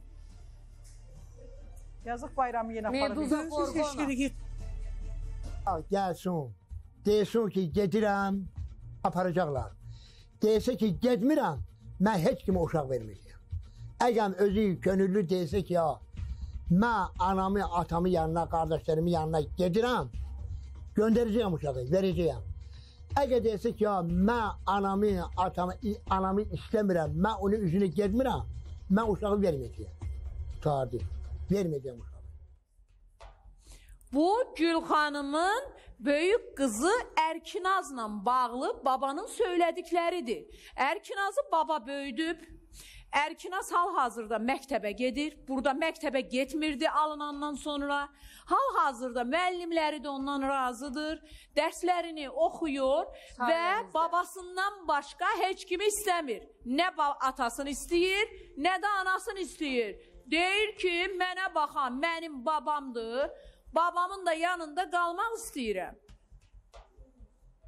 S9: Yazıq bayramı yenə
S2: Meduza
S9: aparır.
S2: Gorgona.
S16: Gəlsin, desin ki, gedirəm, aparacaqlar. Desə ki, getmirəm, mən heç kimə uşaq verməyəcəm. Əgər özü könüllü desə ki, ya, mən anamı, atamı yanına, qardaşlarımın yanına gedirəm, göndərəcəyəm uşağı, verəcəyəm. Əgər desə ki, ya, mən anamı, atamı, anamı istəmirəm, mən onun üzünə getmirəm, mən uşağı verməyəcəyəm. Tarih, verməyəcəm uşağı.
S2: Bu Gülxanımın böyük qızı Ərkinazla bağlı babanın söylədikləridir. Ərkinazı baba böyüdüb. Ərkinaz hal-hazırda məktəbə gedir. Burada məktəbə getmirdi alınandan sonra. Hal-hazırda müəllimləri də ondan razıdır. Dərslərini oxuyur və babasından başqa heç kimi istəmir. Nə atasını istəyir, nə də anasını istəyir. Deyir ki, mənə baxan mənim babamdır. Babamın da yanında qalmaq istəyirəm.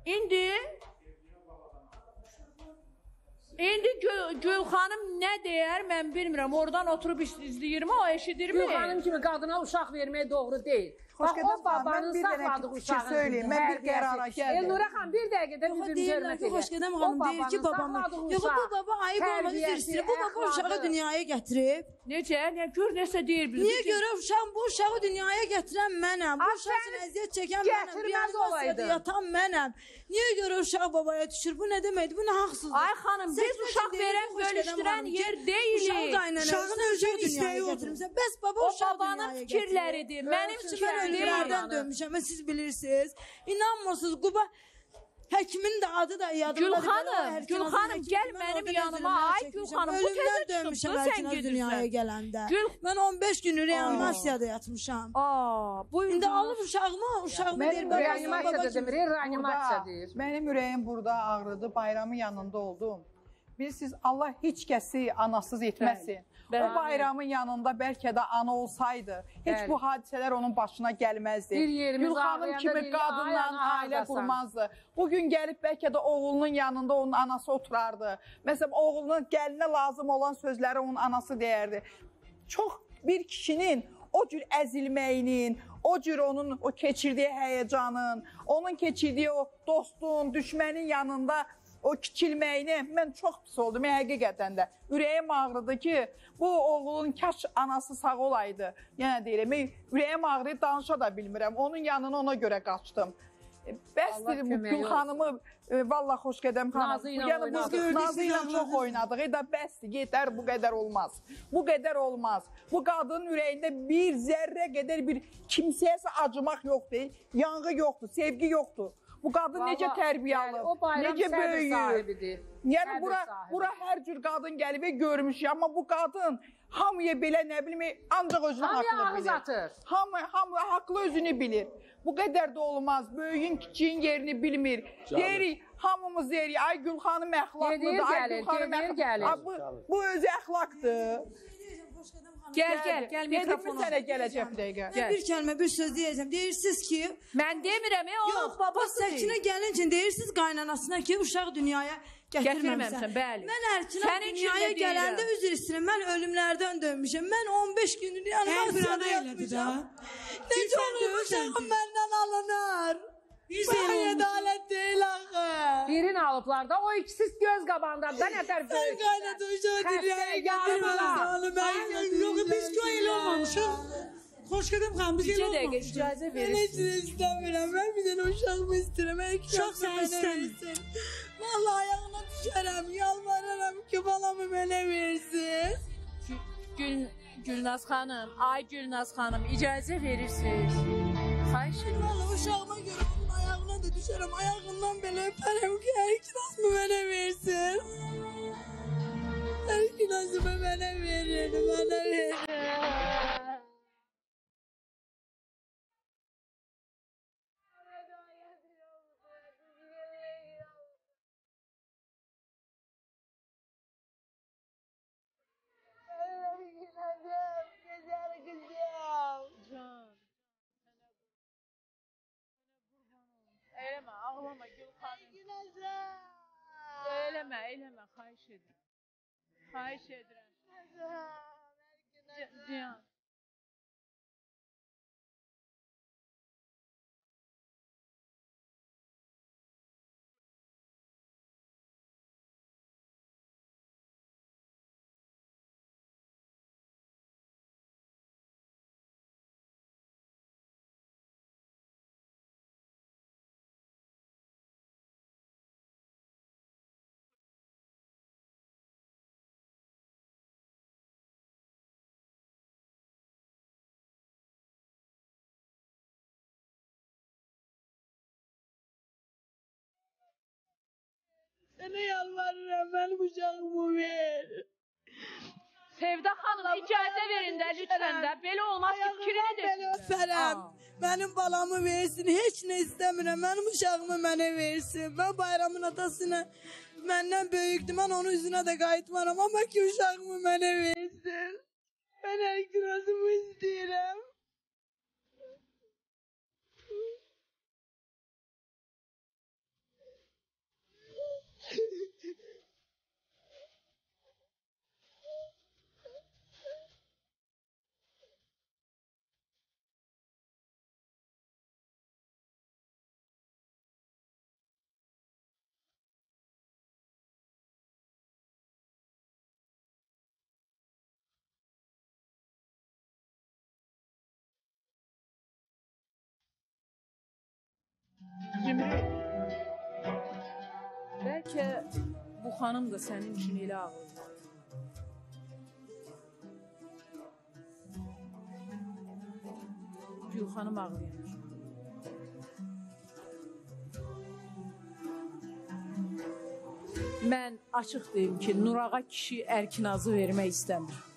S2: İndi İndi Gül, Gülxanım nə deyər mən bilmirəm. Oradan oturub iz- izləyirmi, o eşidirmi?
S11: Gülxanım kimi qadına uşaq vermək doğru deyil. Bax
S9: Xoş
S11: o
S9: gəlibsən.
S11: babanın
S9: Mən bir fikir
S11: uşağın
S9: söyleyeyim. Mən bir qərara gəldim.
S11: Elnura xanım bir dəqiqədə
S4: deyirlər
S11: hörmət
S4: ki,
S11: edin.
S4: Xoşgədəm
S11: O
S4: xanım deyir ki,
S11: saxladığı
S4: Yox, bu baba ayıb olmadı
S11: tərbiyəsi,
S4: istəyir. Bu baba uşağı dünyaya gətirib.
S2: Necə? Nə gör nəsə deyir bilir.
S4: Niyə görə uşaq bu uşağı dünyaya gətirən mənəm? Bu uşaq üçün əziyyət çəkən mənəm.
S2: gətirməz
S4: Reanimasiyada
S2: olaydın.
S4: yatan mənəm. Niyə görə uşaq babaya düşür? Bu nə deməkdir? Bu nə haqsızlıq?
S2: Ay xanım, biz uşaq
S4: üçün
S2: verən, bölüşdürən yer deyilik. Uşağın
S4: uşağı
S2: özünün istəyi odur.
S4: Bəs baba
S2: O
S4: uşağı
S2: babanın fikirləridir, mənim fikirlərim deyil.
S4: ölçülərdən dönmüşəm. Mən siz bilirsiniz. İnanmırsınız. Quba Həkimin də adı da yadımda.
S2: Gülxanım, Gülxanım gəl mənim yanıma. Ay Gülxanım, bu təzə
S4: dönmüşəm
S2: sən
S4: dünyaya gələndə.
S2: Gül-
S4: Mən 15 gün reanimasiyada yatmışam.
S2: Aa, bu
S4: İndi alıb uşağımı, uşağımı deyir, babasına,
S11: Reanimasiyada demir, reanimasiya
S9: Burada-
S11: deyir.
S9: Mənim ürəyim burada ağrıdı, bayramın yanında oldum. Bilirsiniz, Allah heç kəsi anasız etməsin.
S2: Bəli.
S9: O bayramın yanında bəlkə də ana olsaydı, heç
S11: Bəli.
S9: bu hadisələr onun başına gəlməzdi. Gülxanım kimi
S11: ana,
S9: ailə qurmazdı. Bugün gəlib bəlkə də oğlunun yanında onun anası oturardı. Məsələn, oğlunun gəlinə lazım olan sözləri onun anası deyərdi. Çox bir kişinin o cür əzilməyinin, o cür onun o keçirdiyi həyəcanın, onun keçirdiyi o dostun, düşmənin yanında o kiçilməyini mən çox pis oldum həqiqətən də. Ürəyim ağrıdı ki, bu oğlun kaş anası sağ olaydı. Yenə deyirəm, ürəyim ağrıyır, danışa da bilmirəm. Onun yanına ona görə qaçdım. Bəsdir bu
S11: köməyi
S9: Gül xanımı e, vallah xoş qədəm xanım. Yəni bu Nazı ilə çox oynadıq. E da bəsdir, yetər bu qədər olmaz. Bu qədər olmaz. Bu qadının ürəyində bir zərrə qədər bir kimsəyəsə acımaq yoxdur. Yanğı yoxdur, sevgi yoxdur. Bu qadın
S11: Vallahi,
S9: necə tərbiyə
S11: yəni,
S9: alıb,
S11: o bayram
S9: necə böyüyür.
S11: sahibidir.
S9: Yəni
S11: Səbr
S9: bura
S11: sahibi.
S9: bura hər cür qadın gəlib görmüşük, amma bu qadın hamıya belə nə bilim ancaq özünü
S11: Hamıya
S9: haqlı bilir.
S11: atır.
S9: Hamı hamı haqlı özünü bilir. Bu qədər də olmaz. Böyüyün kiçiyin yerini bilmir. Deyirik, hamımız deyirik, ay Gülxanım əxlaqlıdır,
S11: Gedir,
S9: ay
S11: gəlir.
S9: Ay, Bu, bu özü əxlaqdır.
S2: Gəl, gəl, gəl
S9: Dedim
S2: mikrofonu.
S9: sənə gələcək bir dəqiqə.
S4: Mən bir kəlmə, bir söz deyəcəm. Deyirsiniz ki,
S2: Mən demirəm, e, onun
S4: Yox,
S2: babası
S4: Səkinə gəlin üçün deyirsiniz qaynanasına ki, uşaq dünyaya
S2: Gətirməmisən, bəli.
S4: Mən Ərkinə dünyaya gələndə üzr istəyirəm. Mən ölümlərdən dönmüşəm. Mən 15 gündür
S12: də.
S4: yatmışam. Necə olur uşağım məndən alınır?
S12: Biz
S4: Bu
S12: elə olmuşuq.
S4: ədalət deyil axı.
S11: Birini alıblar da o ikisi göz qabağında da nətər
S4: Sən
S11: böyük.
S4: qaynadı uşağı dünyaya gətirməsən. Onu mən
S12: Yox, biz köy elə olmamışıq. Xoş gedəm xanım, biz elə
S2: Bircə dəqiqə
S12: olmamışıq.
S2: icazə
S4: Mən
S2: verin.
S4: heç nə istəmirəm. Mən bir dənə uşağımı istəyirəm. Hər iki
S12: Uşaq
S4: uşağımı
S12: sən
S4: mənə
S12: istəmir.
S4: versin. Vallahi ayağına düşərəm, yalvararam ki, balamı mənə versin.
S2: Gül Gülnaz xanım, ay Gülnaz xanım, icazə verirsiniz. Xahiş edirəm.
S4: Vallahi uşağıma görə onun ayağına da düşərəm. Ayağından belə öpərəm ki, hər iki nazımı mənə versin. Hər iki nazımı mənə verin, mənə verin.
S2: Eləmə, eləmə, xahiş edirəm. Xahiş edirəm. C- Can.
S4: Sənə yalvarıram, mənim uşağımı ver.
S2: Sevda xanım, icazə verin də lütfən də. Belə olmaz ki, fikrini də
S4: Mən öpərəm. Mənim balamı versin. Heç nə istəmirəm. Mənim uşağımı mənə versin. Mən bayramın atasına məndən böyükdür. Mən onun üzünə də qayıtmaram. Amma ki uşağımı mənə versin. Mən hər kirazımı istəyirəm.
S2: Xanım da sənin üçün elə ağıllı. Gül xanım ağlayır. Mən açıq deyim ki, Nurağa kişi Ərkinazı vermək istəmir.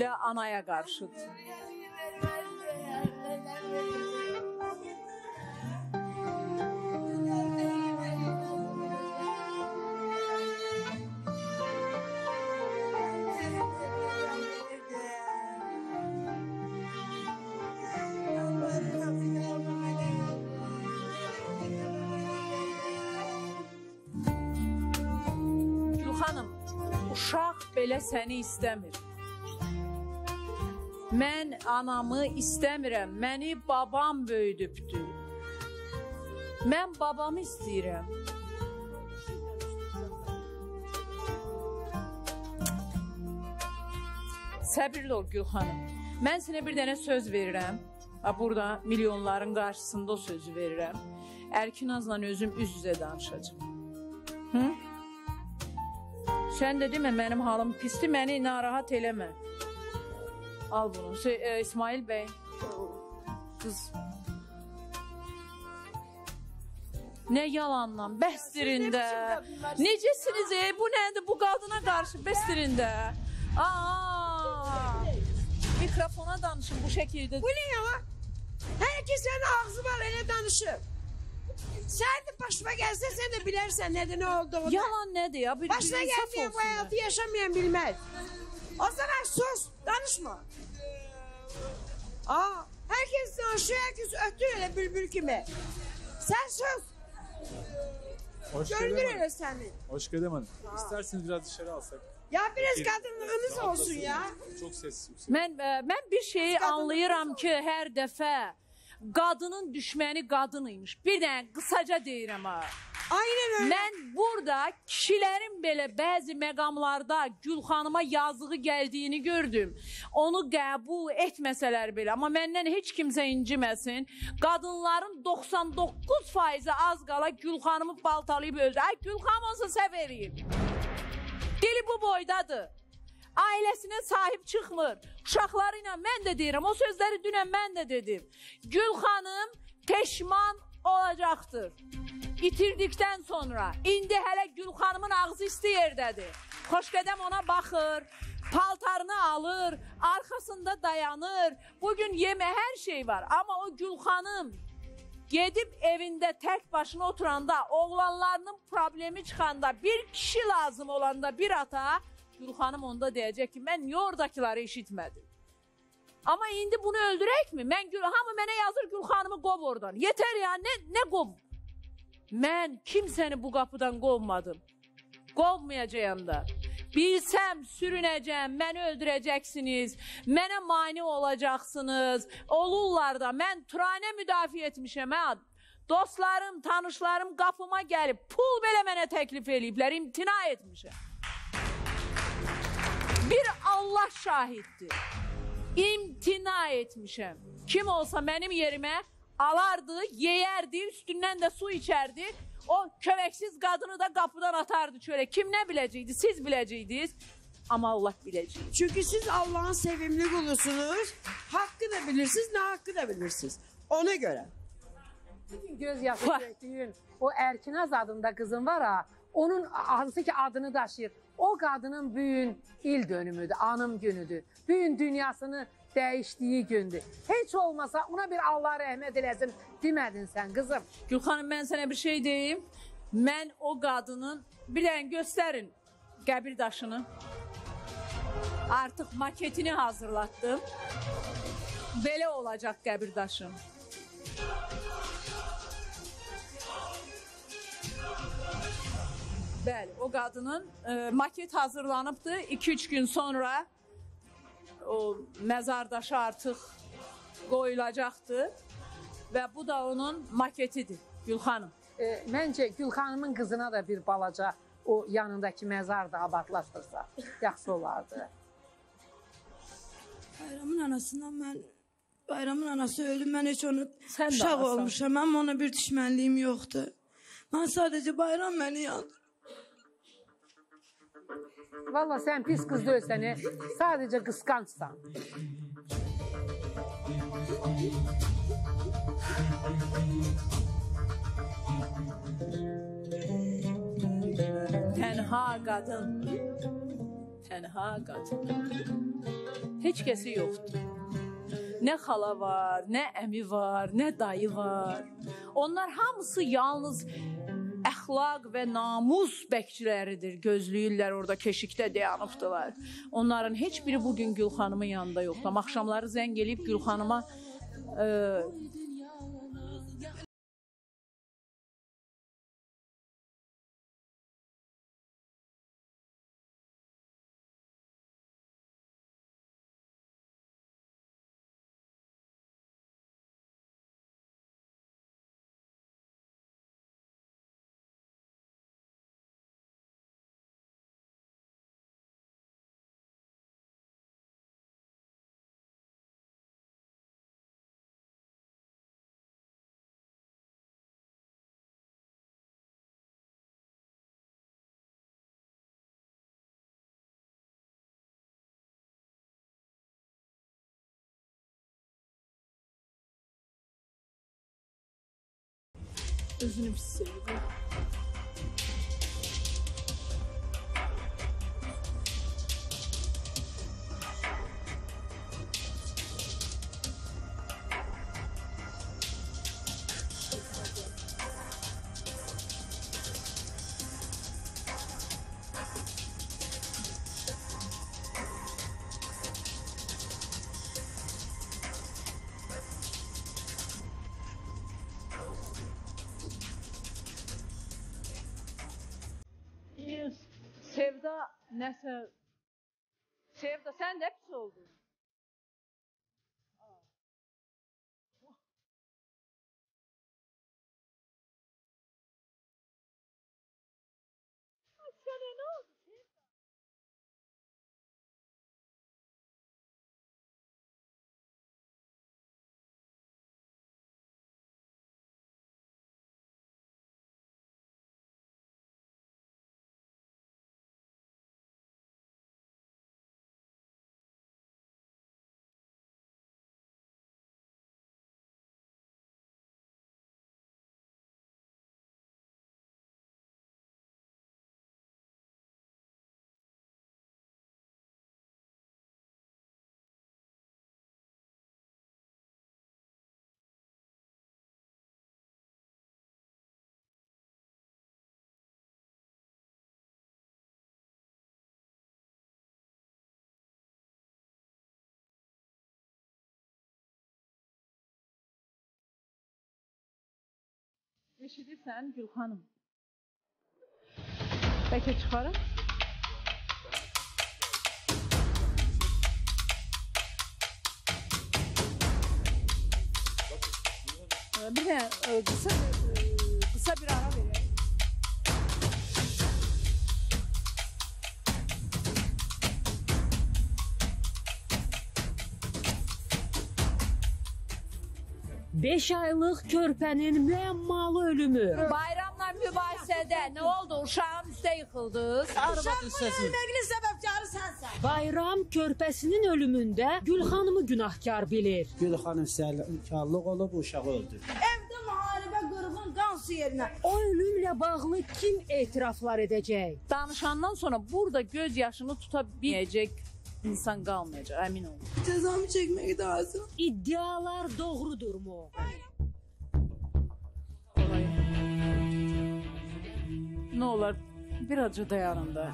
S2: Bütünlüklə anaya qarşıdır. Gül xanım, uşaq belə səni istəmir. Mən anamı istəmirəm. Məni babam böyüdübdü. Mən babamı istəyirəm. Səbirli ol Gül xanım. Mən sənə bir dənə söz verirəm. Burada milyonların qarşısında o sözü verirəm. Ərkinazla özüm üz-üzə danışacağam. Hı? Sən də demə mənim halım pisdir, məni narahat eləmə. Al bunu. Şey, e, İsmail bəy. Qız. Nə yalandan, bəstirində. Necəsiniz ey? Bu nədir? Bu qadına qarşı bəstirində. Aa! Mikrofona danışın bu şəkildə.
S12: Bu ne ya?
S7: Hər kəsin ağzı var elə danışır. Sən də başına gəlsə sən də bilərsən nədə nə olduğunu.
S2: Yalan nədir ya? Bir,
S7: Başına
S2: bir insaf
S7: gəlməyən bu
S2: olsun
S7: həyatı
S2: ya.
S7: yaşamayan bilməz. O zaman sus, danışma. Aa, herkes danışıyor, herkes ötüyor öyle bülbül gibi. Sen sus.
S15: Hoş geldin.
S7: öyle seni.
S15: Hoş geldin hanım. İsterseniz biraz dışarı alsak.
S7: Ya biraz
S15: rahatlasın.
S7: olsun ya.
S15: Çok ses yüksek.
S2: Mən mən bir şeyi anlayıram ki, hər dəfə qadının düşməni qadın imiş. Bir dənə qısaca deyirəm ha.
S7: Aynen öyle.
S2: Mən burada kişilərin belə bəzi məqamlarda Gülxanıma yazığı gəldiyini gördüm. Onu qəbul etməsələr belə, amma məndən heç kimsə inciməsin. Qadınların 99%-i az qala Gülxanımı baltalayıb öldü. Ay Gülxan olsa səhv eləyib. Dili bu boydadır. Ailəsinə sahib çıxmır. Uşaqları ilə mən də deyirəm, o sözləri dünən mən də dedim. Gül xanım peşman olacaqdır. İtirdikdən sonra. İndi hələ Gül xanımın ağzı isti yerdədir. Xoşqədəm ona baxır, paltarını alır, arxasında dayanır. Bugün yemə hər şey var, amma o Gül xanım gedib evində tək başına oturanda, oğlanlarının problemi çıxanda, bir kişi lazım olanda bir ata, Gül xanım onda deyəcək ki, mən niyə oradakiları eşitmədim? Amma indi bunu öldürəkmi? Mən Gül hamı mənə yazır Gül xanımı qov oradan. Yetər ya, nə nə qov? Mən kimsəni bu qapıdan qovmadım. Qovmayacağam da. Bilsəm sürünəcəm, məni öldürəcəksiniz, mənə mane olacaqsınız. Olurlar da. Mən Turanə müdafiə etmişəm hə. Dostlarım, tanışlarım qapıma gəlib pul belə mənə təklif eləyiblər, imtina etmişəm. Bir Allah şahiddir. İmtina etmişəm. Kim olsa mənim yerimə alardı, yeyərdi, üstündən də su içərdi. O köveksiz qadını da qapıdan atardı çölə. Kim nə biləcəkdi? Siz biləcəydiniz. Amma Allah biləcək.
S7: Çünkü siz Allah'ın sevimli kulusunuz. Hakkı da bilirsiniz, ne hakkı da bilirsiniz. Ona göre.
S11: Bugün göz yaşı döktüğün o Erkinaz adında kızın var ha. Onun hansı ki adını daşıyır. O kadının büyün il dönümüdür, anım günüdür. Büyün dünyasını değiştiği gündür. Hiç olmasa ona bir Allah rahmet eləsin demedin sen kızım.
S2: Gülxanım mən sənə bir şey deyim. Mən o qadının bir dənə göstərin qəbir daşını. Artıq maketini hazırlatdım. Belə olacaq qəbir daşım. Bəli, o qadının e, maket hazırlanıbdı. 2-3 gün sonra o məzar daşı artıq qoyulacaqdı və bu da onun maketidir Gülxanım.
S11: E, bence Gülxanımın kızına da bir balaca o yanındaki mezar da abadlaşdırsa yaxşı olardı.
S4: Bayramın anasından mən Bayramın anası öldü. Mən heç onu
S2: Sən
S4: uşaq olmuşam. Mənim ona bir düşmənliyim yoxdur. Mən sadəcə bayram məni yandır.
S11: Valla sen pis kız değilsen, he. sadece kıskançsan.
S2: Tənha qadın. Tənha qadın. Heç kəsi yoxdur. Nə xala var, nə əmi var, nə dayı var. Onlar hamısı yalnız əxlaq və namus bəkçiləridir. Gözləyirlər orada keşikdə dayanıbdılar. Onların heç biri bu gün Gülxanımın yanında yoxdur. Axşamları zəng eləyib Gülxanıma e, özünü pis sevdi. Sevda nəsə Sevda sən də pis oldun. Eşidirsən Gülxanım? Bəlkə çıxarım? Ee, Bir de e, kısa, e, kısa bir ara verelim.
S1: Beş aylıq körpənin müəmmalı ölümü.
S2: Bayramla mübahisədə nə oldu? Uşağın üstə yıxıldınız.
S1: Səsi.
S4: Ölməyinin səbəbkarı sənsən.
S1: Bayram körpəsinin ölümündə Gül xanımı günahkar bilir.
S3: Gül xanım səhərkarlıq olub uşağı öldü.
S4: Evdə müharibə, qırğın, qan yerinə.
S1: O ölümlə bağlı kim etiraflar edəcək?
S2: Danışandan sonra burada göz yaşını tuta bilməyəcək insan qalmayacaq, əmin olun.
S4: Cəzamı çəkmək lazım.
S1: İddialar doğrudurmu?
S2: Nə olar birazca dayanın da.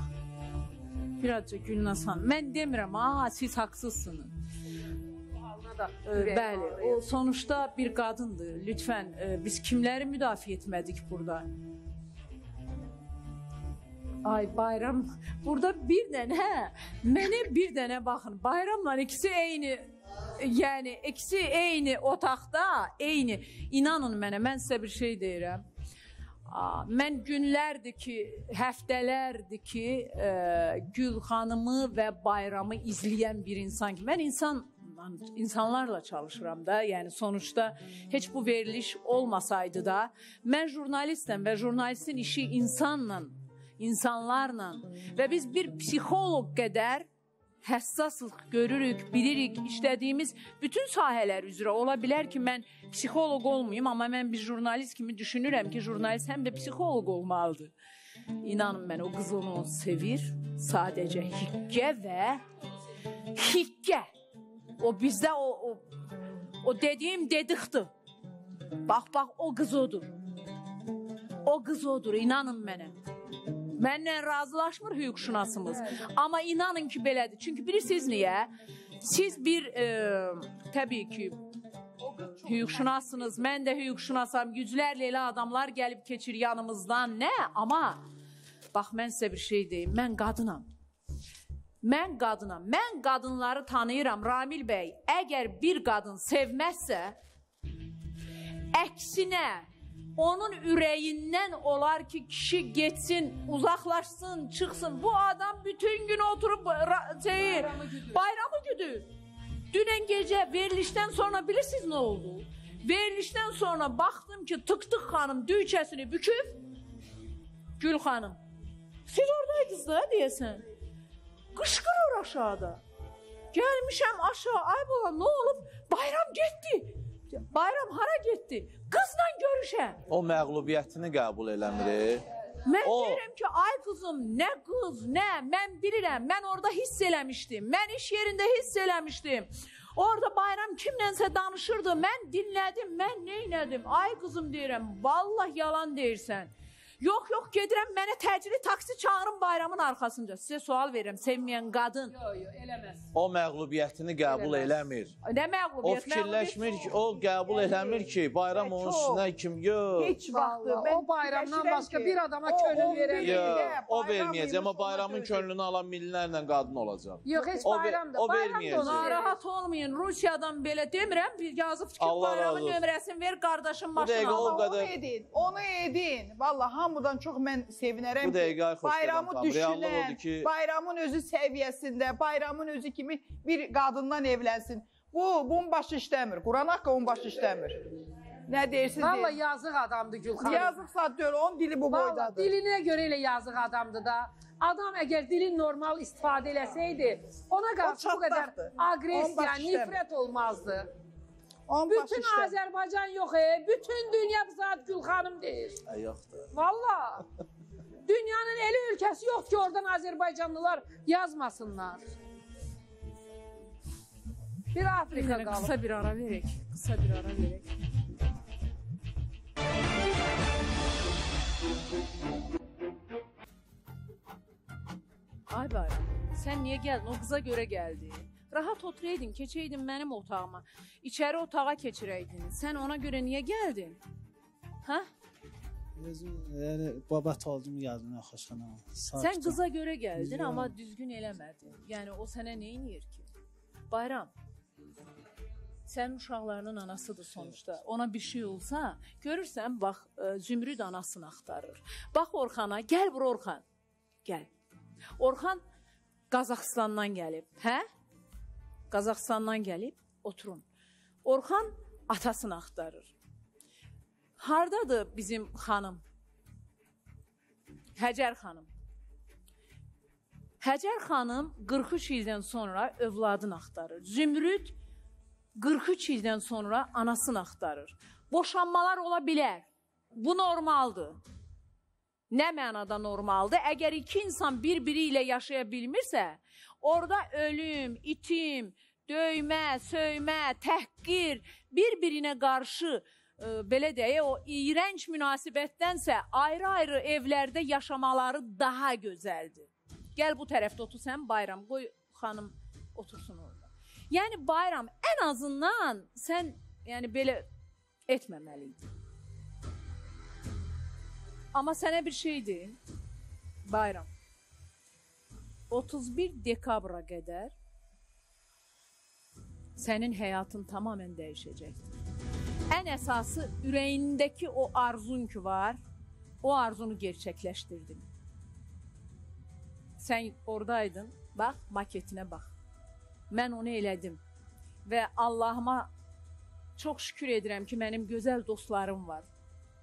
S2: Birazca Gülnaz xanım. Mən demirəm, ha, siz haqsızsınız. Ee, bəli, o sonuçta bir qadındır. Lütfən, e, biz kimləri müdafiə etmədik burada? Ay bayram, burada bir dənə, mənə bir dənə baxın. Bayramla ikisi eyni yəni ikisi eyni otaqda, eyni. İnanın mənə, mən sizə bir şey deyirəm. Aa, Mən günlərdir ki, həftələrdir ki, e, Gül xanımı və bayramı izləyən bir insan ki, mən insan insanlarla çalışıram da. Yəni sonuçta heç bu veriliş olmasaydı da, mən jurnalistəm və jurnalistin işi insanla, insanlarla və biz bir psixoloq qədər həssaslıq görürük, bilirik, işlədiyimiz bütün sahələr üzrə ola bilər ki, mən psixoloq olmayım, amma mən bir jurnalist kimi düşünürəm ki, jurnalist həm də psixoloq olmalıdır. İnanın mən o qız onu sevir. Sadəcə hikkə və hikkə. O bizdə o o, o dediyim dedikdir. Bax bax o qız odur. O qız odur, inanın mənə. Mənlə razılaşmır hüquqşünasımız. Amma inanın ki belədir. Çünki bilirsiniz niyə? Siz bir e, təbii ki hüquqşünassınız. Mən də hüquqşünasam. Yüzlərlə elə adamlar gəlib keçir yanımızdan. Nə? Amma bax mən sizə bir şey deyim. Mən qadınam. Mən qadınam. Mən qadınları tanıyıram Ramil bəy. Əgər bir qadın sevməzsə, əksinə onun ürəyindən olar ki, kişi getsin, uzaqlaşsın, çıxsın. Bu adam bütün gün oturub ra- şeyi, bayramı güdür. Dünən gecə verilişdən sonra bilirsiniz nə oldu? Verilişdən sonra baxdım ki, Tık-Tık xanım düyçəsini büküb, Gül xanım, siz oradaydınız da deyəsən. Qışqırır aşağıda. Gəlmişəm aşağı, ay bala nə olub? Bayram getdi. Bayram hara getdi? Qızla görüşə.
S14: O məğlubiyyətini qəbul eləmir.
S2: Mən
S14: O-
S2: deyirəm ki, ay qızım, nə qız, nə, mən bilirəm. Mən orada hiss eləmişdim. Mən iş yerində hiss eləmişdim. Orada bayram kimlənsə danışırdı. Mən dinlədim, mən nə elədim? Ay qızım deyirəm, vallah yalan deyirsən. Yox, yox, gedirəm mənə təcili taksi çağırın bayramın arxasınca. Sizə sual verirəm, sevməyən qadın.
S11: Yox, yox, eləməz.
S14: O məğlubiyyətini qəbul eləmir.
S2: Nə
S14: O
S2: məğlubiyyət?
S14: fikirləşmir ki, o qəbul eləmir ki, bayram onun üstünə kim yox.
S2: Heç vaxt
S11: Vallahi, o bayramdan başqa bir adama könül verən
S14: Yox, o verməyəcək, amma bayramın könlünü alan minlərlə qadın olacaq.
S11: Yox, heç
S14: O
S11: bayramda.
S14: o verməyəcək.
S2: Narahat olmayın. Rusiyadan belə demirəm. Bir yazıb ki, bayramın nömrəsini ver qardaşım
S14: Bu
S2: maşına.
S14: o
S18: Onu edin, onu edin. Vallahi hamıdan çox mən sevinərəm
S14: Bu dəqiqə ay
S18: ki,
S14: xoş
S18: bayramı düşünən,
S14: ki-
S18: bayramın özü səviyyəsində, bayramın özü kimi bir qadından evlənsin. Bu, bunun başı işləmir. Quran haqqı onun başı işləmir. Nə deyirsiniz?
S11: Valla
S18: deyin.
S11: yazıq adamdı Gülxan.
S18: Yazıqsa deyil, onun dili bu
S11: Vallahi
S18: boydadır.
S11: dilinə görə elə yazıq adamdı da. Adam əgər dilin normal istifadə eləsəydi, ona qarşı bu qədər aqressiya, nifrət olmazdı.
S18: Onun başı
S11: Bütün
S18: işləmir.
S11: Azərbaycan yox, e, bütün dünya bu saat Gülxanım deyir.
S14: Ay, yoxdur.
S11: Valla. Dünyanın eli ülkəsi yox ki, oradan Azərbaycanlılar yazmasınlar. Bir Afrika
S2: Yəni,
S11: qalıb.
S2: qısa bir ara verək. Qısa bir ara verək. Ay bayram, sən niyə gəldin? O qıza görə gəldi. Rahat oturaydın, keçəydin mənim otağıma. İçəri otağa keçirəydin. Sən ona görə niyə gəldin? Hə?
S3: Özüm yəni babat oldum gəldim xoşxana.
S2: Sən qıza görə gəldin, amma düzgün eləmədin. Yəni o sənə nə edir ki? Bayram. Sənin uşaqlarının anasıdır sonuçda. Ona bir şey olsa, görürsən, bax ə, Zümrüd anasını axtarır. Bax Orxana, gəl bura Orxan. Gəl. Orxan Qazaxıstandan gəlib, hə? Qazaxıstandan gəlib, oturun. Orxan atasını axtarır. Hardadır bizim xanım? Həcər xanım. Həcər xanım 43 ildən sonra övladını axtarır. Zümrüd 43 ildən sonra anasını axtarır. Boşanmalar ola bilər. Bu normaldır. Nə mənada normaldır? Əgər iki insan bir-biri ilə yaşaya bilmirsə, orada ölüm, itim, döymə, söymə, təhqir, bir-birinə qarşı e, belə deyək, o iyrənc münasibətdənsə ayrı-ayrı evlərdə yaşamaları daha gözəldir. Gəl bu tərəfdə otur sən Bayram, qoy xanım otursun orada. Yəni Bayram ən azından sən yəni belə etməməliydin. Amma sənə bir şey deyim. Bayram. 31 dekabra qədər sənin həyatın tamamilə dəyişəcəkdir. Ən əsası ürəyindəki o arzun ki var, o arzunu gerçəkləşdirdin. Sən oradaydın, bax, maketinə bax. Mən onu elədim və Allahıma çox şükür edirəm ki, mənim gözəl dostlarım var.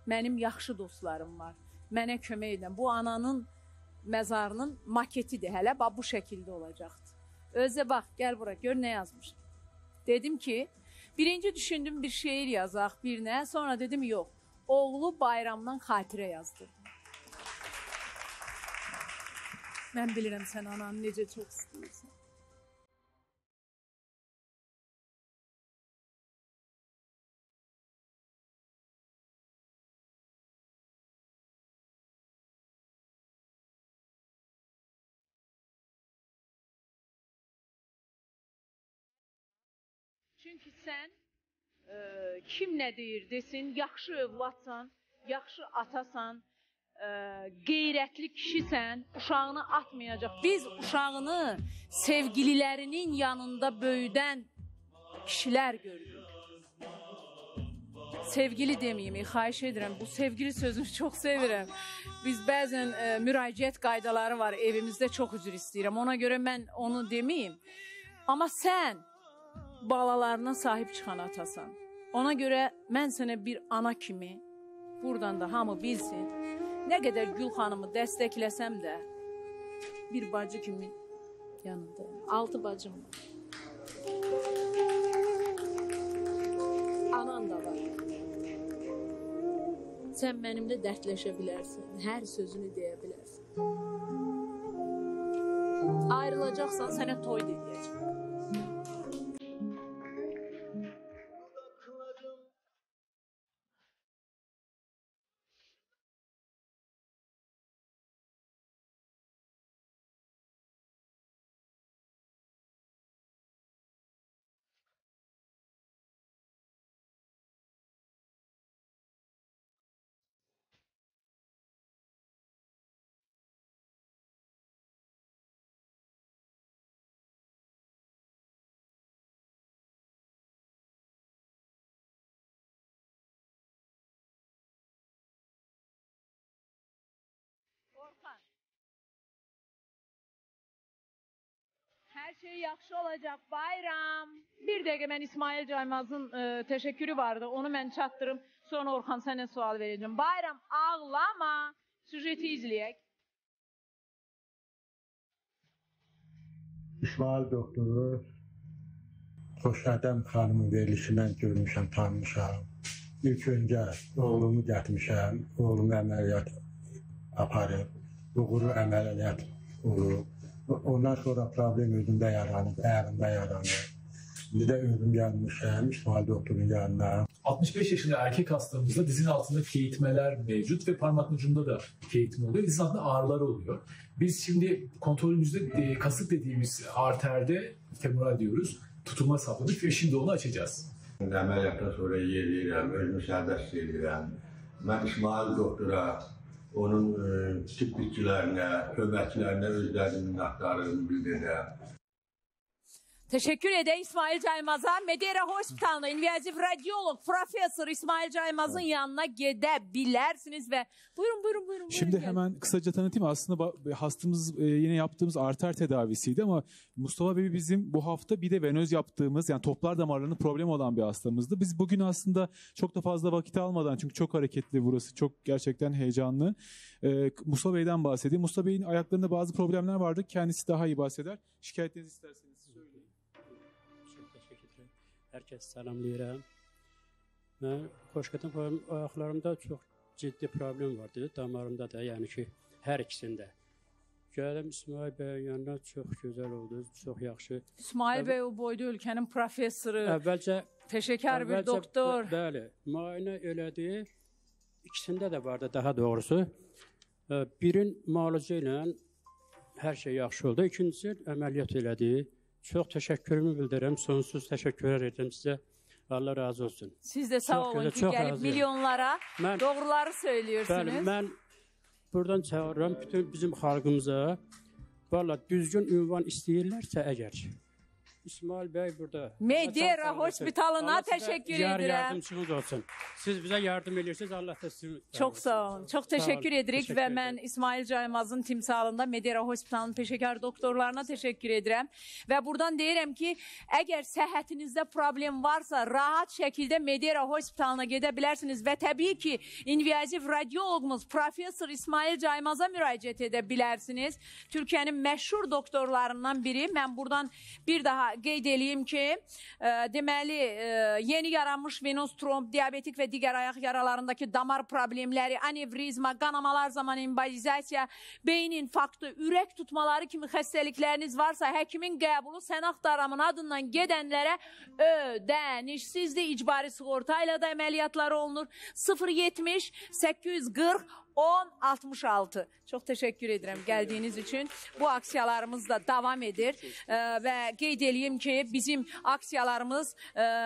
S2: Mənim yaxşı dostlarım var. Mənə kömək edən bu ananın məzarının maketidir hələ, bax bu şəkildə olacaqdı. Özə bax, gəl bura, gör nə yazmışam. Dedim ki, birinci düşündüm bir şeir yazaq birinə, sonra dedim yox. Oğlu bayramdan xatirə yazdı. Mən bilirəm sən ananı necə çox istəyirsən. Çünki sən e, kim nə deyir desin, yaxşı övladsan, yaxşı atasan, e, qeyrətli kişisən, uşağını atmayacaq. Biz uşağını sevgililərinin yanında böyüdən kişilər görürük. Sevgili deməyim, xahiş edirəm. Bu sevgili sözünü çox sevirəm. Biz bəzən e, müraciət qaydaları var evimizdə çox üzr istəyirəm. Ona görə mən onu deməyim. Amma sən balalarına sahib çıxan atasan. Ona görə mən sənə bir ana kimi buradan da hamı bilsin. Nə qədər Gül xanımı dəstəkləsəm də bir bacı kimi yanındayım. Altı bacım var. Anan da var. Sən mənimlə dərdləşə bilərsən, hər sözünü deyə bilərsən. Ayrılacaqsan sənə toy deyəcəm. Şey yaxşı olacak bayram. Bir dəqiqə mən İsmail Caymazın e, təşəkkürü vardı. Onu mən çatdırım. Sonra Orxan sənə sual verəcəm. Bayram ağlama. Süjeti izləyək.
S19: İsmail doktoru Xoşadəm xanımın verilişindən görmüşəm, tanımışam. İlk öncə oğlumu gətirmişəm, oğlumu əməliyyat aparıb, uğurlu əməliyyat olub. Ondan sonra problem özümdə yaranıb, əlimdə yaranıb. İndi də özüm gəlmişəm İsmail doktorun yanına.
S20: 65 yaşında erkek hastamızda dizin altında keyitmeler mevcut ve parmak ucunda da keyitme oluyor. Dizin altında ağrılar oluyor. Biz şimdi kontrolümüzde e, kasık dediğimiz arterde femoral diyoruz. Tutulma sapladık ve şimdi onu açacağız.
S19: Əməliyyatdan sonra yeriyirəm, özümü sərbəst edirəm. Mən İsmail doktora, onun e, tibb bitkilərinə, köməkçilərinə özlərinin minnətdarlığımı bildirirəm.
S2: Teşekkür ederim İsmail Caymaz'a. Medera Hospital'da invazif radyolog Profesör İsmail Caymaz'ın yanına gidebilirsiniz ve buyurun buyurun buyurun.
S15: Şimdi
S2: buyurun,
S15: hemen kısaca tanıtayım. Aslında hastamız e, yine yaptığımız arter tedavisiydi ama Mustafa Bey bizim bu hafta bir de venöz yaptığımız yani toplar damarlarının problemi olan bir hastamızdı. Biz bugün aslında çok da fazla vakit almadan çünkü çok hareketli burası çok gerçekten heyecanlı. E, Mustafa Bey'den bahsedeyim. Mustafa Bey'in ayaklarında bazı problemler vardı. Kendisi daha iyi bahseder. Şikayetlerinizi isterseniz
S21: Hər kəs salamlayıram. Mən xoşqətim ayaqlarımda çox ciddi problem vardı, damarımda da, yəni ki, hər ikisində. Gəldim İsmail bəyin yanına çox gözəl oldu, çox yaxşı.
S2: İsmail Bey o boyda ülkenin profesörü.
S21: Əvvəlcə
S2: Peşəkar bir doktor.
S21: Bəli, müayinə elədi. İkisində də vardı daha doğrusu. Birin müalicə ilə hər şey yaxşı oldu. İkincisi əməliyyat elədi. Çox təşəkkürümü bildirirəm. Sonsuz təşəkkürlər edirəm sizə. Allah razı olsun.
S2: Siz de sağ
S21: Çox
S2: olun ki gelip
S21: razıyam.
S2: milyonlara
S21: Mən-
S2: doğruları söylüyorsunuz.
S21: Bəli, mən buradan çağırıram bütün bizim xalqımıza. Valla düzgün ünvan istəyirlərsə əgər. İsmail bəy burada.
S2: Medera
S21: sağ
S2: Hospitalına təşəkkür
S21: yar
S2: edirəm.
S21: yardımçınız olsun. Siz bizə yardım edirsiniz, Allah da sizin
S2: Çok sağ olun. Çok teşekkür
S21: olun,
S2: edirik
S21: teşekkür
S2: ve
S21: ederim.
S2: ben İsmail Caymaz'ın timsalında Medera Hospitalının peşəkar doktorlarına teşekkür edirəm ve buradan deyirəm ki, əgər səhhətinizdə problem varsa, rahat şəkildə Medera Hospitalına gedə bilərsiniz və təbii ki, invaziv radiologumuz Profesör İsmail Caymaz'a müraciət edə bilərsiniz. Türkiyənin məşhur doktorlarından biri. Mən buradan bir daha qeyd eləyim ki, e, deməli, e, yeni yaranmış venöz tromb, diabetik və digər ayaq yaralarındakı damar problemləri, anevrizma, qanamalar zamanı embolizasiya, beyin infarktı, ürək tutmaları kimi xəstəlikləriniz varsa, həkimin qəbulu sənaq daramın adından gedənlərə ödənişsizdir. İcbari sığorta ilə də əməliyyatları olunur. 070 840 10 66. Çok teşekkür ederim geldiğiniz için. Bu aksiyalarımız da devam edir. Ve qeyd eləyim ki, bizim aksiyalarımız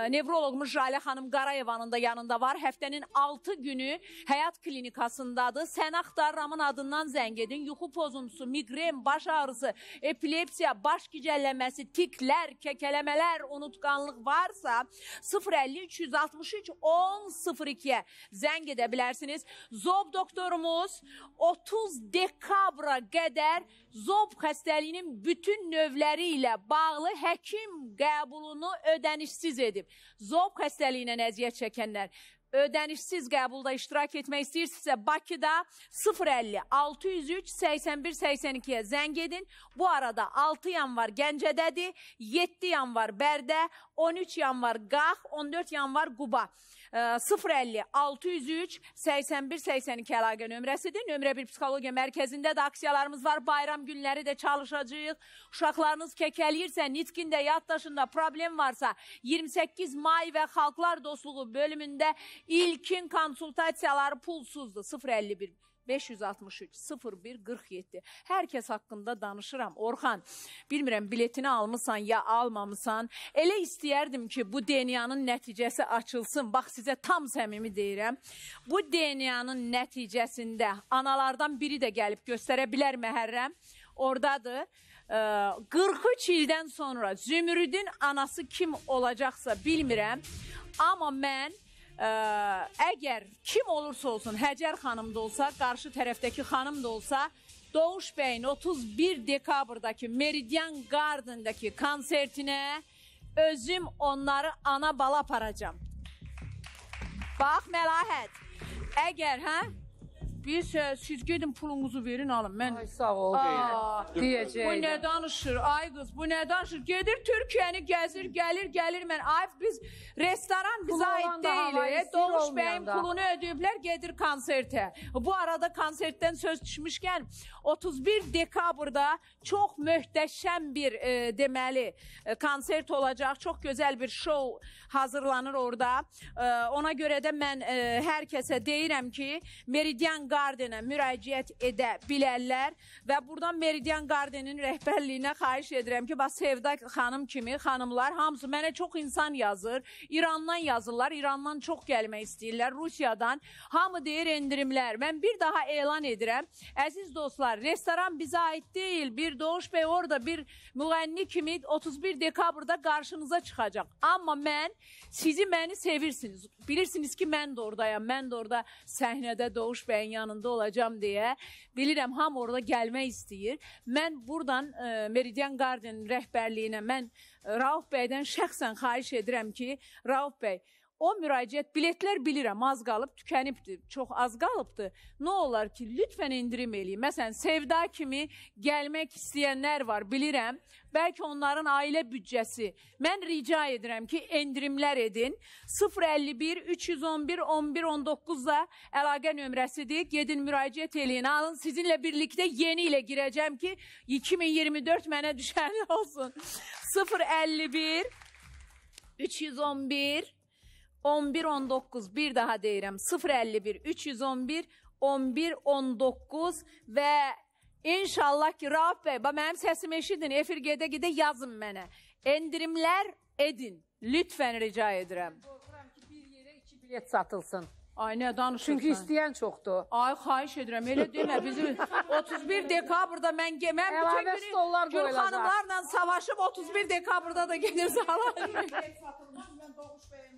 S2: nevrologumuz Jale xanım Qarayevanın da yanında var. Həftənin 6 günü Həyat klinikasındadır. Sən axtarramın adından zəng edin. Yuxu pozuntusu, miqren, baş ağrısı, epilepsiya, baş gicəllənməsi, tiklər, kəkələmələr, unutqanlıq varsa 050 363 10 02-yə zəng edə bilərsiniz. Zob doktorumuz 30 dekabra qədər zob xəstəliyinin bütün növləri ilə bağlı həkim qəbulunu ödənişsiz edib. Zob xəstəliyinə əziyyət çəkənlər ödənişsiz qəbulda iştirak etmək istəyirsinizsə Bakıda 050 603 81 82-yə zəng edin. Bu arada 6 yanvar Gəncədədir, 7 yanvar Bərdə, 13 yanvar Qax, 14 yanvar Quba. Ee, 050 603 81 82 əlaqə nömrəsidir. Nömrə 1 psixologiya mərkəzində də aksiyalarımız var. Bayram günləri də çalışacağıq. Uşaqlarınız kəkəliyirsə, nitqində, yaddaşında problem varsa 28 may və Xalqlar Dostluğu bölümündə ilkin konsultasiyaları pulsuzdur. 051 563 01 47. Hər kəs haqqında danışıram. Orxan, bilmirəm biletini almısan ya almamısan. Elə istəyərdim ki, bu DNA-nın nəticəsi açılsın. Bax sizə tam səmimi deyirəm. Bu DNA-nın nəticəsində analardan biri də gəlib göstərə bilər Məhərrəm. Ordadır. Ee, 43 ildən sonra Zümrüdün anası kim olacaqsa bilmirəm. Amma mən ə, əgər kim olursa olsun, Həcər xanım da olsa, qarşı tərəfdəki xanım da olsa, Doğuş bəyin 31 dekabrdakı Meridian Garden'dakı konsertinə özüm onları ana bala aparacağam. Bax Məlahət. Əgər hə bir söz siz gedin pulunuzu verin alın. Mən
S11: Ay, sağ ol,
S2: Aa,
S11: deyəcəkdim.
S2: Bu nə danışır? Ay qız, bu nə danışır? Gedir Türkiyəni gəzir, gəlir, gəlir mən. Ay biz restoran bizə
S11: Pulu
S2: ait
S11: olan da hava
S2: deyil.
S11: istəyir,
S2: Doğuş bəyin
S11: olmayan da.
S2: pulunu ödəyiblər, gedir konsertə. Bu arada konsertdən söz düşmüşkən 31 dekabrda çox möhtəşəm bir e, deməli e, konsert olacaq. Çox gözəl bir show hazırlanır orada. E, ona görə də mən e, hər kəsə deyirəm ki, Meridian Gardenə müraciət edə bilərlər və buradan Meridian Gardenin rəhbərliyinə xahiş edirəm ki, bax Sevda xanım kimi xanımlar hamısı mənə çox insan yazır. İrandan yazırlar. İrandan çox gəlmək istəyirlər. Rusiyadan hamı deyir endirimlər. Mən bir daha elan edirəm. Əziz dostlar, restoran bizə aid deyil. Bir Doğuş bəy orada bir müğənni kimi 31 dekabrda qarşınıza çıxacaq. Amma mən sizi məni sevirsiniz. Bilirsiniz ki, mən də oradayam. Mən də orada səhnədə Doğuş bəyin yanında olacağam deyə bilirəm hamı orada gəlmək istəyir. Mən buradan e, Meridian Garden rəhbərliyinə mən e, Rauf bəydən şəxsən xahiş edirəm ki, Rauf bəy O müraciət biletlər bilirəm az qalıb, tükənibdir, çox az qalıbdır. Nə olar ki, lütfən endirim eləyin. Məsələn, Sevda kimi gəlmək istəyənlər var, bilirəm. Bəlkə onların ailə büdcəsi. Mən rica edirəm ki, endirimlər edin. 051 311 11 19 da əlaqə nömrəsidir. Gedin müraciət eləyin. Alın sizinlə birlikdə yeni ilə girəcəm ki, 2024 mənə düşən olsun. 051 311 11 19 bir daha deyirəm 051 311 11 19 və inşallah ki Rauf bəy bax mənim səsimi eşidin efir gedə gedə yazın mənə endirimlər edin lütfən rica edirəm
S11: bilet satılsın.
S2: Ay nə danışırsan?
S11: Çünki istəyən çoxdur.
S2: Ay xahiş edirəm elə demə bizi 31 dekabrda mən mən bütün günü Gül xanımlarla savaşıb 31 dekabrda da gedir salam.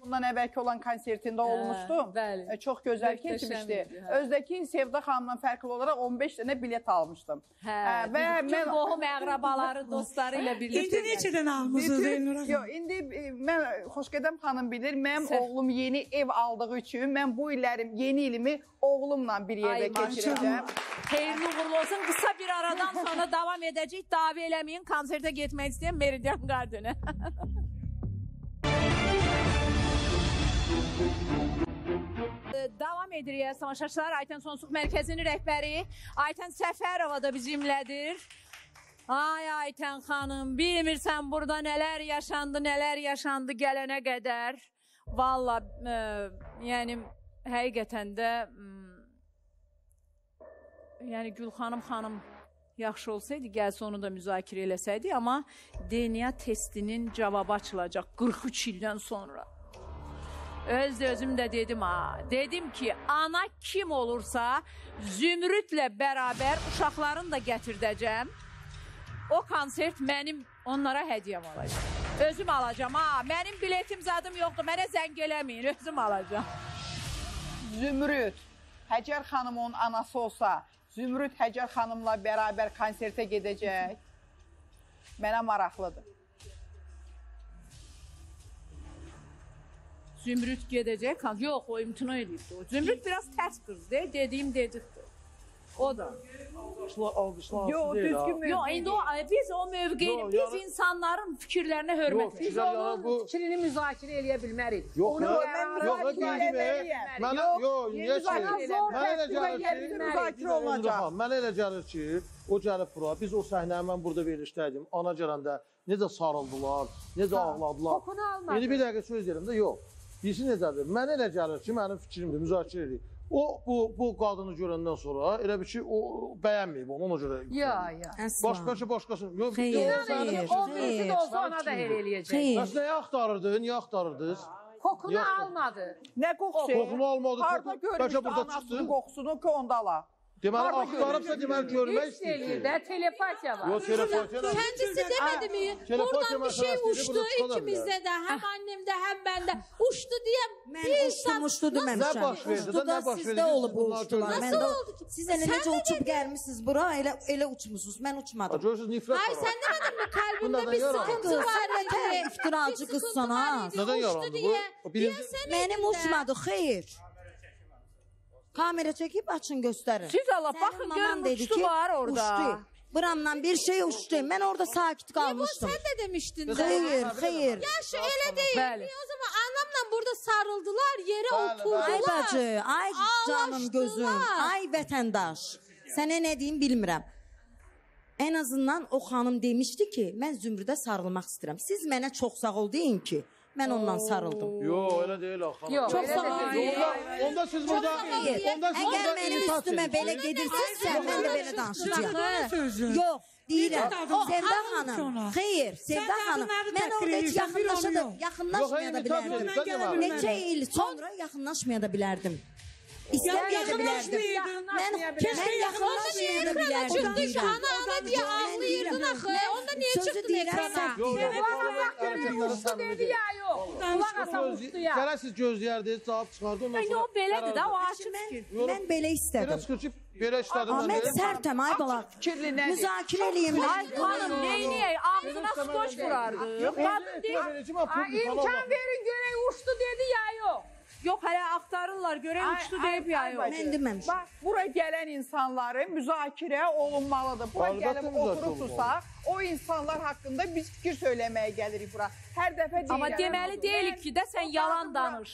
S9: Bundan əvvəlki olan konsertində olmuşdum.
S2: bəli.
S9: E, Çox gözəl keçmişdi.
S2: hə.
S9: Özdəki Sevda xanımdan fərqli olaraq 15 dənə bilet almışdım.
S2: Hə,
S9: Hə, və mən-
S2: qohum əqrabaları, dostları ilə birlikdə.
S12: İndi neçədən almısınız
S9: Bütün-
S12: Elnur xanım?
S9: Yox, indi e, mən Xoşqədəm xanım bilir, mənim
S2: Sən-
S9: oğlum yeni ev aldığı üçün mən bu illərim, yeni ilimi oğlumla bir yerdə keçirəcəm.
S2: Xeyirli uğurlu olsun. Qısa bir aradan sonra davam edəcək. Davi eləməyin. Konsertə getmək istəyən Meridian Gardenə. Davam edirik tamaşaçılar. Aytən Sonsluq Mərkəzinin rəhbəri Aytən Səfərova da bizimlədir. Ay Aytən xanım, bilmirsən burada nələr yaşandı, nələr yaşandı gələnə qədər. Valla, e, yəni həqiqətən də m, yəni Gülxanım xanım yaxşı olsaydı, gəlsə onu da müzakirə eləsəydi, amma DNA testinin cavabı açılacaq 43 ildən sonra. Öz özüm də dedim ha. Dedim ki, ana kim olursa Zümrüdlə bərabər uşaqlarını da gətirdəcəm. O konsert mənim onlara hədiyyəm olacaq. Özüm alacağam ha. Mənim biletim zadım yoxdur. Mənə zəng eləməyin. Özüm alacağam.
S9: Zümrüd, Həcər xanımın anası olsa, Zümrüd Həcər xanımla bərabər konsertə gedəcək. Mənə maraqlıdır.
S2: Zümrüd gedəcək. Yox, o imtina edibdi. O Zümrüd biraz tərs qızdı. Dediyim dedikdir. O da.
S9: Yox, düzgün
S2: Yox, indi o biz o mövqeyini,
S10: Yox,
S2: biz
S10: yəni-
S2: insanların fikirlərinə hörmət
S10: Yox,
S2: edirik.
S11: Biz
S10: Güzel, yəni
S11: onun
S10: bu-
S11: fikrini müzakirə eləyə bilmərik.
S10: Yox,
S11: Onu
S10: yox,
S11: qərarı
S10: yox,
S11: müzakirə
S10: bildim,
S11: eləyə
S10: Mənə
S11: bilmərik.
S10: yox, niyə
S11: müzakirə
S10: ki?
S11: zor
S10: Mənə elə gəlir ki,
S11: bilmərik.
S10: Xan, Mənə elə gəlir ki, o gəlib bura, biz o səhnəni mən burada verilişdəydim. Ana gələndə necə sarıldılar, necə ağladılar.
S11: Kokunu almadı.
S10: İndi bir dəqiqə söz deyirəm də, yox. Birisi necədir? Mənə elə gəlir ki, mənim fikrimdir, müzakirə edirik. O bu bu qadını görəndən sonra elə bir ki, o bəyənməyib onu ona görə.
S11: Ya, ya.
S10: Başqası başqasını. Yox,
S11: xeyr. O birisi də olsa ona da hər eləyəcək.
S10: Bəs nəyə axtarırdın? Niyə axtarırdınız?
S11: Kokunu almadı.
S9: Nə qoxusu?
S10: Kokunu almadı,
S9: Harda görmüşdü anasının qoxusunu ki, onda ala.
S11: Cemal
S10: aklı
S11: ah,
S10: Arapça Cemal
S11: görme
S10: Üç
S11: istiyor. delilde telepaça var.
S10: Yok telepaça da.
S5: Kendisi demedi mi?
S10: Şeref
S5: Oradan Hoca bir şey
S10: Üniversitesi
S5: uçtu
S10: burası falan
S5: ikimizde de. Hem ah. annemde hem bende. Uçtu diye
S4: Ben
S5: bir uçtu
S4: insan uçtu dememişim.
S10: Ne baş verdi
S4: Uçtu da
S10: ne da
S4: baş
S10: verdi?
S4: sizde olub bu
S10: Bunlar
S4: uçtular.
S10: çözülür.
S4: Mən də- Nasıl
S5: oldu ki?
S4: Siz elə
S5: Sən
S4: necə
S5: də
S4: uçub gəlmisiniz bura, elə elə uçmusunuz. Mən uçmadım.
S10: Acıyorsunuz nifret
S5: Hayır
S10: var.
S5: sen demedin mi Bundan
S10: kalbimde
S5: bir
S10: yaramaz.
S5: sıkıntı
S4: Kız,
S5: var
S4: sen de dedi.
S5: teref
S4: iftiracı
S5: Bir kızsın
S4: sıkıntı ha.
S5: var dedi,
S10: Neden
S5: uçtu
S10: yarandı bu?
S5: diye.
S10: O birinci- Diye sen
S4: Mənim uydun da. uçmadı, xeyr. Kamera çekip açın gösterin.
S2: Siz Allah
S4: Sənin
S2: baxın görün maman
S4: dedi
S2: uçdu
S4: ki,
S2: var orada.
S4: Uçdu. Buramdan bir şey uçdu. Mən orada sakit Bu
S5: sen kalmıştım. de demiştin de.
S4: Hayır, hayır.
S5: Ya şu ele değil.
S2: Bəli.
S5: Niye o zaman anamla burada sarıldılar, yere
S10: Bəli,
S5: oturdular.
S4: Ay bacı, ay canım
S5: Ağlaşdılar.
S4: gözüm, ay vətəndaş. Sənə nə deyim bilmirəm. Ən azından o xanım demişdi ki, mən Zümrüdə sarılmaq istəyirəm. Siz mənə çox sağ ol deyin ki, mən ondan sarıldım.
S10: Yox, elə deyil axı.
S2: Yox,
S4: Çox sağ ol.
S10: Onda, onda siz burada, onda siz
S4: Əgər
S10: burada
S4: mənim
S10: imitasyon.
S4: üstümə belə gedirsinizsə, mən də belə danışacağam. Yox, deyirəm. Sevda xanım, xeyr, Sevda xanım. Mən orada heç yaxınlaşa da, yaxınlaşmaya da bilərdim. Neçə il sonra yaxınlaşmaya da bilərdim. İstər də bilərdim. Mən kəşə yaxınlaşmayırdım bilərdim. Çünki
S5: ana ana deyə ağlayırdın axı. Onda niyə
S4: çıxdın
S5: ekrana?
S11: Telefonla dedi ya yox. Qulaq asamışdı ya.
S10: Gələ siz gözləyərdiniz, cavab çıxardı ondan sonra.
S2: Yox belədir da, o açıq
S4: mən mən belə istədim.
S10: Belə çıxır ki, belə işlədim
S4: mən. Mən sərtəm ay bala.
S2: Fikirli nədir?
S4: Müzakirə eləyim.
S2: Ay xanım, neyniyək? Ağzına skoç vurardı. Qadın deyil.
S11: İmkan verin görək uçdu dedi ya yox.
S2: Yok hala aktarırlar. Görev Ay, uçtu ay, deyip
S4: ay yayıyor.
S9: bacı. Ben dememiş. Bak bura gələn insanların müzakirə olunmalıdır. Bura
S10: Əlbəttə
S9: gəlib
S10: müzakirə
S9: oturubsa, o insanlar haqqında biz fikir söyləməyə gəlirik bura. Hər dəfə deyirəm.
S2: Amma deməli deyilik ki də sən yalan danış.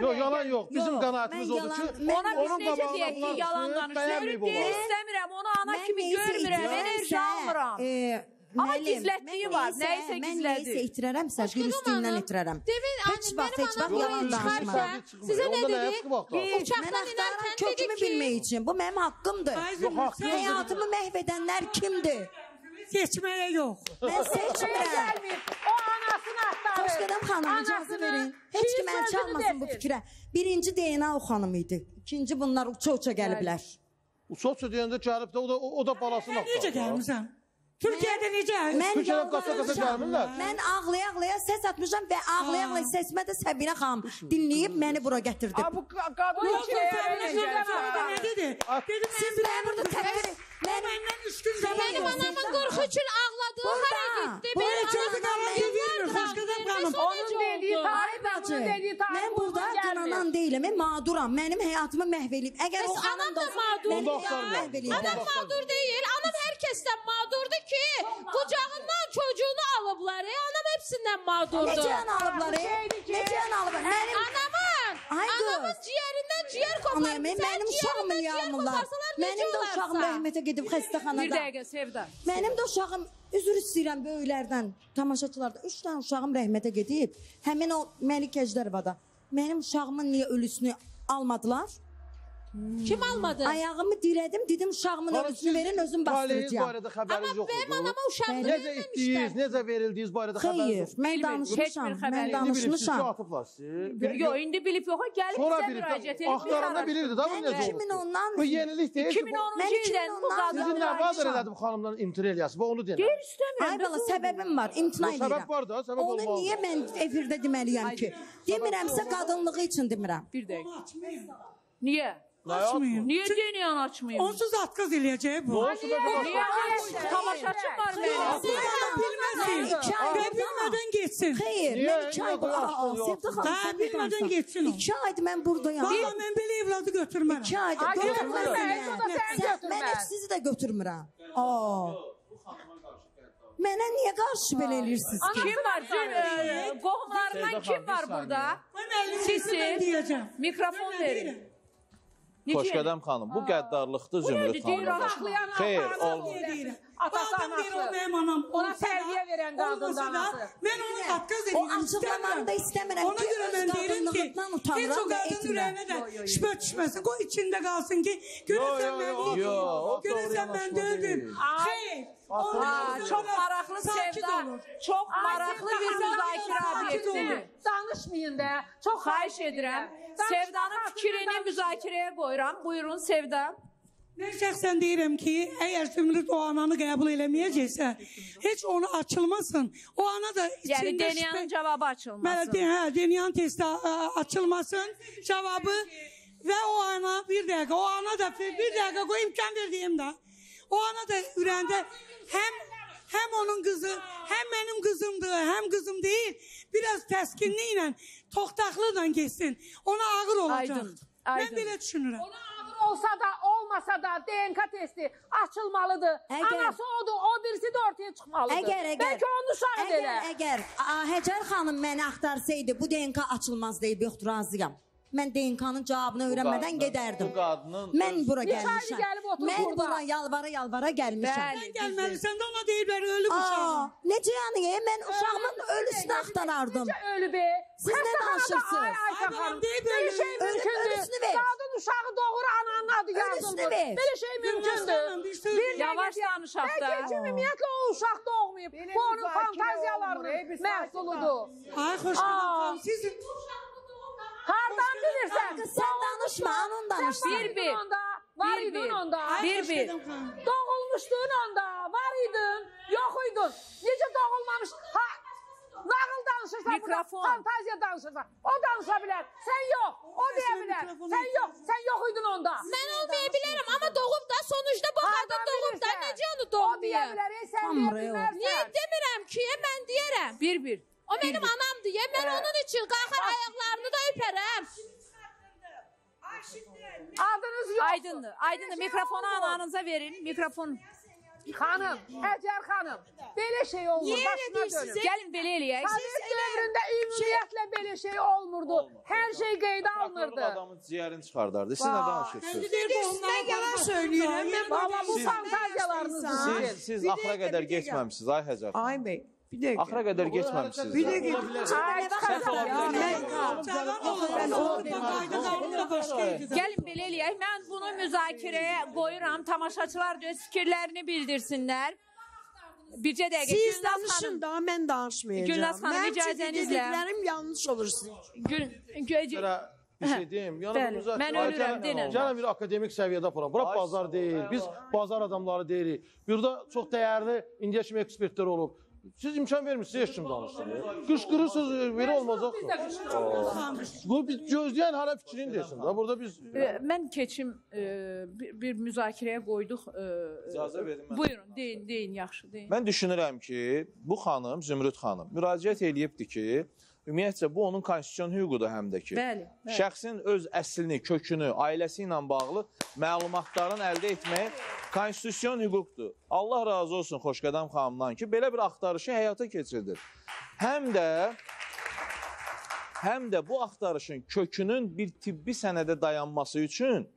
S10: Yox yalan yox. Bizim
S4: Yox,
S10: qənaətimiz odur ki,
S2: Ona biz
S10: onun
S2: necə
S10: qabağına
S2: deyək ki
S10: bunlar
S2: yalan danış.
S10: Deyirəm
S2: istəmirəm. Onu ana kimi görmürəm. Enerji almıram.
S4: E,
S2: Amma
S4: Məlim,
S2: gizlətdiyi var. Nəyisə gizlədi.
S4: Mən
S5: nəyisə
S4: itirərəmsə,
S5: dürüstlüyündən
S4: itirərəm.
S5: Demin
S4: heç vaxt heç vaxt yalan
S5: danışmaram.
S10: Sizə nə
S5: dedi?
S4: Uçaqdan
S5: inərkən
S4: kökümü bilmək üçün. Bu mənim haqqımdır. Həyatımı məhv edənlər kimdir?
S12: Seçməyə yox.
S4: Mən seçmirəm.
S11: O anasını axtarır.
S4: Xoş gedəm xanım, icazə verin. Heç kim
S11: məni
S4: çalmasın bu fikrə. Birinci DNA o xanım idi. İkinci bunlar uça-uça gəliblər.
S10: Uça-uça deyəndə gəlib də o da, o da balasını axtarır.
S12: Necə gəlmisən? Türkiyədə necə?
S4: Mən
S10: yalvarmışam.
S4: Mən ağlaya-ağlaya səs atmışam və ağlaya-ağlaya səsimə də Səbinə xanım dinləyib məni bura gətirdi.
S9: Bu qadın
S12: Nə dedi?
S4: Siz məni burada təqdir
S12: Mənim, mənim,
S5: mənim anamın 43 il ağladığı hara
S4: getdi?
S5: Benim anamın
S12: başqadan
S5: qalım.
S11: Onun dediyi
S4: tarif,
S11: onun dediyi tarif.
S4: Mən burada qınanan deyiləm, mən mağduram. Mənim həyatımı məhv eləyib. Əgər o xanım da
S5: mağdur. Anam mağdur deyil. Anam hər kəsdən mağdurdur ki, qucağından çocuğunu alıblar. Anam hepsindən
S4: mağdurdur. Necəyən alıblar? Necəyən alıblar? Mənim
S5: anamın, anamın ciyərindən
S4: ciyər
S5: qopardı.
S4: Mənim uşağımı
S5: yağmırlar.
S4: Mənim də uşağım rəhmətə gedir
S2: idim
S4: xəstəxanada.
S2: Bir dəqiqə Sevda.
S4: Mənim də uşağım üzr istəyirəm böyüklərdən, tamaşaçılarda 3 dənə uşağım rəhmətə gedib. Həmin o Məlikə Əcdərovada. Mənim uşağımın niyə ölüsünü almadılar?
S5: Kim hmm. almadı?
S4: Ayağımı dirədim, dedim uşağımın
S10: ölçüsünü
S4: verin, özüm bastıracağam.
S10: Bu arada xəbəriniz yoxdur.
S5: Amma
S10: benim
S5: anama uşağımı
S10: necə etdiniz, necə verildiniz bu arada xəbəriniz
S4: yoxdur.
S10: Xeyr,
S4: mən danışmışam, mən danışmışam.
S10: İndi atıblar sizi.
S2: Yox, indi bilib yoxa gəlib bizə müraciət edib.
S10: Axtaranda bilirdi da bu necə oldu.
S4: 2010-dan.
S10: Bu yenilik deyil.
S2: 2010-cu ildən bu qadın.
S10: Sizin nə vadır elədim xanımdan imtina eləyəsiz, bu onu deyirəm.
S2: Geri istəmirəm.
S4: Ay bala, səbəbim var, imtina edirəm.
S10: Səbəb var da, səbəb olmalıdır.
S4: Onu niyə mən efirdə deməliyəm ki? Demirəmsə qadınlığı üçün demirəm.
S2: Bir dəqiqə. Niyə?
S12: Açmayın.
S2: Niyə deniyən açmayın?
S12: Onsuz da atqaz eləyəcək bu.
S2: Onsuz da Niyə deniyən? Tamaşaçı var mənim.
S12: bilməsin. Və bilmədən geçsin.
S4: Xeyr, mən iki ay
S10: qalacağam.
S4: Sevda xanım, sən
S12: bilmədən geçsin.
S4: İki aydır mən buradayam.
S12: Valla mən belə evladı götürmərəm.
S4: İki aydır
S11: götürmərəm.
S4: Mən heç sizi də götürmürəm. Bu xanıma qarşı Mənə niyə qarşı belə eləyirsiniz ki?
S2: Kim var? Qohumlarından kim var burada? Sisi, mikrofon verin.
S14: Xoşqədəm xanım, bu qəddarlıqdır
S2: Zümrüd
S14: xanım. Xeyr, olmur
S2: atası,
S12: adam
S2: anası.
S12: Adam benim anam.
S2: Ona tərbiyə verən
S12: qadın
S2: anası.
S12: Mən onu
S4: qatqaz
S12: edirəm.
S4: O açıqlamanı da istəmirəm.
S12: Ona görə mən deyirəm ki, heç o qadın ürəyinə də şübhə düşməsin. Qoy içində qalsın ki, görəsən mən
S14: öldüm.
S12: Görəsən mən
S14: öldüm.
S12: Xeyr.
S2: Aa, çox maraqlı sevda, çox maraqlı bir müzakirə
S12: obyekti.
S11: Danışmayın da, çox
S2: xahiş edirəm. Sevdanın fikrini müzakirəyə qoyuram. Buyurun Sevda.
S12: Mən şəxsən deyirəm ki, əgər Zümrüd o ananı qəbul eləməyəcəksə, heç onu açılmasın. O ana da
S2: Yəni DNA'nın cavabı açılmasın.
S12: Bəli, hə, DNA'nın testi açılmasın, cavabı və o ana bir dəqiqə, o ana da bir dəqiqə qoy imkan verdiyim də. O ana da ürəyində həm həm onun qızı, həm mənim qızımdır, həm qızım deyil. Biraz təskinliklə, toxtaqlıqla getsin. Ona ağır olacaq.
S2: Aydın, aydın.
S12: Mən belə düşünürəm.
S11: Ağır olsa da olmasa da DNK testi açılmalıdır.
S6: Əgər-
S11: Anası odur, o birisi də ortaya çıxmalıdır.
S6: Əgər, əgər,
S11: Bəlkə onun uşağı
S6: əgər,
S11: elə.
S6: əgər a, Həcər xanım məni axtarsaydı bu DNK açılmaz deyib yoxdur razıyam. Mən DNK-nın cavabını öyrənmədən gedərdim.
S14: Bu qadının
S6: Mən bura gəlmişəm. Mən
S11: burada.
S6: bura yalvara yalvara gəlmişəm.
S12: Sən gəlməlisən də ona deyirlər ölüb
S6: Aa,
S12: uşağım.
S6: necə yəni? E, mən uşağımın ölüsünü axtarardım.
S11: Necə ölü be?
S6: Siz nə danışırsınız?
S11: Belə
S12: ölü-
S11: şey
S6: ölü-
S11: mümkündür. Qadın uşağı doğur, ananın adı yazılmır.
S6: ver.
S11: Belə şey mümkündür.
S12: Bir
S2: Yavaş danışaq da.
S11: Bəlkə ümumiyyətlə o uşaq doğmayıb. Bu onun fantaziyalarının
S18: sakin
S11: məhsuludur.
S12: Ay xoş
S11: Aa.
S12: xanım, siz
S11: Hardan bilirsən?
S6: Qız sən danışma, anın danışsın.
S11: Bir bir. Onda, var
S2: Bir
S11: idin onda.
S2: Bir bir.
S11: Doğulmuşdun onda, var idin, yox idin. Necə doğulmamış? Ha, nağıl danışırsan,
S2: Mikrofon.
S11: burada fantaziya danışırsan. O danışa bilər, sən yox. O deyə bilər, sən yox. Sən yox idin onda.
S5: Mən olmaya bilərəm, amma doğub da sonuçta bu
S11: Hardan
S5: qadın doğub da necə onu
S11: O deyə bilər, ey, sən deyə bilmərsən.
S5: Niyə demirəm ki, mən deyərəm.
S2: Bir bir.
S5: O mənim anamdır. Ya mən onun üçün qalxar ayaqlarını da öpərəm.
S11: Adınız yoxdur.
S2: Aydındır. Aydındır. Mikrofonu ananıza verin. Mikrofon.
S11: Xanım, Həcər xanım, belə şey olmur,
S7: Niyə elə
S11: başına
S7: deyirsiniz,
S11: dönüm.
S7: ey?
S2: Gəlin belə eləyək.
S11: Sovet dövründə ümumiyyətlə belə şey olmurdu. Hər şey qeydə alınırdı.
S14: adamın ciyərini çıxardardı. Siz nə danışırsınız?
S7: Sizdən yalan söyləyirəm. Mən
S11: Valla bu
S14: Siz-
S11: fantaziyalarınızdır.
S14: Siz, siz axıra qədər keçməmisiniz ay Həcər.
S7: Ay bəy, bir dəqiqə.
S14: Axıra qədər keçməmisiniz.
S7: Bir dəqiqə.
S11: Ay, çıxarsan.
S2: Gəlin belə eləyək. Mən bunu müzakirəyə qoyuram. Tamaşaçılar da öz fikirlərini bildirsinlər. Bircə dəqiqə.
S7: Siz
S2: Gülnaz
S7: danışın da, mən danışmayacağım.
S2: Gülnaz xanım,
S7: Mənim
S2: icazənizlə.
S7: dediklərim yanlış olur sizin.
S2: Gül,
S10: Görə bir şey deyim. Yəni
S2: mən ölürəm, denən.
S10: Gəlin bir akademik səviyyədə aparaq. Bura bazar deyil. Biz bazar adamları deyilik. Burada çox dəyərli indiyə kimi ekspertlər olub. Siz imkan vermirsiniz heç kim danışsın. Qışqırırsınız, belə olmaz axı. Bu biz gözləyən hala fikrini desin də. Burada biz
S2: Mən keçim e, bir, bir müzakirəyə qoyduq. e,
S14: İcazə verin mən.
S2: Buyurun, deyin, deyin, yaxşı, deyin.
S14: Mən düşünürəm ki, bu xanım, Zümrüd xanım müraciət eləyibdi ki, ümumiyyətcə bu onun konstitusion hüququdur həm də ki.
S2: Bəli, bəli.
S14: Şəxsin öz əslini, kökünü, ailəsi ilə bağlı məlumatların əldə etmək konstitusion hüquqdur. Allah razı olsun Xoşqədəm xanımdan ki, belə bir axtarışı həyata keçirdir. Həm də həm də bu axtarışın kökünün bir tibbi sənədə dayanması üçün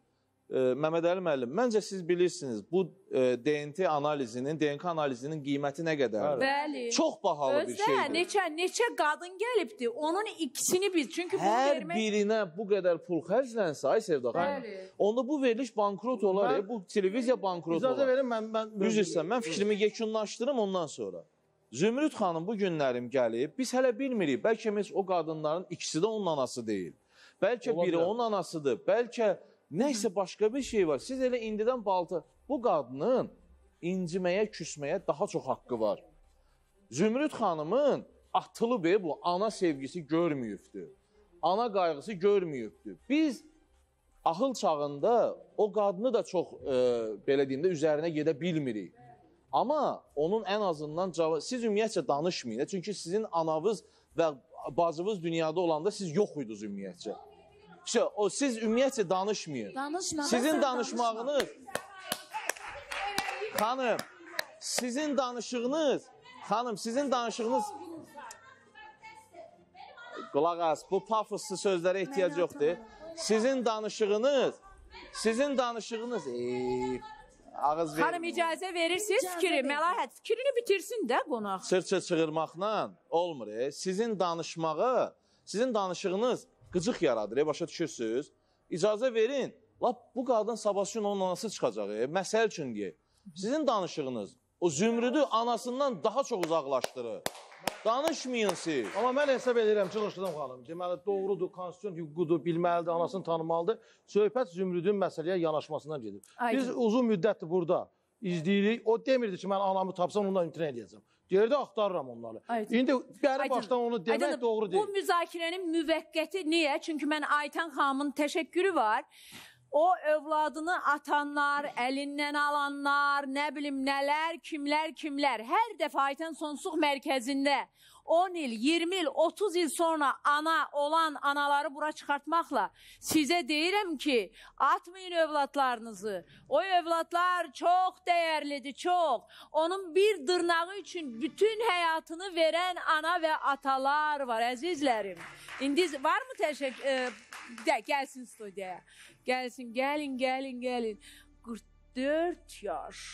S14: Məmməd Əli müəllim, məncə siz bilirsiniz, bu e, DNT analizinin, DNK analizinin qiyməti nə qədərdir?
S2: Bəli.
S14: Çox bahalı bir
S2: Özdə
S14: şeydir.
S2: neçə neçə qadın gəlibdi. Onun ikisini biz. Çünki bunu
S14: Hər
S2: vermək
S14: birinə bu qədər pul xərclənsə, ay Sevda xanım, onda bu veriliş bankrot olar,
S10: Mən-
S14: e, bu televiziya bankrot
S10: icazə
S14: olar.
S10: verin mən mən
S14: Üzr istəyirəm, mən fikrimi yekunlaşdırım ondan sonra. Zümrüd xanım bu günlərim gəlib, biz hələ bilmirik, bəlkə biz o qadınların ikisi də onun anası deyil. Bəlkə
S10: Ola
S14: biri onun anasıdır, bəlkə nəysə başqa bir şey var. Siz elə indidən balta, bu qadının inciməyə, küsməyə daha çox haqqı var. Zümrüd xanımın atılıb bu ana sevgisi görməyibdi. Ana qayğısı görməyibdi. Biz ahıl çağında o qadını da çox e, belə deyim də üzərinə gedə bilmirik. Amma onun ən azından cavab siz ümumiyyətcə danışmayın. Çünki sizin anavız və bacınız dünyada olanda siz yox idiniz ümumiyyətcə. İşte o siz ümumiyyətcə danışmayın.
S6: Danışma.
S14: Sizin danışmağınız Xanım, sizin danışığınız, xanım, sizin danışığınız Qulaq as, bu pafoslu sözlərə ehtiyac yoxdur. Sizin danışığınız, sizin danışığınız, ey, ağız
S2: Xanım
S14: verin.
S2: icazə verirsiniz fikri, Məlahət fikrini bitirsin də qonaq.
S14: Sırça çığırmaqla olmur. E. Sizin danışmağı, sizin danışığınız qıcıq yaradır, e, başa düşürsüz? İcazə verin. Lap bu qadın sabahçı onun anası çıxacaq. E. Məsəl üçün deyək. Sizin danışığınız o zümrüdü anasından daha çox uzaqlaşdırır. Danışmayın siz.
S10: Amma mən hesab edirəm Xurşudam xanım, deməli doğrudur, konstitusion hüququdur, bilməlidir, anasını tanımalıdır. Söhbət Zümrüdün məsələyə yanaşmasından gedir.
S2: Aydın.
S10: Biz uzun müddətdir burada izləyirik. O demirdi ki, mən anamı tapsam ondan imtina edəcəm. Deyirdi axtarıram onları.
S2: Aydın.
S10: İndi bəri
S2: Aydın.
S10: başdan onu demək
S2: Aydın,
S10: doğru deyil.
S2: Bu müzakirənin müvəqqəti niyə? Çünki mən Aytan xanımın təşəkkürü var. O övladını atanlar, əlindən alanlar, nə bilim nələr, kimlər, kimlər. Hər dəfə Aytan Sonsuq mərkəzində 10 il, 20 il, 30 il sonra ana olan anaları bura çıxartmaqla sizə deyirəm ki, atmayın övladlarınızı. O övladlar çox dəyərlidir, çox. Onun bir dırnağı üçün bütün həyatını verən ana və atalar var, əzizlərim. İndi varmı təşəkkür? E, də, gəlsin studiyaya. Gəlsin, gəlin, gəlin, gəlin. 44 yaş.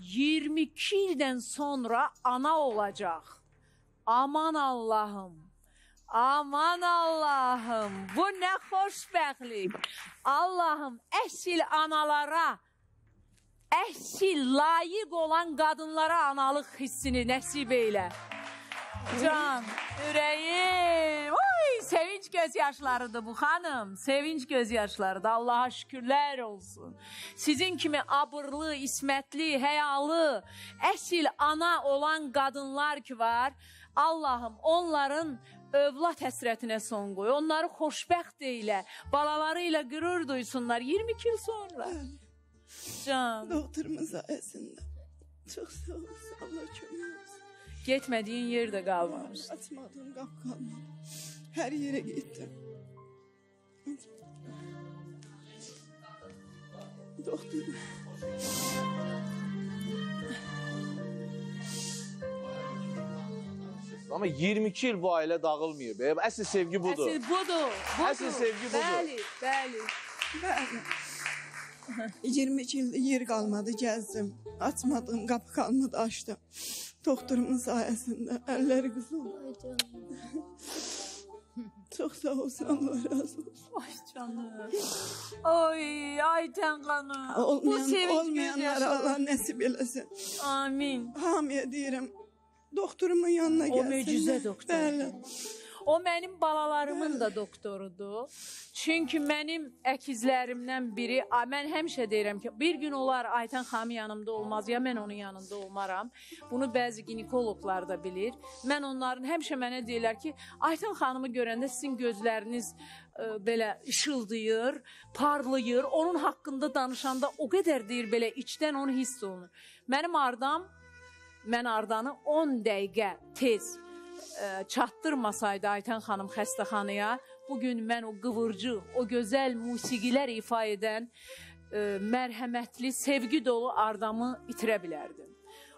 S2: 22 ildən sonra ana olacaq. Aman Allahım. Aman Allahım. Bu nə xoşbəxtlik. Allahım əsl analara əsl layiq olan qadınlara analıq hissini nəsib eylə. Can, ürəyim. Oy, sevinç göz yaşlarıdır bu xanım. Sevinç göz yaşlarıdır. Allaha şükürlər olsun. Sizin kimi abırlı, ismətli, həyalı, əsl ana olan qadınlar ki var. Allahım onların övlad həsrətinə son qoy. Onları xoşbəxt eylə. Balaları ilə qürur duysunlar 22 il sonra. Can.
S22: Doktorumuz sayesinde. Çok sağ olasın. Allah kömür olsun.
S2: Getmədiyin yer də qalmamış.
S22: Açmadığım kapı kalmadı. Her yere gittim. Doktor.
S14: Amma 22 il bu ailə dağılmayıb. Əsl sevgi budur.
S2: Əsl budur. budur.
S14: Əsl sevgi budur.
S2: Bəli, bəli.
S22: Ben 22 yıl yer kalmadı gezdim. Açmadığım kapı kalmadı açtım. Doktorumun sayesinde elleri kızıl. Çok sağ olsun Allah razı olsun.
S2: Ay canım. Oy Ayten Hanım. Bu
S22: Olmayan,
S2: sevinç
S22: olmayanlara
S2: gözyaşları.
S22: Allah nasip eylesin.
S2: Amin.
S22: Hamiye diyelim. Doktorumun yanına
S2: O
S22: gelsin.
S2: möcüzə doktor.
S22: Bəli.
S2: O mənim balalarımın da doktorudur. Çünki mənim əkizlərimdən biri, mən həmişə deyirəm ki, bir gün olar Aytan xanım yanımda olmaz, ya mən onun yanında olmaram. Bunu bəzi ginekoloqlar da bilir. Mən onların həmişə mənə deyirlər ki, Aytan xanımı görəndə sizin gözləriniz ə, belə işıldayır, parlayır. Onun haqqında danışanda o qədər deyir belə içdən onu hiss olunur. Mənim ardam mən Ardanı 10 dəqiqə tez çatdırmasaydı Aytan xanım xəstəxanaya, bu gün mən o qıvırcıq, o gözəl musiqilər ifa edən ə, mərhəmətli, sevgi dolu Ardamı itirə bilərdim.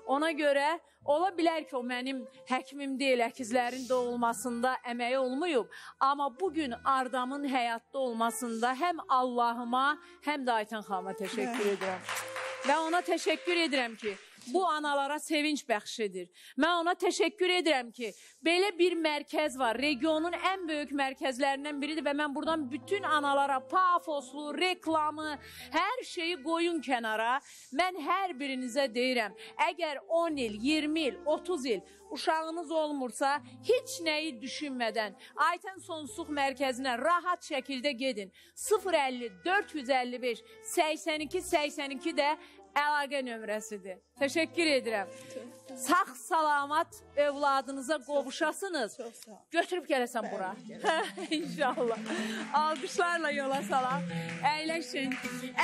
S2: Ona görə ola bilər ki, o mənim həkimim deyil, əkizlərin doğulmasında əməyi olmayıb, amma bu gün Ardamın həyatda olmasında həm Allahıma, həm də Aytan xanıma təşəkkür edirəm. Və ona təşəkkür edirəm ki, bu analara sevinç bəxş edir. Mən ona təşəkkür edirəm ki, belə bir mərkəz var. Regionun ən böyük mərkəzlərindən biridir və mən buradan bütün analara pafoslu, reklamı, hər şeyi qoyun kənara. Mən hər birinizə deyirəm, əgər 10 il, 20 il, 30 il uşağınız olmursa, heç nəyi düşünmədən Aytən Sonsuq mərkəzinə rahat şəkildə gedin. 050 455 82 82 də əlaqə nömrəsidir. Təşəkkür edirəm. Sağ salamat övladınıza qovuşasınız. Götürüb gələsən bura. İnşallah. Alqışlarla yola salaq. Əyləşin.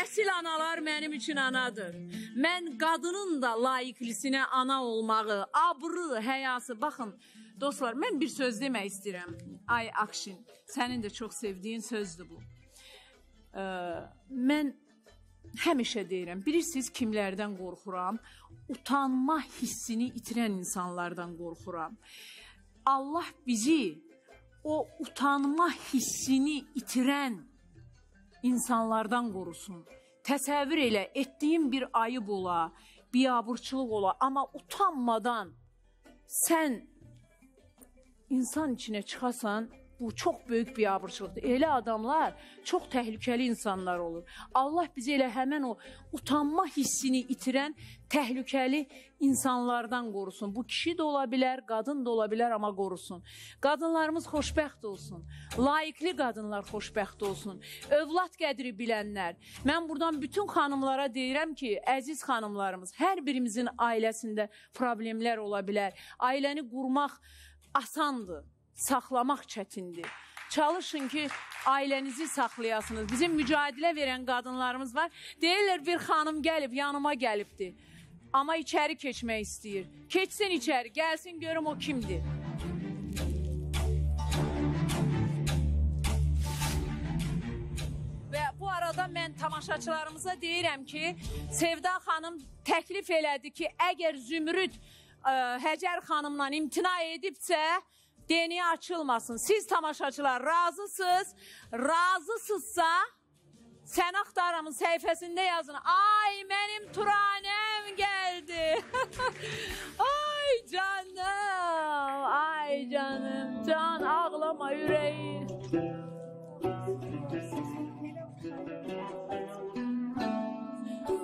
S2: Əsil analar mənim üçün anadır. Mən qadının da layiqlisinə ana olmağı, abrı, həyası. Baxın, dostlar, mən bir söz demək istəyirəm. Ay Akşin, sənin də çox sevdiyin sözdür bu. Ə, mən həmişə deyirəm, bilirsiniz kimlərdən qorxuram? Utanma hissini itirən insanlardan qorxuram. Allah bizi o utanma hissini itirən insanlardan qorusun. Təsəvvür elə, etdiyin bir ayıb ola, biabırçılıq ola, amma utanmadan sən insan içinə çıxasan, Bu çox böyük biabırçılıqdır. Elə adamlar çox təhlükəli insanlar olur. Allah bizi elə həmin o utanma hissini itirən təhlükəli insanlardan qorusun. Bu kişi də ola bilər, qadın da ola bilər, amma qorusun. Qadınlarımız xoşbəxt olsun. Layiqli qadınlar xoşbəxt olsun. Övlad qədri bilənlər. Mən buradan bütün xanımlara deyirəm ki, əziz xanımlarımız, hər birimizin ailəsində problemlər ola bilər. Ailəni qurmaq asandır saxlamaq çətindir. Çalışın ki, ailənizi saxlayasınız. Bizim mücadilə verən qadınlarımız var. Deyirlər bir xanım gəlib, yanıma gəlibdi. Amma içəri keçmək istəyir. Keçsin içəri, gəlsin görüm o kimdir. Və bu arada mən tamaşaçılarımıza deyirəm ki, Sevda xanım təklif elədi ki, əgər Zümrüd ə, Həcər xanımla imtina edibsə, deni açılmasın. Siz tamaşaçılar razısınız. Razısınızsa Sən axtaramın səhifəsində yazın. Ay, mənim Turanəm gəldi. ay canım, ay canım, can ağlama ürəyi.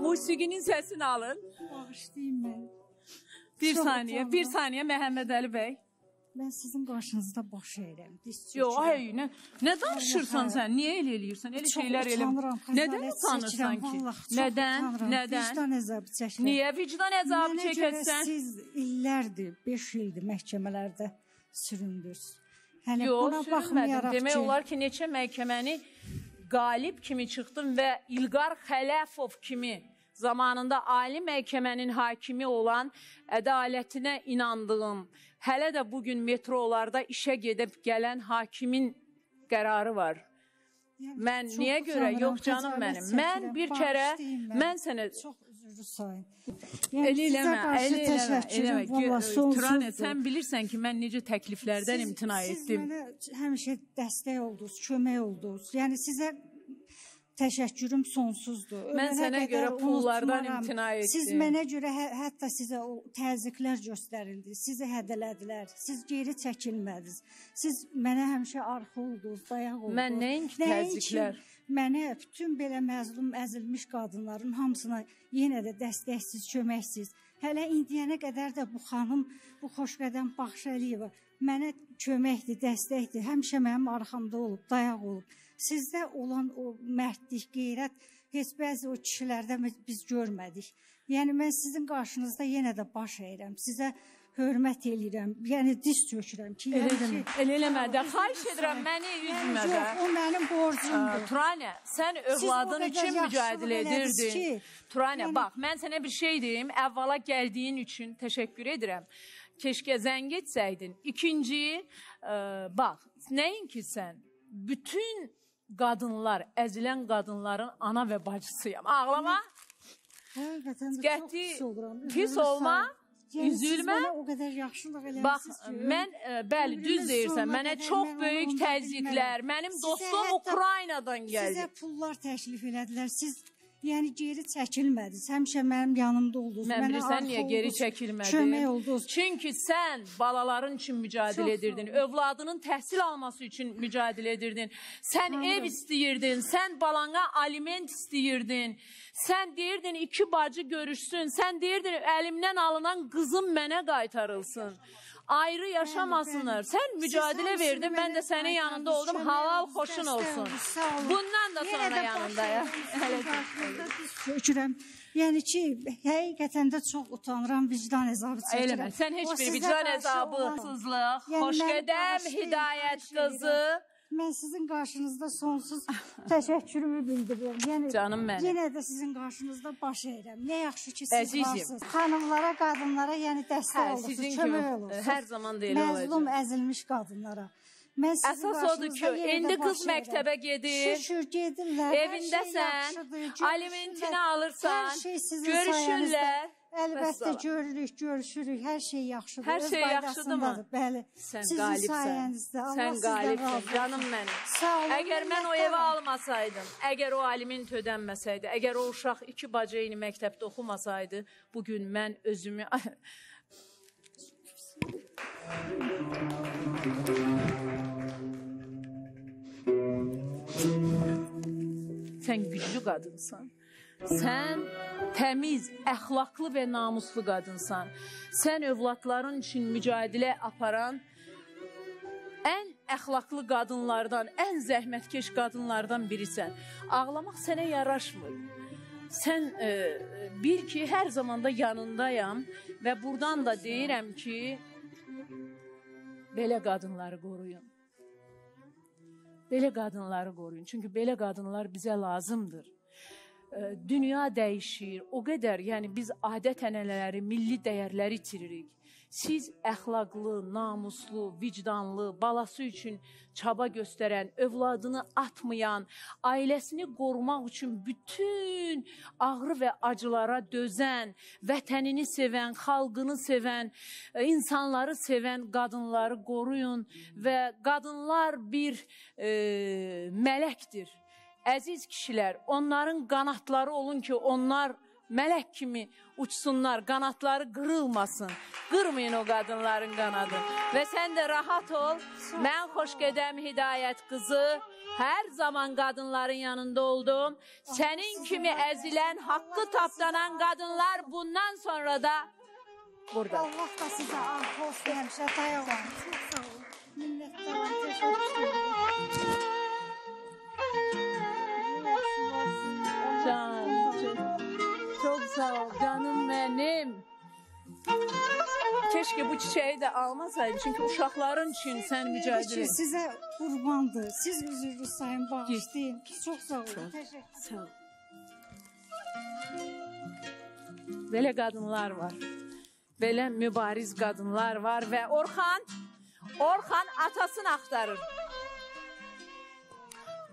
S2: Musiqinin səsini alın.
S12: Bağışlayın mən.
S2: Bir
S12: Çox
S2: saniyə, bir saniyə Məhəmməd Əli bəy.
S12: Mən sizin qarşınızda baş əyirəm. Diz
S2: Yo,
S12: çökürəm.
S2: hey, nə, nə danışırsan sən? Niyə elə eləyirsən? Elə şeylər elə. Nədən utanırsan ki? Nədən? Nədən?
S12: Vicdan əzabı çəkirəm.
S2: Niyə vicdan əzabı çəkəsən?
S12: Siz illərdir, 5 ildir məhkəmələrdə süründünüz. Hələ
S2: Yox,
S12: buna baxmayaraq
S2: Demək
S12: ki,
S2: olar ki, neçə məhkəməni qalib kimi çıxdım və İlqar Xələfov kimi zamanında ali məhkəmənin hakimi olan ədalətinə inandığım, hələ də bu gün metrolarda işə gedib gələn hakimin qərarı var. Mən
S12: çox
S2: niyə görə? Yox canım mənim. Mən bir kərə
S12: məni.
S2: mən sənə
S12: çox üzrlü sayın.
S2: Elə
S12: sizə
S2: eləmə, elə eləmə, eləmə. Turanə, sən bilirsən ki, mən necə təkliflərdən
S12: Siz-
S2: imtina
S12: Siz
S2: etdim.
S12: mənə həmişə dəstək oldunuz, kömək oldunuz. Yəni sizə təşəkkürüm sonsuzdur.
S2: Mən
S12: Ölənə
S2: sənə
S12: qədər
S2: görə pullardan imtina
S12: Siz
S2: etdim.
S12: mənə görə hə, hətta sizə o təzyiqlər göstərildi. Sizi hədələdilər. Siz geri çəkilmədiniz. Siz mənə həmişə arxa oldunuz, dayaq oldunuz.
S2: Mən Nəinki təzyiqlər?
S12: Mənə bütün belə məzlum, əzilmiş qadınların hamısına yenə də dəstəksiz, köməksiz. Hələ indiyənə qədər də bu xanım, bu xoşqədəm Baxşəliyeva mənə köməkdir, dəstəkdir. Həmişə mənim arxamda olub, dayaq olub. Sizdə olan o mərdlik, qeyrət heç bəzi o kişilərdə biz- görmədik. Yəni mən sizin qarşınızda yenə də baş əyirəm. Sizə hörmət eləyirəm. Yəni diz çökürəm ki,
S2: Elə
S12: yəni ki,
S2: elə eləmə də. Xahiş edirəm məni üzmə də.
S12: Yox, o mənim borcumdur.
S2: Turanə, sən övladın üçün mücadilə edirdin.
S12: ki,
S2: Turanə,
S12: yəni-
S2: bax, mən sənə bir şey deyim. Əvvəla gəldiyin üçün təşəkkür edirəm. Keşke zəng etsəydin. İkinci, ə, bax, nəinki sən bütün qadınlar, əzilən qadınların ana və bacısıyam. Ağlama.
S12: Həqiqətən də çox pis oluram.
S2: pis olma, üzülmə.
S12: o qədər yaxşılıq eləmisiniz
S2: Bax,
S12: ki,
S2: mən ə, bəli, düz deyirsən. Mənə çox
S12: mən
S2: böyük təzyiqlər, mənim
S12: Sizə
S2: dostum Ukraynadan gəldi.
S12: Sizə pullar təklif elədilər. Siz yəni geri çəkilmədiniz. Həmişə mənim yanımda oldunuz.
S2: Mən bilirsən niyə geri çəkilmədin?
S12: Kömək oldunuz.
S2: Çünki sən balaların üçün mücadilə
S12: Çox
S2: edirdin,
S12: olun.
S2: övladının təhsil alması üçün mücadilə edirdin. Sən
S12: Tanrım.
S2: ev istəyirdin, sən balana aliment istəyirdin. Sən deyirdin iki bacı görüşsün, sən deyirdin əlimdən alınan qızım mənə qaytarılsın. Ayrı yaşamasınlar. Sən mücadilə
S12: hamısını
S2: verdin, mən də
S12: mənə
S2: sənin yanında
S12: qaytardınız,
S2: oldum.
S12: kömək
S2: Halal
S12: oldunuz,
S2: xoşun
S12: dəstək
S2: olsun.
S12: oldunuz, sağ olun.
S2: Bundan da
S12: Yenə
S2: sonra
S12: də baş
S2: yanındayam.
S12: əyirəm, sizin qarşınızda diz çökürəm. Yəni ki, həqiqətən də çox utanıram, vicdan əzabı çəkirəm.
S2: Eləmə, sən heç
S12: O
S2: bir
S12: sizə
S2: vicdan
S12: qarşı
S2: əzabı,
S12: olan-
S2: sızlıq,
S12: Yəni mən
S2: xoşqədəm,
S12: bağışlayın,
S2: hidayət
S12: xahiş edirəm. Mən sizin qarşınızda sonsuz təşəkkürümü bildirirəm. Yəni
S2: Canım mənim.
S12: Yenə də sizin qarşınızda baş əyirəm. Nə yaxşı ki siz
S2: Əzizim.
S12: varsınız. Xanımlara, qadınlara yəni dəstək
S2: Hə,
S12: olursunuz, kömək olursunuz.
S2: hər zaman da elə
S12: Məzlum,
S2: olacaq.
S12: əzilmiş qadınlara. Mən sizin
S2: Əsas odur ki, indi qız məktəbə gedir.
S12: Şükür gedirlər. şey
S2: Evindəsən,
S12: görüşürlər.
S2: alimentini alırsan,
S12: şey
S2: görüşürlər.
S12: sayənizdə. Əlbəttə görürük, görüşürük. Hər şey yaxşıdır.
S2: Hər şey yaxşıdırmı?
S12: Bəli.
S2: Sən
S12: Sizin
S2: qalibsən.
S12: sayənizdə. Allah
S2: Sən qalibsən, canım mənim.
S12: Sağ olun.
S2: Əgər mən o evə almasaydım, əgər o aliment ödənməsəydi, əgər o uşaq iki bacı eyni məktəbdə oxumasaydı, bu gün mən özümü Sən güclü qadınsan. Sən təmiz, əxlaqlı və namuslu qadınsan. Sən övladların üçün mücadilə aparan ən əxlaqlı qadınlardan, ən zəhmətkeş qadınlardan birisən. Ağlamaq sənə yaraşmır. Sən e, bil ki, hər zamanda yanındayam və burdan da deyirəm ki, belə qadınları qoruyun. Belə qadınları qoruyun. Çünki belə qadınlar bizə lazımdır. Dünya dəyişir. O qədər, yəni biz adət-ənənələri, milli dəyərləri itiririk. Siz əxlaqlı, namuslu, vicdanlı, balası üçün çaba göstərən, övladını atmayan, ailəsini qorumaq üçün bütün ağrı və acılara dözən, vətənini sevən, xalqını sevən, e, insanları sevən qadınları qoruyun və qadınlar bir e, mələkdir. Əziz kişilər, onların qanatları olun ki, onlar mələk kimi uçsunlar, qanatları qırılmasın. Qırmayın o qadınların qanadı. Və sən də rahat ol. Mən xoşgədəm Hidayət qızı hər zaman qadınların yanında oldum. Sənin kimi əzilən, haqqı tapdanan qadınlar bundan sonra da burada.
S23: Allah da sizə ah olsun həmişə dayanın. Çox sağ olun. Minnətdaram.
S2: Can, çok, çok sağ ol canım benim. Keşke bu çiçeği de almasaydın çünkü uşakların için sen mücadele et.
S23: Sizə qurbandır. Siz üzürlü sayın bağışlayın. Çox sağ olun. Təşəkkür.
S2: Sağ ol. Belə qadınlar var. Belə mübariz qadınlar var və Orxan Orxan atasını axtarır.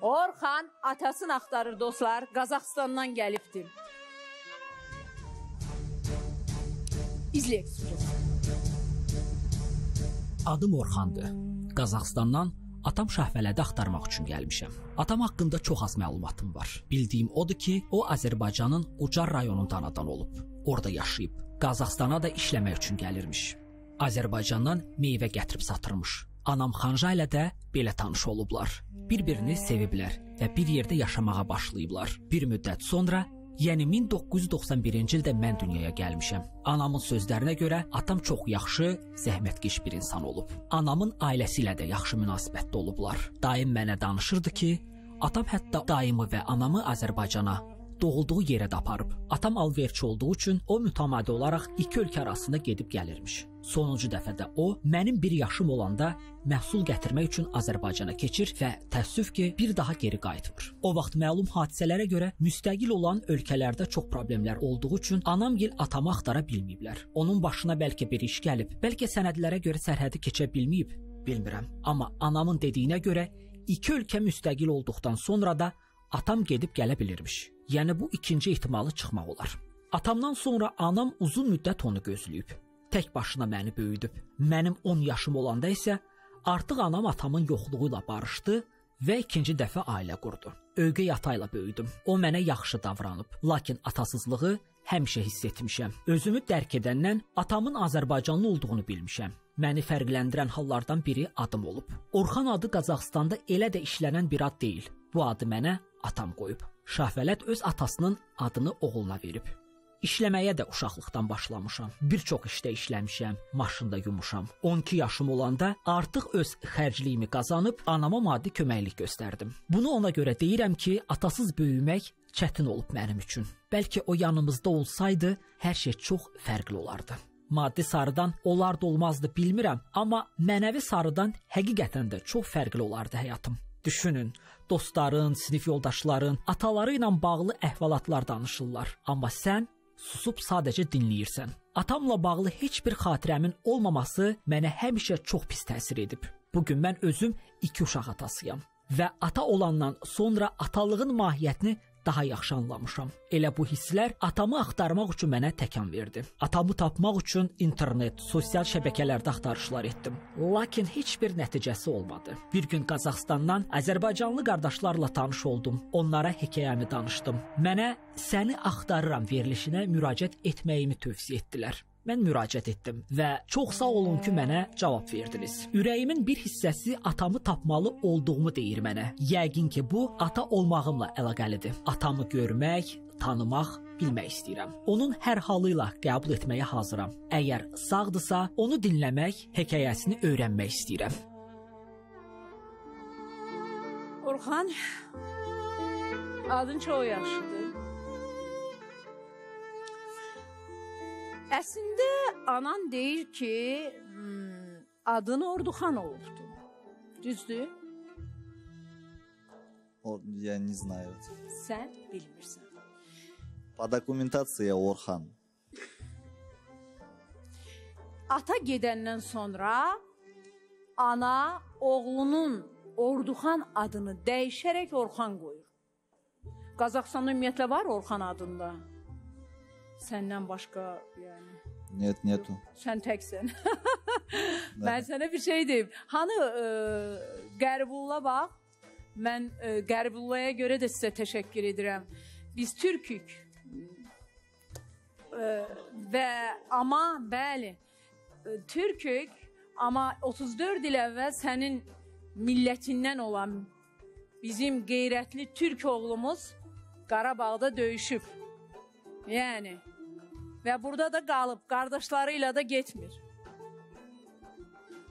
S2: Orxan atasını axtarır dostlar. Qazaxıstandan gəlibdi. İzləyək.
S24: Adım Orxandır. Qazaxıstandan atam Şahvələdə axtarmaq üçün gəlmişəm. Atam haqqında çox az məlumatım var. Bildiyim odur ki, o Azərbaycanın Ucar rayonunda anadan olub. Orada yaşayıb. Qazaxstana da işləmək üçün gəlirmiş. Azərbaycandan meyvə gətirib satırmış. Anam Xanca ilə də belə tanış olublar. Bir-birini seviblər və bir yerdə yaşamağa başlayıblar. Bir müddət sonra Yəni 1991-ci ildə mən dünyaya gəlmişəm. Anamın sözlərinə görə atam çox yaxşı, zəhmətkeş bir insan olub. Anamın ailəsi ilə də yaxşı münasibətdə olublar. Daim mənə danışırdı ki, atam hətta dayımı və anamı Azərbaycana doğulduğu yerə də aparıb. Atam alverçi olduğu üçün o mütəmadi olaraq iki ölkə arasında gedib gəlirmiş. Sonuncu dəfədə o mənim 1 yaşım olanda məhsul gətirmək üçün Azərbaycana keçir və təəssüf ki, bir daha geri qayıtmır. O vaxt məlum hadisələrə görə müstəqil olan ölkələrdə çox problemlər olduğu üçün anamgil atamı axtara bilməyiblər. Onun başına bəlkə bir iş gəlib, bəlkə sənədlərə görə sərhədi keçə bilməyib, bilmirəm. Amma anamın dediyinə görə iki ölkə müstəqil olduqdan sonra da atam gedib gələ bilirmiş. Yəni bu ikinci ehtimalı çıxmaq olar. Atamdan sonra anam uzun müddət onu gözləyib. Tək başına məni böyüdüb. Mənim 10 yaşım olanda isə artıq anam atamın yoxluğu ilə barışdı və ikinci dəfə ailə qurdu. Öygey ata ilə böyüdüm. O mənə yaxşı davranıb, lakin atasızlığı həmişə hiss etmişəm. Özümü dərk edəndən atamın Azərbaycanlı olduğunu bilmişəm. Məni fərqləndirən hallardan biri adım olub. Orxan adı Qazaxstanda elə də işlənən bir ad deyil. Bu adı mənə atam qoyub. Şahvələt öz atasının adını oğluna verib. İşləməyə də uşaqlıqdan başlamışam. Bir çox işdə işləmişəm, maşında yumuşam. 12 yaşım olanda artıq öz xərcliyimi qazanıb anama maddi köməklik göstərdim. Bunu ona görə deyirəm ki, atasız böyümək çətin olub mənim üçün. Bəlkə o yanımızda olsaydı, hər şey çox fərqli olardı. Maddi sarıdan olardı olmazdı bilmirəm, amma mənəvi sarıdan həqiqətən də çox fərqli olardı həyatım. Düşünün, dostların, sinif yoldaşların ataları ilə bağlı əhvalatlar danışırlar, amma sən susub sadəcə dinləyirsən. Atamla bağlı heç bir xatirəmin olmaması mənə həmişə çox pis təsir edib. Bu gün mən özüm 2 uşaq atasıyam və ata olandan sonra atalığın mahiyyətini daha yaxşı anlamışam. Elə bu hisslər atamı axtarmaq üçün mənə təkan verdi. Atamı tapmaq üçün internet, sosial şəbəkələrdə axtarışlar etdim. Lakin heç bir nəticəsi olmadı. Bir gün Qazaxstandan Azərbaycanlı qardaşlarla tanış oldum. Onlara hekayəmi danışdım. Mənə səni axtarıram verilişinə müraciət etməyimi tövsiyə etdilər. Mən müraciət etdim və çox sağ olun ki, mənə cavab verdiniz. Ürəyimin bir hissəsi atamı tapmalı olduğumu deyir mənə. Yəqin ki, bu ata olmağımla əlaqəlidir. Atamı görmək, tanımaq, bilmək istəyirəm. Onun hər halı ilə qəbul etməyə hazıram. Əgər sağdırsa, onu dinləmək, hekayəsini öyrənmək istəyirəm.
S2: Orxan adın çox yaxşıdır. Əslində anan deyir ki, hmm, adın Orduxan olubdu. Düzdür?
S25: О, я не знаю.
S2: Sən bilmirsən.
S25: По документации я Орхан.
S2: Ata gedəndən sonra ana oğlunun Orduxan adını dəyişərək Orxan qoyur. Qazaxstanda ümumiyyətlə var Orxan adında. Səndən başqa yəni
S25: Net netu.
S2: Sən təksən. mən sənə bir şey deyim. Hani e, Qərbula bax. Mən e, Qərbulaya görə də sizə təşəkkür edirəm. Biz türkük. E, və amma bəli, e, türkük, amma 34 il əvvəl sənin millətindən olan bizim qeyrətli türk oğlumuz Qarabağda döyüşüb. Yəni və burada da qalıb, qardaşları ilə də getmir.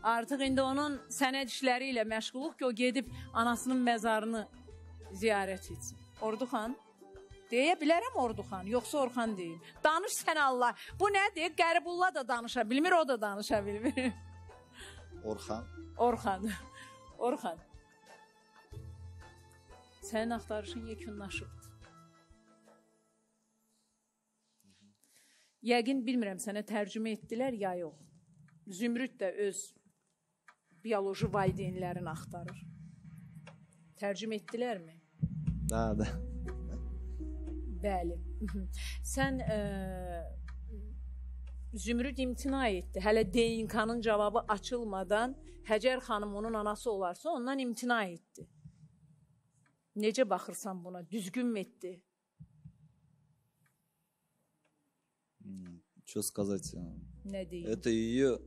S2: Artıq indi onun sənəd işləri ilə məşğuluq ki, o gedib anasının məzarını ziyarət etsin. Orduxan Deyə bilərəm Orduxan, yoxsa Orxan deyim. Danış sən Allah. Bu nədir? Qəribulla da danışa bilmir, o da danışa bilmir.
S25: Orhan.
S2: Orxan. Orxan. Sənin axtarışın yekunlaşıbdı. Yəqin bilmirəm sənə tərcümə etdilər ya yox. Zümrüd də öz bioloji valideynlərini axtarır. Tərcümə etdilərmi?
S25: Hə, də.
S2: Bəli. Sən ə, Zümrüd imtina etdi. Hələ DNK-nın cavabı açılmadan Həcər xanım onun anası olarsa ondan imtina etdi. Necə baxırsan buna? Düzgünmü etdi?
S25: Что сказать?
S2: Nə deyim?
S25: Это ее,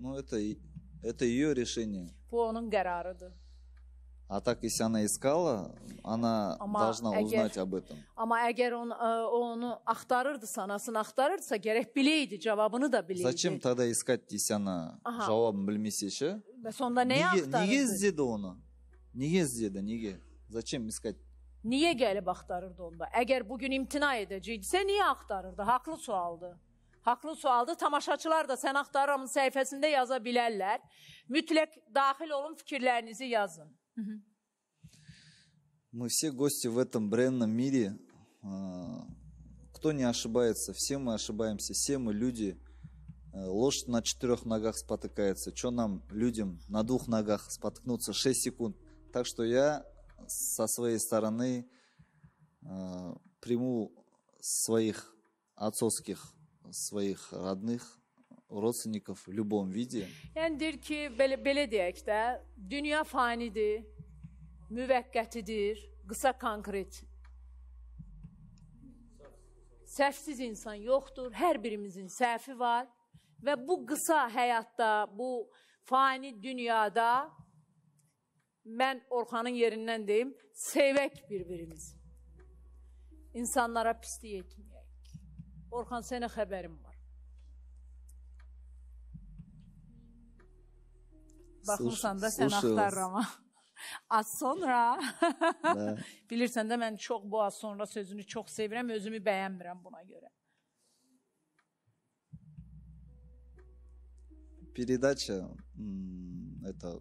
S25: ну это и- это ее решение.
S2: Bu onun qərarıdır.
S25: А так, если она искала, она
S2: Ama
S25: должна
S2: əgər-
S25: узнать об этом.
S2: Amma əgər onu, ə, o onu axtarırdısa, anasını axtarırdısa, gərək biləydi, cavabını da biləydi.
S25: Зачем тогда искать, если она
S2: Ага.
S25: жауабын білмесе ше?
S2: Bəs onda nəyə
S25: Неге,
S2: axtarırdı?
S25: неге іздеді оны? Неге іздеді, неге? Зачем искать?
S2: Niyə gəlib axtarırdı onda? Əgər bu gün imtina edəcəkdisə, niyə axtarırdı? Haqlı sualdır. Haqlı sualdır. Tamaşaçılar da sən axtarıramın səhifəsində yaza bilərlər. Mütləq daxil olun, fikirlərinizi yazın.
S25: Мы все гости в этом бренном мире. А, Кто не ошибается? Все мы ошибаемся. Все мы люди. Э, Лошадь на четырех ногах спотыкается. Что нам, людям, на двух ногах споткнуться 6 секунд? Так что я со своей стороны э, приму своих отцовских, своих родных, родственников в любом виде.
S2: Yəni deyir ki, belə belə deyək də, dünya fanidir, müvəqqətidir, qısa konkret. Səhvsiz insan yoxdur, hər birimizin səhvi var və bu qısa həyatda, bu fani dünyada mən Orxanın yerindən deyim, sevək bir-birimizi. İnsanlara pislik etməyək. Orxan sənə xəbərim var. Baxmısan da sən
S25: Слушаю вас.
S2: axtarırama. Az sonra
S25: Да.
S2: bilirsən də mən çox bu az sonra sözünü çox sevirəm, özümü bəyənmirəm buna görə.
S25: передача м, это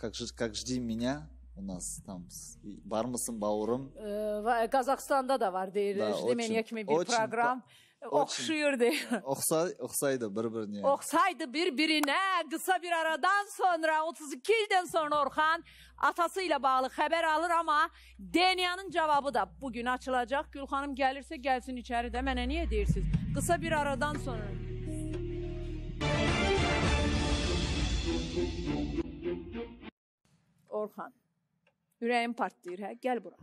S25: как, ж- как жди меня у нас там с- и бар mısın baurum
S2: Ee, va- Qazaxstanda da var deyir.
S25: Da,
S2: Demeniyə
S25: очень-
S2: kimi bir
S25: очень
S2: proqram
S25: очень-
S2: oxşuyur deyir.
S25: Oxsay, oxsaydı bir-birinə.
S2: Oxsaydı bir-birinə qısa bir aradan sonra 32 ildən sonra Orxan atası ilə bağlı xəbər alır amma DNA-nın cavabı da bu gün açılacaq. Gülxanım gəlirsə gəlsin içəri də mənə niyə deyirsiniz? Qısa bir aradan sonra. Orxan. Ürəyim partlayır, hə? Gəl bura.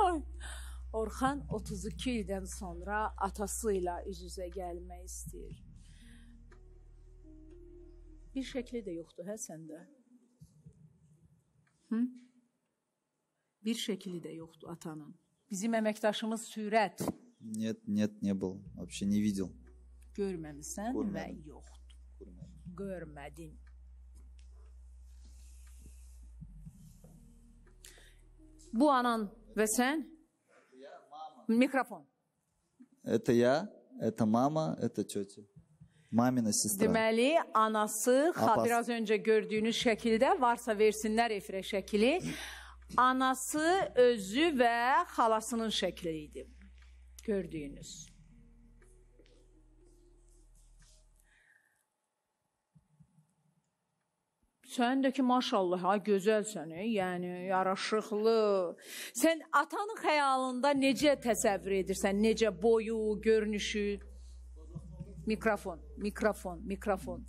S2: Ay, Orxan 32 ildən sonra atası ilə üz-üzə gəlmək istəyir. Bir şəkli də yoxdur hə səndə? Hı? Bir şəkli də yoxdur atanın. Bizim əməkdaşımız Sürət
S25: Нет, нет, не был. Вообще не видел.
S2: görməmisən və
S25: Görmədim.
S2: yoxdur. Görmədin. Bu anan və sən? Mikrofon.
S25: Это я, это mama, это тетя. Мамина сестра.
S2: Deməli, anası ha,
S25: Apaz.
S2: biraz öncə gördüyünüz şəkildə varsa versinlər efirə şəkili. Anası, özü və xalasının şəkli idi. Gördüyünüz. Sən də ki maşallah ha gözəlsən, e, yəni yaraşıqlı. Sən atanın xəyalında necə təsəvvür edirsən? Necə boyu, görünüşü? Mikrofon, mikrofon, mikrofon.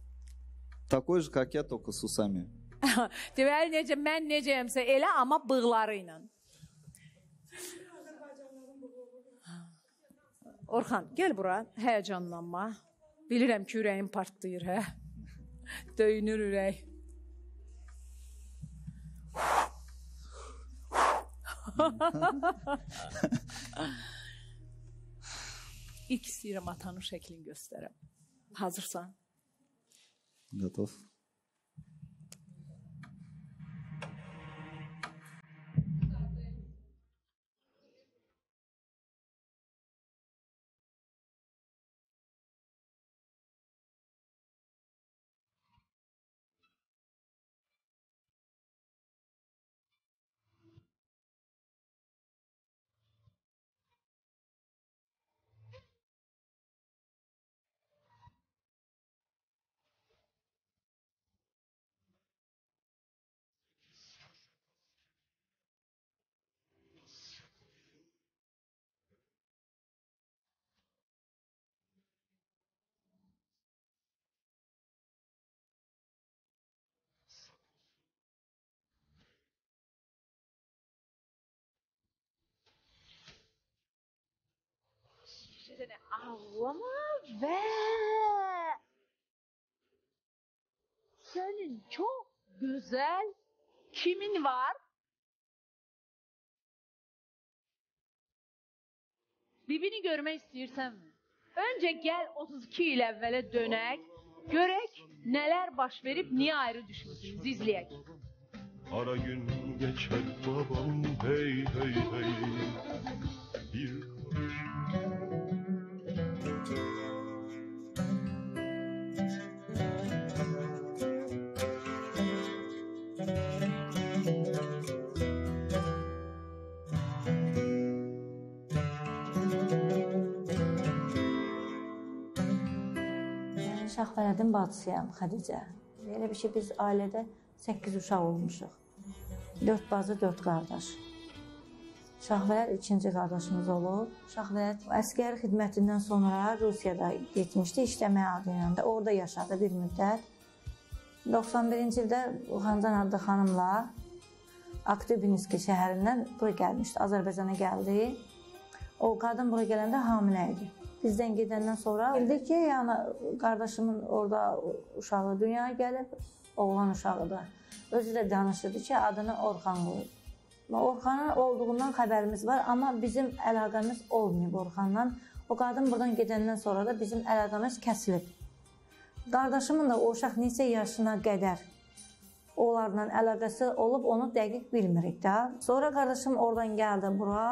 S25: Такой же, как я, только с усами.
S2: Deməli necə mən necəyəmsə elə amma bığları ilə. Orxan, gəl bura, həyəcanlanma. Bilirəm ki, ürəyin partlayır, hə? Döyünür ürək. İlk istəyirəm atanın şəklini göstərəm. Hazırsan?
S25: Готов.
S2: Seni ağlama ve senin çok güzel kimin var? Bibini görmək istəyirsənmi? Öncə gəl 32 il əvvələ dönək, görək nələr baş verib, niyə ayrı düşmüsünüz, izləyək.
S26: Ara gün geçer babam hey hey hey Bir
S27: Şahbələdin bacısıyam, Xədicə. Elə bir şey biz ailədə 8 uşaq olmuşuq. 4 bacı, 4 qardaş. Şahvələt ikinci qardaşımız olub. Şahvələt əskəri xidmətindən sonra Rusiyada getmişdi işləməyə adı ilə. Orada yaşadı bir müddət. 91-ci ildə Xancan adlı xanımla Aktyobininski şəhərindən bura gəlmişdi. Azərbaycana gəldi. O qadın bura gələndə hamilə idi. Bizdən gedəndən sonra bildi ki, yəni qardaşımın orada uşağı dünyaya gəlib, oğlan uşağı da. Özü də danışırdı ki, adını Orxan qoyub. Və Orxanın olduğundan xəbərimiz var, amma bizim əlaqəmiz olmayıb Orxanla. O qadın buradan gedəndən sonra da bizim əlaqəmiz kəsilib. Qardaşımın da o uşaq neçə yaşına qədər onlarla əlaqəsi olub, onu dəqiq bilmirik də. Sonra qardaşım oradan gəldi bura,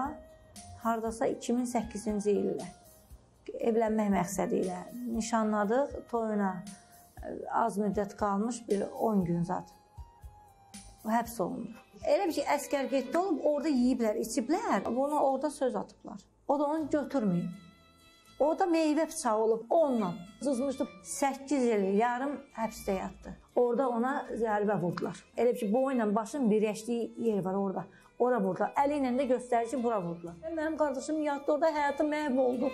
S27: hardasa 2008-ci ildə evlənmək məqsədi ilə nişanladıq. Toyuna az müddət qalmış bir 10 gün zad. Həbs olundu. Elə bir ki, əskər getdi olub, orada yeyiblər, içiblər. Bunu orada söz atıblar. O da onu götürməyib. O da meyvə bıçağı olub onunla. Cızmışdı 8 il yarım həbsdə yatdı. Orada ona zərbə vurdular. Elə ki, boyunla başın birləşdiyi yer var orada. Ora vurdular. Əli ilə də göstərir ki, bura vurdular. Mənim qardaşım yatdı orada, həyatı məhv oldu.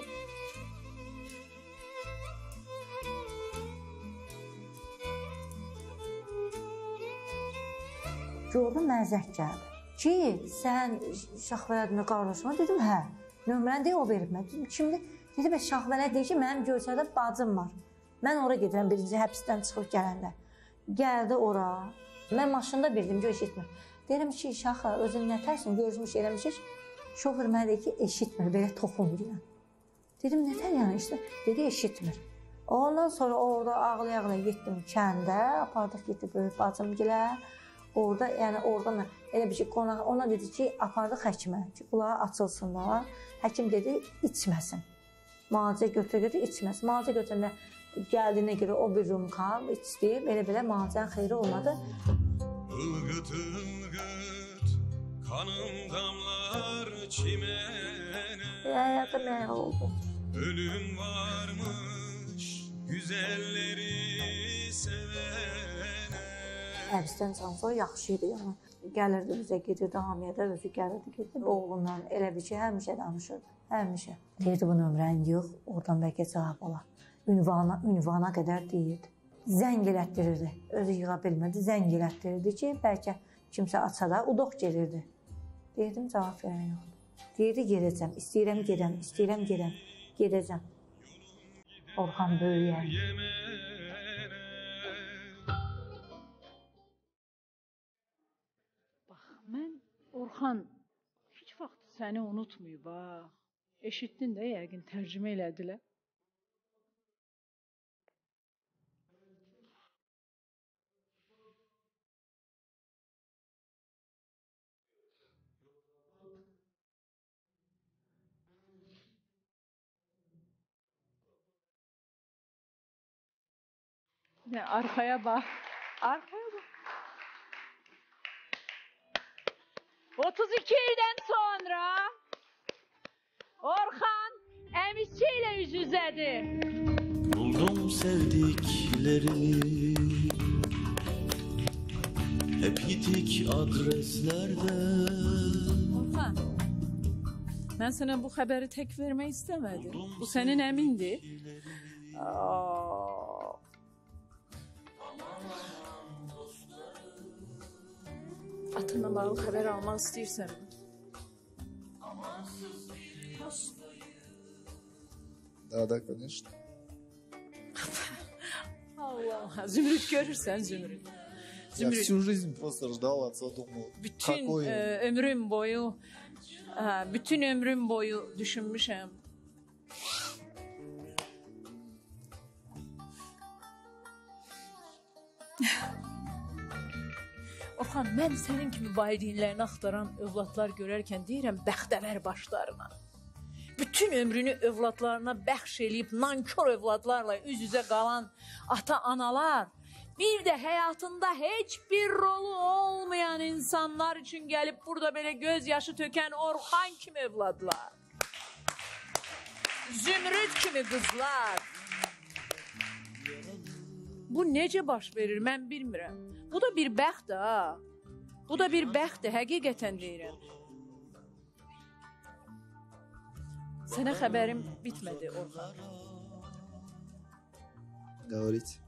S27: Gördüm mənə zəng gəldi. ki, sən Şahvələdin qardaşıma dedim, hə. Nömrəni deyə o verib mən. Dedim, kimdir? Dedi, bəs Şahvələt deyir ki, mənim Göyçədə bacım var. Mən ora gedirəm birinci həbsdən çıxıb gələndə. Gəldi ora. Mən maşında bildim, gör eşitmir. Deyirəm ki, Şaxa, özün nə tərsin, görmüş eləmişik. Şofer mənə deyir ki, eşitmir, belə toxunur yəni. Dedim, nətər yəni işte? Dedi, eşitmir. Ondan sonra orada ağlaya-ağlaya getdim kəndə, apardıq getdi böyük bacım gilə. Orada, yəni oradan elə bir şey qonaq ona dedi ki, apardıq həkimə ki, qulağı açılsınlar. Həkim dedi, içməsin. Müalicə götürə-götürə içməsin. Müalicə götürəndə gəldiyinə görə o bir rumkal içdi. Belə-belə müalicənin xeyri olmadı.
S28: Ilgıt ılgıt kanım damlar çimene
S27: Həyatım elə oldu.
S28: Ölüm varmış güzelleri sevene
S27: Həbsdən çıxan sonra yaxşı idi yəni. Gəlirdi bizə gedirdi hamiyə də özü gəlirdi gedirdi. Oğlundan elə bir ki, həmişə danışırdı. Həmişə. Deyirdi bu nömrəni yox, oradan bəlkə cavab ala. Ünvana, ünvana qədər deyirdi. Zəng elətdirirdi. Özü yığa bilmirdi, zəng elətdirirdi ki, bəlkə kimsə aça da udoq gelirdi. Deyirdim cavab verən yoxdur. Deyirdi gedəcəm, istəyirəm gedəm, istəyirəm gedəm, gedəcəm. Orxan böyüyər.
S2: Orxan heç vaxt səni unutmayıb ha. Eşitdin də yəqin tərcümə elədilər. Ya arkaya bak. Arkaya 32 ildən sonra Orxan əmisi ilə üz-üzədir.
S29: Buldum sevdiklerimi Hep yitik adreslerde
S2: Orxan, mən sənə bu xəbəri tək vermək istəmədim. Bu sənin əmindir. Aa, Atınla bağlı xəbər almaq istəyirsən.
S25: Да, да, конечно.
S2: Allah, Zümrüt görürsən Zümrüt.
S25: Я всю жизнь просто ждал отца, думал,
S2: bütün
S25: какой он.
S2: e, ömrüm boyu hə, bütün ömrüm boyu düşünmüşəm. Orxan, mən sənin kimi valideynlərini axtaran övladlar görərkən deyirəm bəxtəvər başlarına. Bütün ömrünü övladlarına bəxş eləyib nankor övladlarla üz-üzə qalan ata-analar bir də həyatında heç bir rolu olmayan insanlar üçün gəlib burada belə göz yaşı tökən Orxan kimi övladlar. Zümrüd kimi qızlar. Bu necə baş verir mən bilmirəm. Bu da bir bəxt ha. Bu da bir bəxtdir, həqiqətən deyirəm. Sənə xəbərim bitmədi Orxan.
S25: Говорите.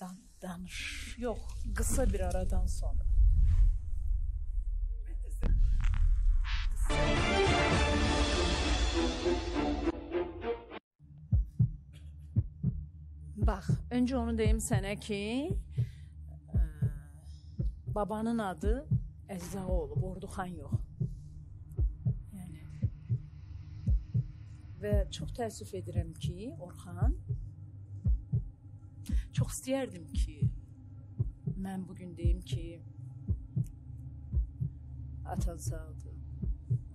S2: Dan danış. Yox, qısa bir aradan sonra. Bax, öncə onu deyim sənə ki, ə, babanın adı Əzizağa olub, Orduxan yox. Yəni və çox təəssüf edirəm ki, Orxan çox istəyərdim ki, mən bu gün deyim ki, atan sağdır.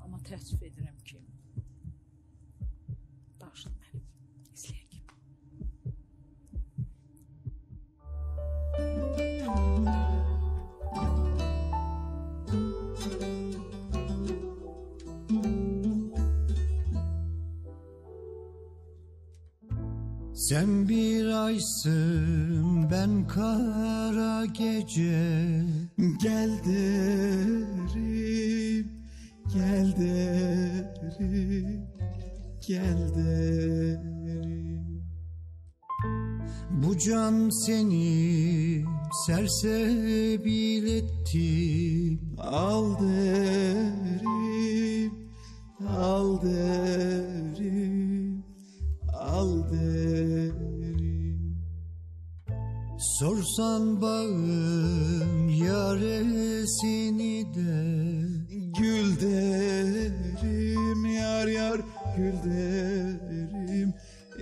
S2: Amma təəssüf edirəm
S30: Sen bir aysın ben kara gece. Gel derim, gel derim, gel derim Bu can seni sersebil ettim Al derim, al derim, al derim. Sorsan bağım yaresini de. Gül derim yar yar gül derim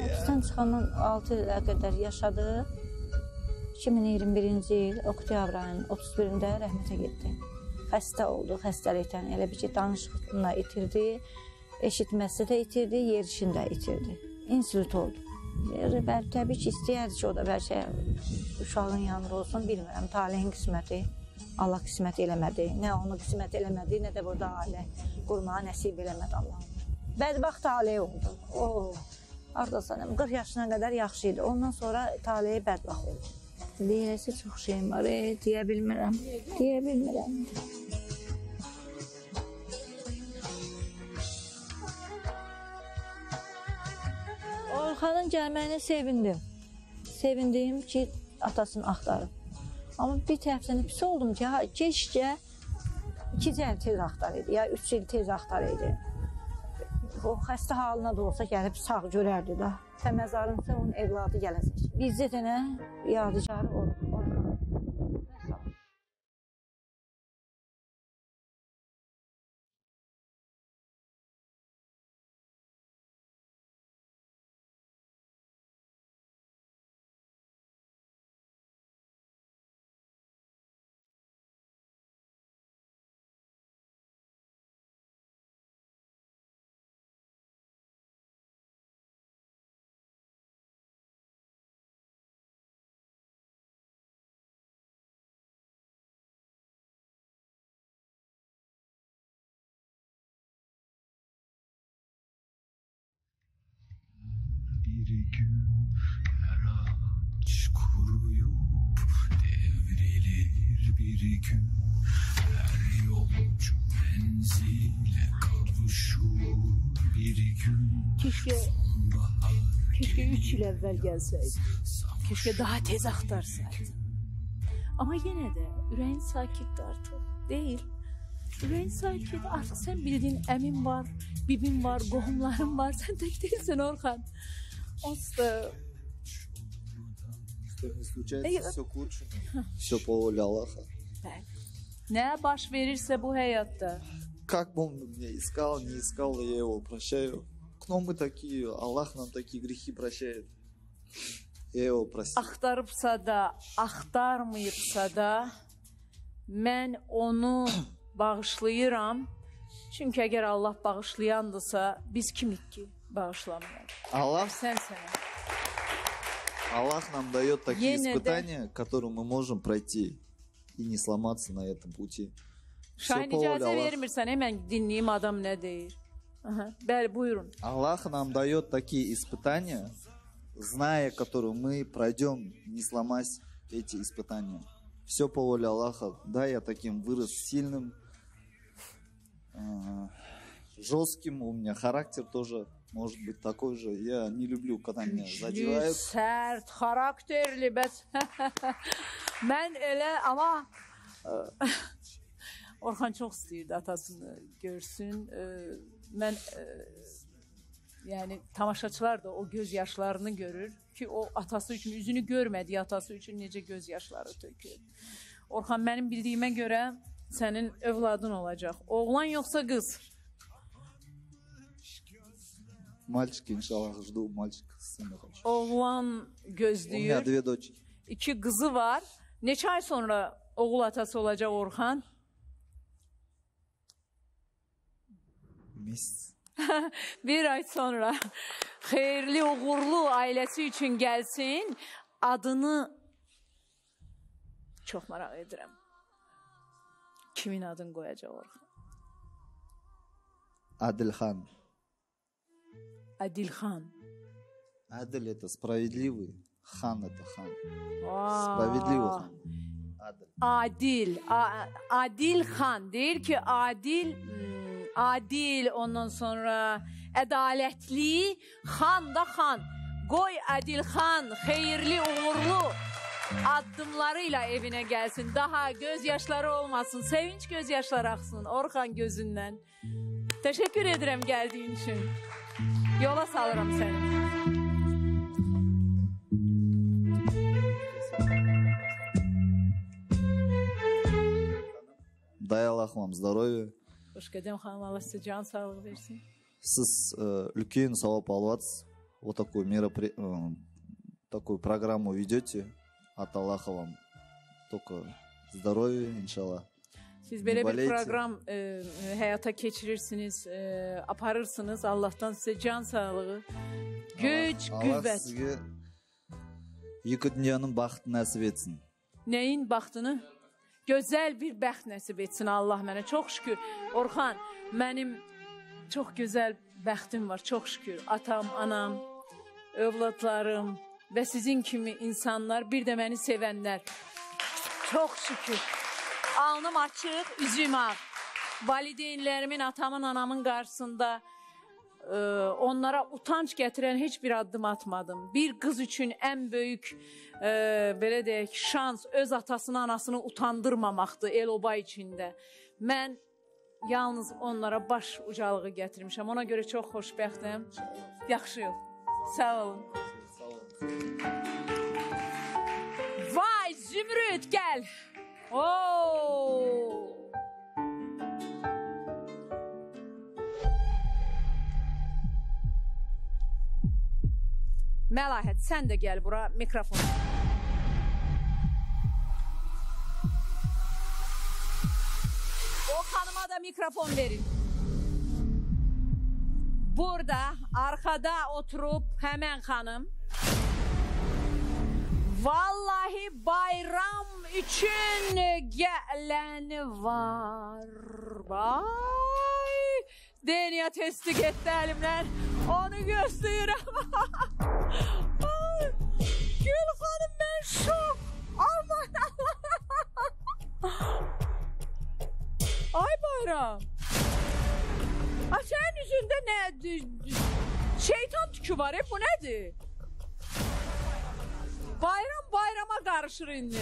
S27: Hapisten çıxandan 6 ilə qədər yaşadı. 2021-ci il oktyabr ayının 31-də rəhmətə getdi. Xəstə oldu, xəstəlikdən elə bir ki, danışıqını itirdi, eşitməsi də itirdi, yerişini də itirdi. İnsult oldu. Bəli, təbii ki, istəyərdi ki, o da bəlkə uşağın yanında olsun, bilmirəm, talehin qisməti. Allah qismət eləmədi. Nə onu qismət eləmədi, nə də burada ailə qurmağa nəsib eləmədi Allahım. Bədbəxt taley oldu. O, Ardasa 40 yaşına qədər yaxşı idi. Ondan sonra taleyi bədbəxt oldu. Deyiləsi çox şeyim var, e, deyə bilmirəm. Deyə bilmirəm. Orxanın gəlməyinə sevindim. Sevindim ki, atasını axtarıb. Amma bir tərəfdən də pis oldum ki, keşkə iki il tez axtar idi, ya üç il tez axtar idi. O xəstə halına da olsa gəlib sağ görərdi də. Təməzarınsa onun evladı gələcək. Bizdə də nə yadigarı olur.
S31: gün her yolcu menzile kavuşur bir gün
S2: Keşke
S31: sonbahar
S2: Keşke 3 il əvvəl gəlsəydi. Keşke daha tez axtarsaydı. Amma yenə də ürəyin sakitdir artıq. Deyil. Ürəyin sakit. Artıq sən bildiyin əmin var, bibin var, qohumların var. Sən tək deyilsən Orxan. Onsuz da
S25: Что не случается,
S2: Эй,
S25: все к лучшему. Все по воле Аллаха.
S2: Nə baş verirsə bu həyatda
S25: Как бы он меня искал, не искал, я его прощаю. Но мы такие, Аллах нам такие грехи прощает. Я его простил.
S2: axtarıbsa da, axtarmayıbsa da mən onu bağışlayıram. Çünki əgər Allah bağışlayandırsa, biz kimik ki bağışlamayaq.
S25: Allah,
S2: Sən sənə.
S25: Аллах нам дает такие
S2: Енеде.
S25: испытания, которые мы можем пройти и не сломаться на этом пути.
S2: Şahin icazə vermirsən, hemen dinləyim adam nə deyir. Aha, bəli, buyurun.
S25: Аллах нам дает такие испытания, зная, которые мы пройдем, не сломаясь эти испытания. Все по воле Аллаха. Да, я таким вырос сильным, э, жестким. У меня характер тоже может быть такой же. Я не люблю, когда меня задевают.
S2: Sərt, xarakterli, bəs mən elə amma ə, Orxan çox istəyirdi atasını görsün. Ə, Mən ə, yəni tamaşaçılar da o göz yaşlarını görür ki, o atası üçün üzünü görmədiyi atası üçün necə göz yaşları tökür. Orxan mənim bildiyimə görə sənin övladın olacaq. Oğlan yoxsa qız?
S25: Мальчик, иншаллах, жду мальчика, сына хочу.
S2: Oğlan
S25: У меня
S2: gözləyir.
S25: две дочери.
S2: İki qızı var. Neçə ay sonra oğul atası olacaq Orxan?
S25: Месяц.
S2: bir ay sonra xeyirli, uğurlu ailəsi üçün gəlsin, adını çox maraq edirəm. Kimin adını qoyacaq Orxan?
S25: Адельхан.
S2: Adilxan.
S25: Адель это справедливый, хан это хан.
S2: Aa.
S25: Справедливый хан. Адель.
S2: Adil, A- Adil xan deyir ki, adil, hmm, adil ondan sonra ədalətli, xan da xan. Qoy Adil xan xeyirli, uğurlu addımlarıyla evine gelsin. Daha gözyaşları olmasın. Sevinç gözyaşları aksın Orxan gözündən. Teşekkür ederim geldiğin için. Yola salıram səni.
S25: Дай Аллах вам здоровья.
S2: Қошқадем ханым, Аллах сізге жан саулық берсін.
S25: Сіз үлкен сауап алып Вот такую меропри... Э, такую программу ведете. От Аллаха вам только здоровья, иншаллах.
S2: Siz böyle bir
S25: program
S2: için. e, həyata keçirirsiniz, e, aparırsınız. Allah'tan size can sağlığı, güç,
S25: Allah,
S2: güvvət.
S25: Allah sizə Yekut dünyanın baxt nəsib etsin.
S2: Nəyin baxtını? Gözəl bir bəxt nəsib etsin Allah mənə. Çox şükür. Orxan, mənim çox gözəl bəxtim var, çox şükür. Atam, anam, övladlarım və sizin kimi insanlar, bir də məni sevənlər. Çox şükür. Alnım açıq, üzüm ağ. Valideynlərimin, atamın, anamın qarşısında e, onlara utanç gətirən heç bir addım atmadım. Bir qız üçün ən böyük e, belə deyək, şans öz atasını, anasını utandırmamaqdır el-oba içində. Mən yalnız onlara baş ucalığı gətirmişəm. Ona görə çox xoşbəxtəm. Yaxşı yol. Sağ olun. Vay Zümrüt gəl. Oo! Məlahət, sən də gəl bura mikrofon. O xanıma da mikrofon verin. Burada arkada oturup hemen hanım Vallahi bayram için gelen var. Vay! DNA testi gitti elimden. Onu gösteriyorum. Ay, Gül hanım ben şok. Aman Allah. Ay bayram. Ha senin yüzünde ne? Şeytan tükü var hep bu nedir? Bayram bayrama karışır indi.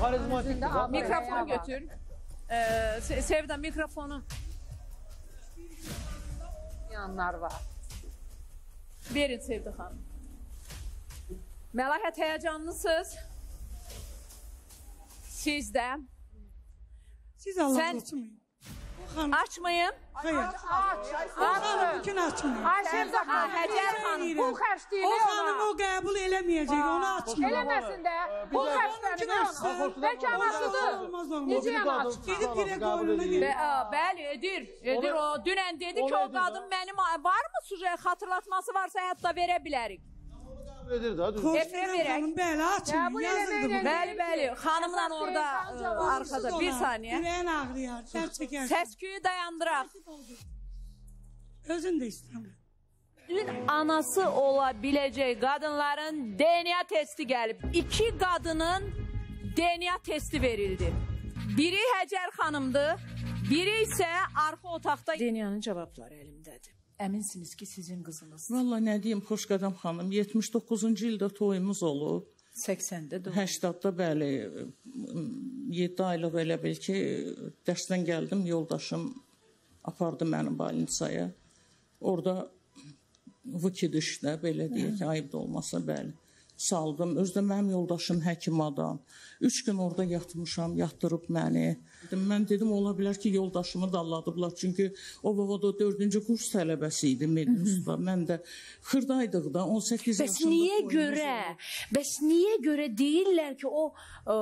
S10: Karizmatik.
S2: Mikrofonu götür. Ee, Se- Sevda mikrofonu.
S11: Yanlar var.
S2: Verin Sevda xanım. Məlahət həyəcanlısınız. Siz də.
S12: Siz Allah
S2: Sən-
S12: açmayın.
S2: Açmayın.
S12: Hayır.
S2: Açın.
S12: Açın. Bütün açmayın.
S11: Ay Sevda
S2: Ha,
S11: xanım,
S2: Həcər xanım.
S11: Pul
S12: O
S11: ona.
S12: xanım o qəbul eləməyəcək, onu açmayın.
S11: Eləməsin də. Pul xərclənir ona. Bəlkə anasıdır.
S12: Olmaz olmaz.
S11: Necə yana aç?
S12: Gedib direkt oyununa
S2: Bə,
S12: gedir.
S2: ə, bəli, edir. Edir o. Dünən dedi ki, o qadın mənim varmı suje xatırlatması varsa hətta verə bilərik.
S10: Edir də, düz.
S2: Efrə verək.
S12: Bəli açın.
S11: Qəbul
S12: Yazıldı bu.
S2: Bəli, bəli. Xanımla orada ə, arkada bir saniyə.
S12: Ürəyin ağrıyar. Sən çəkərsən.
S2: Səsküyü dayandıraq.
S12: Özün də istəmir.
S2: Dün anası ola biləcək qadınların DNA testi gəlib. İki qadının DNA testi verildi. Biri Həcər xanımdır, biri isə arxa otaqda DNA-nın cavabları əlimdədir. Əminsiniz ki, sizin qızınız.
S32: Valla nə deyim, Xoşqədəm xanım, 79-cu ildə toyumuz olub.
S2: 80-də doğum.
S32: 80-da bəli, 7 aylıq elə bil ki, dərsdən gəldim, yoldaşım apardı məni balinsaya. Orada vıki düşdə, belə deyək, ayıb da olmasa bəli. Saldım. Özdə mənim yoldaşım həkim adam. Üç gün orada yatmışam, yatdırıb məni. Mən dedim, ola bilər ki, yoldaşımı dalladıblar. Çünki o vaxt o 4-cü kurs tələbəsi idi Medinusda. Mən də xırdaydıq da, 18
S2: Bəs
S32: yaşında.
S2: niyə
S32: toyumuz
S2: görə? Bəs niyə görə deyirlər ki, o ə,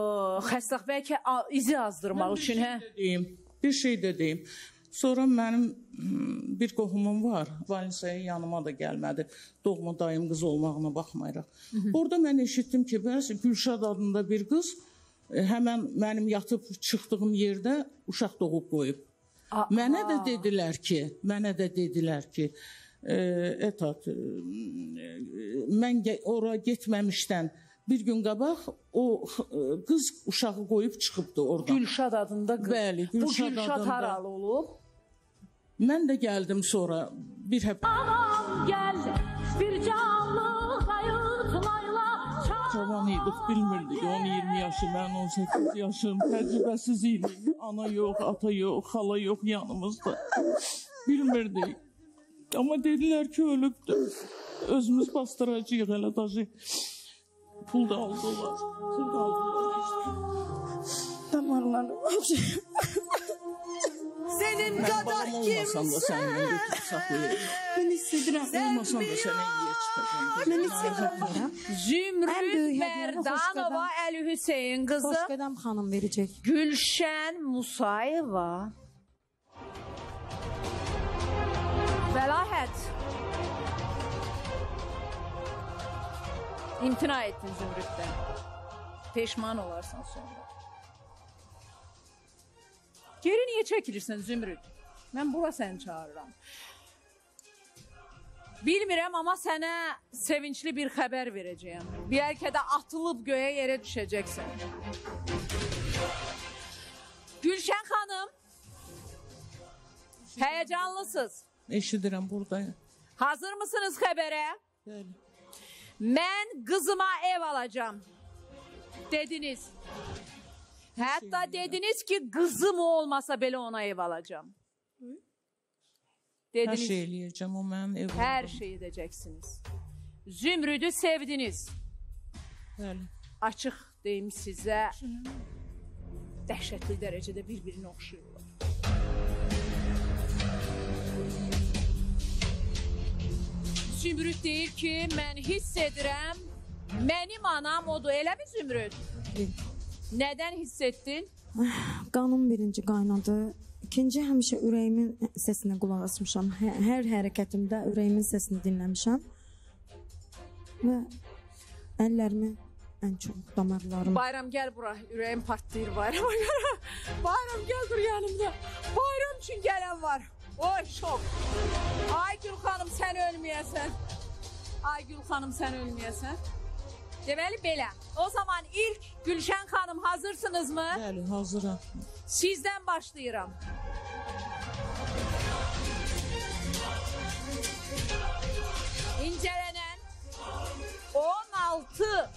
S2: xəstəx bəlkə izi azdırmaq üçün, hə?
S32: deyim, bir şey də deyim. Sonra mənim mm, bir qohumum var. Valinsaya yanıma da gəlmədi. Doğma dayım qız olmağına baxmayaraq. Orada mən eşitdim ki, bəs Gülşad adında bir qız e, həmən mənim yatıb çıxdığım yerdə uşaq doğub qoyub. Mənə də dedilər ki, mənə də dedilər ki, e, etat e, mən ge- ora getməmişdən bir gün qabaq o e, qız uşağı qoyub çıxıbdı oradan.
S2: Gülşad adında qız.
S32: Bəli,
S2: Bu
S32: Gülşad
S2: Gülşad
S32: adında.
S2: haralı olub?
S32: Mən də gəldim sonra bir həftə
S33: Anam gel bir canlı
S32: cavan idik, bilmirdik. 10-20 yaşı, mən 18 yaşım, təcrübəsiz idik. Ana yox, ata yox, xala yox yanımızda. Bilmirdik. Amma dedilər ki, ölübdür. Özümüz bastıracağıq elə daşı. Pul da aldılar. Pul da aldılar işte.
S12: Damarlarım acıyor.
S34: Senin
S32: Mən
S34: kadar
S32: balam olmasam da səndən götürüb saxlayırım.
S12: Ben hissediyorum.
S32: Olmasam da sənə yiyə çıxacağım.
S12: Ben hissediyorum.
S2: Zümrüt Merdanova Əli Hüseyin qızı
S4: Xoşqədəm xanım verəcək.
S2: Gülşən Musayeva Bəlahət İmtina etdin Zümrütdən. Peşman olarsan sonra. Geri niyə çəkilirsən Zümrüt? Mən bura səni çağırıram. Bilmirəm, amma sənə sevincli bir xəbər verəcəyəm. Bəlkə də atılıb göyə yerə düşəcəksən. Gülşən xanım, həyəcanlısınız.
S32: Eşidirəm buradayım.
S2: Hazır mısınız xəbərə?
S32: Bəli.
S2: Mən qızıma ev alacağım. Dediniz. Hətta dediniz ki, qızım olmasa belə ona ev alacağım. Dediniz.
S32: şey eləyəcəm, o mənim evim.
S2: Hər şey edəcəksiniz. Zümrüdü sevdiniz.
S32: Bəli.
S2: Açıq deyim sizə. Dəhşətli dərəcədə bir-birinə oxşayırlar. Zümrüd deyir ki, mən hiss edirəm, mənim anam odur. Eləmi Zümrüd? Nədən hiss etdin?
S4: Qanım birinci qaynadı. İkinci həmişə ürəyimin səsinə qulaq asmışam. Hə- Hər hərəkətimdə ürəyimin səsini dinləmişəm. Və əllərimi ən çox damarlarım.
S2: Bayram gəl bura. Ürəyim partlayır bayrama görə. Bayram gəl dur yanımda. Bayram üçün gələn var. Oy şok. Ay Gül xanım sən ölməyəsən. Ay Gül xanım sən ölməyəsən. Deməli belə. O zaman ilk Gülşən xanım hazırsınızmı?
S32: Bəli, hazıram.
S2: Sizdən başlayıram. İncelenen 16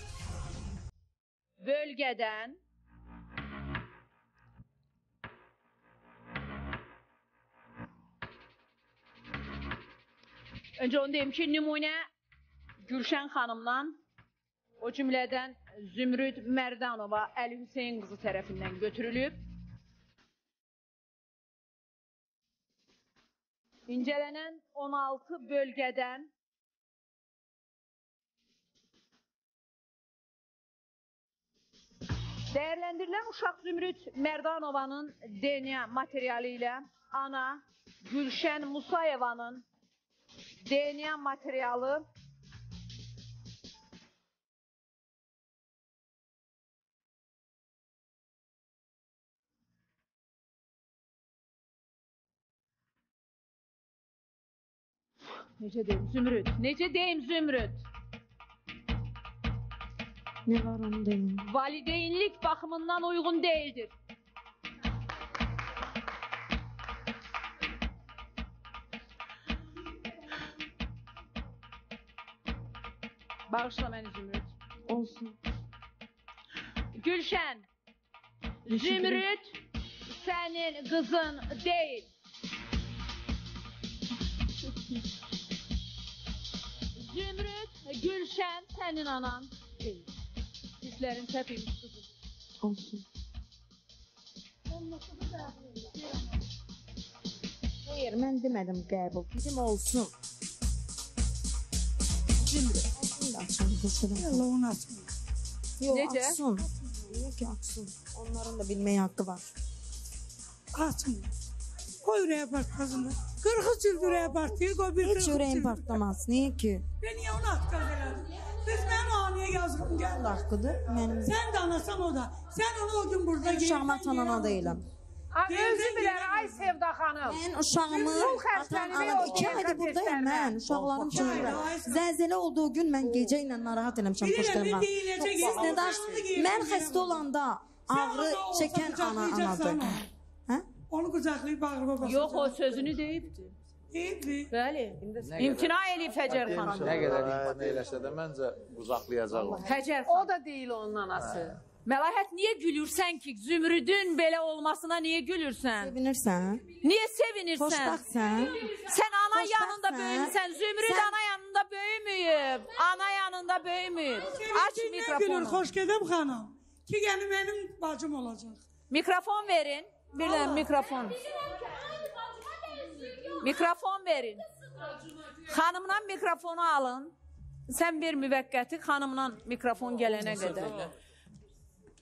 S2: bölgeden Önce onu diyeyim ki nümunə Gülşən xanımdan o cümlədən Zümrüd Mərdanova Əli Hüseyn qızı tərəfindən götürülüb. İncelenen 16 bölgeden Değerlendirilen uşaq Zümrüt Merdanova'nın DNA materialı ile ana Gülşen Musayeva'nın DNA materialı Necə deyim Zümrüt? Necə deyim Zümrüt?
S4: Nə var onu deyim.
S2: Valideynlik baxımından uyğun değildir. Bağışla məni Zümrüt.
S4: Olsun.
S2: Gülşen, Zümrüt senin kızın değil. Zümrüt, Gülşen senin anan değil. Hislerin tepiymiş kızım.
S4: Olsun. Hayır, mən demədim qəbul. Bizim olsun. Zümrüt. Açın, xoşqədəm.
S12: Allah onu açsın.
S4: Yox,
S2: Necə?
S4: açsın. Niyə ki açsın? Onların da bilməyə haqqı var.
S12: Açın. Koy ürəyə partlasın. 40 yıl ürəyə partlayır, qoy bir
S4: Heç
S12: 40
S4: ürəyim
S12: yıl.
S4: partlamaz. Niyə ki?
S12: Ben niye onu atkaz elədim? Biz mənim anaya yazığım gəldi.
S4: Haqqıdır. Mənim
S12: Sen de anasan o da. Sen onu o gün burada
S4: uşağıma tanana deyiləm.
S11: Özü bilər, ay Sevda xanım.
S4: Mən uşağımı
S11: xərclərini
S4: anam
S11: o
S4: 2
S11: yerdə
S4: aydır buradayım mən. Uşaqlarım üçün. Zəlzələ olduğu gün mən gecə ilə narahat eləmişəm
S12: deyiləcək,
S4: Siz nə daş? Mən xəstə olanda ağrı çəkən ana anadır.
S12: Onu.
S4: Hə?
S12: Qucaqlayıb bağrıma basacaq.
S2: Yok o sözünü deyipti.
S12: Deyibdi.
S2: Bəli. İmtina eləyib Fəcər xanım.
S14: Nə qədər imtina eləsə də məncə qucaqlayacaq onu.
S2: Fəcər
S11: O
S2: xanım.
S11: da deyil onun anası.
S2: Məlahət niyə gülürsən ki? Zümrüdün belə olmasına niyə gülürsən?
S6: Sevinirsən?
S2: Niyə sevinirsən?
S6: Xoşbəxtsən?
S2: Sən ana
S6: Xoşbəxtsən?
S2: yanında böyümüsən. Zümrüd
S6: Sən-
S2: ana yanında böyüməyib. Ana yanında böyüməyib. Aç
S12: Gülür
S2: mikrofonu.
S12: Xoşgədəm xanım. Ki yəni mənim bacım olacaq.
S2: Mikrofon verin. Bir dənə mikrofon. Mikrofon verin. Xanımdan mikrofonu alın. Sən ver müvəqqəti xanımdan mikrofon gələnə qədər.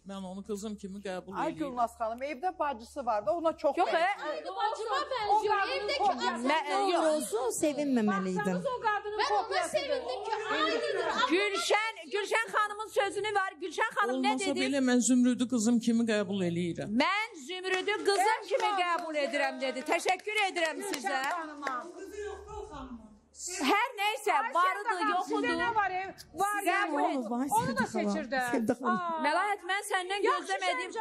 S32: Mən onu qızım kimi qəbul
S35: Ay
S32: edirəm.
S35: Gülnaz xanım, evdə bacısı var da ona çox
S2: Yox, e,
S35: bənzəyir.
S5: Bacıma benziyor. Evdeki
S35: kopyası.
S6: Nə olur olsun sevinməməliydin.
S5: Ben ona sevindim ki aynıdır.
S2: Gülşən, Gülşən xanımın sözünü var. Gülşən xanım nə
S32: Olmasa
S2: dedi?
S32: belə mən Zümrüdü qızım kimi qəbul eləyirəm.
S2: Mən Zümrüdü qızım kimi qəbul edirəm dedi. Təşəkkür edirəm sizə. Hər nəysə, varıdı, yoxudu.
S11: Sizdə nə var ev? Var yəni.
S2: et.
S11: Onu da seçirdi.
S2: Məlahət, mən səndən
S11: Yaxşı
S2: gözləmədim.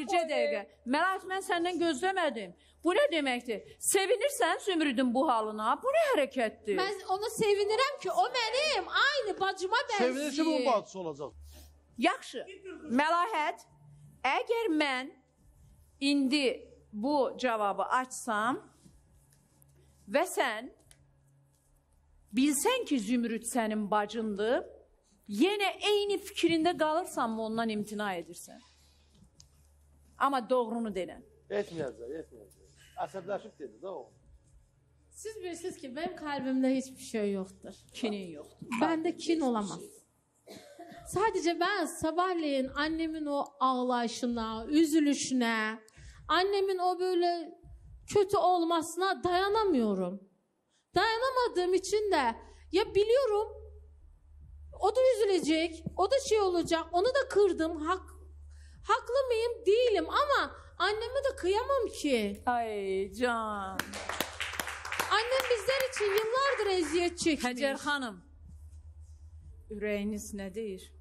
S2: Bircə dəqiqə. Məlahət, mən səndən gözləmədim. Bu nə deməkdir? Sevinirsən Zümrüdün bu halına? Bu nə hərəkətdir?
S5: Ben ona sevinirim ki o benim aynı bacıma benziyor.
S10: Sevinir ki bunun bacısı olacaq.
S2: Yaxşı. Məlahət, əgər mən indi bu cavabı açsam və sən bilsən ki, Zümrüd sənin bacındır, yenə eyni fikrində qalırsanmı ondan imtina edirsən? Amma doğrunu denən.
S10: Etməyəcək, etməyəcək. Əsəbləşib dedi də o.
S5: Siz bilirsiniz ki benim kalbimde hiçbir şey yoktur.
S2: Kinin yoktur.
S5: Bende kin olamaz. Sadece ben sabahleyin annemin o ağlayışına, üzülüşüne, annemin o böyle kötü olmasına dayanamıyorum. Dayanamadığım için de ya biliyorum o da üzülecek, o da şey olacak, onu da kırdım. Hak, haklı mıyım? Değilim ama anneme de kıyamam ki.
S2: Ay can.
S5: Annem bizler için yıllardır eziyet çekmiş.
S2: Həcər xanım, ürəyiniz nə deyir?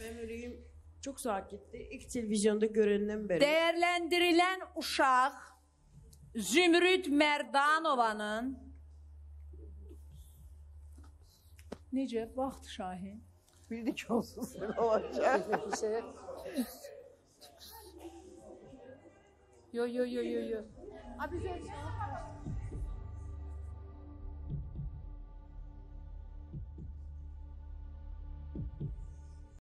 S7: Benim ürəyim çok sakitdi. İlk televizyonda görəndən beri.
S2: Dəyərləndirilən uşaq Zümrüd Mərdanovanın Necə? Vaxt Şahin.
S35: Bildik olsun sen olacak.
S2: Yo yo yo yo yo.
S11: Abi,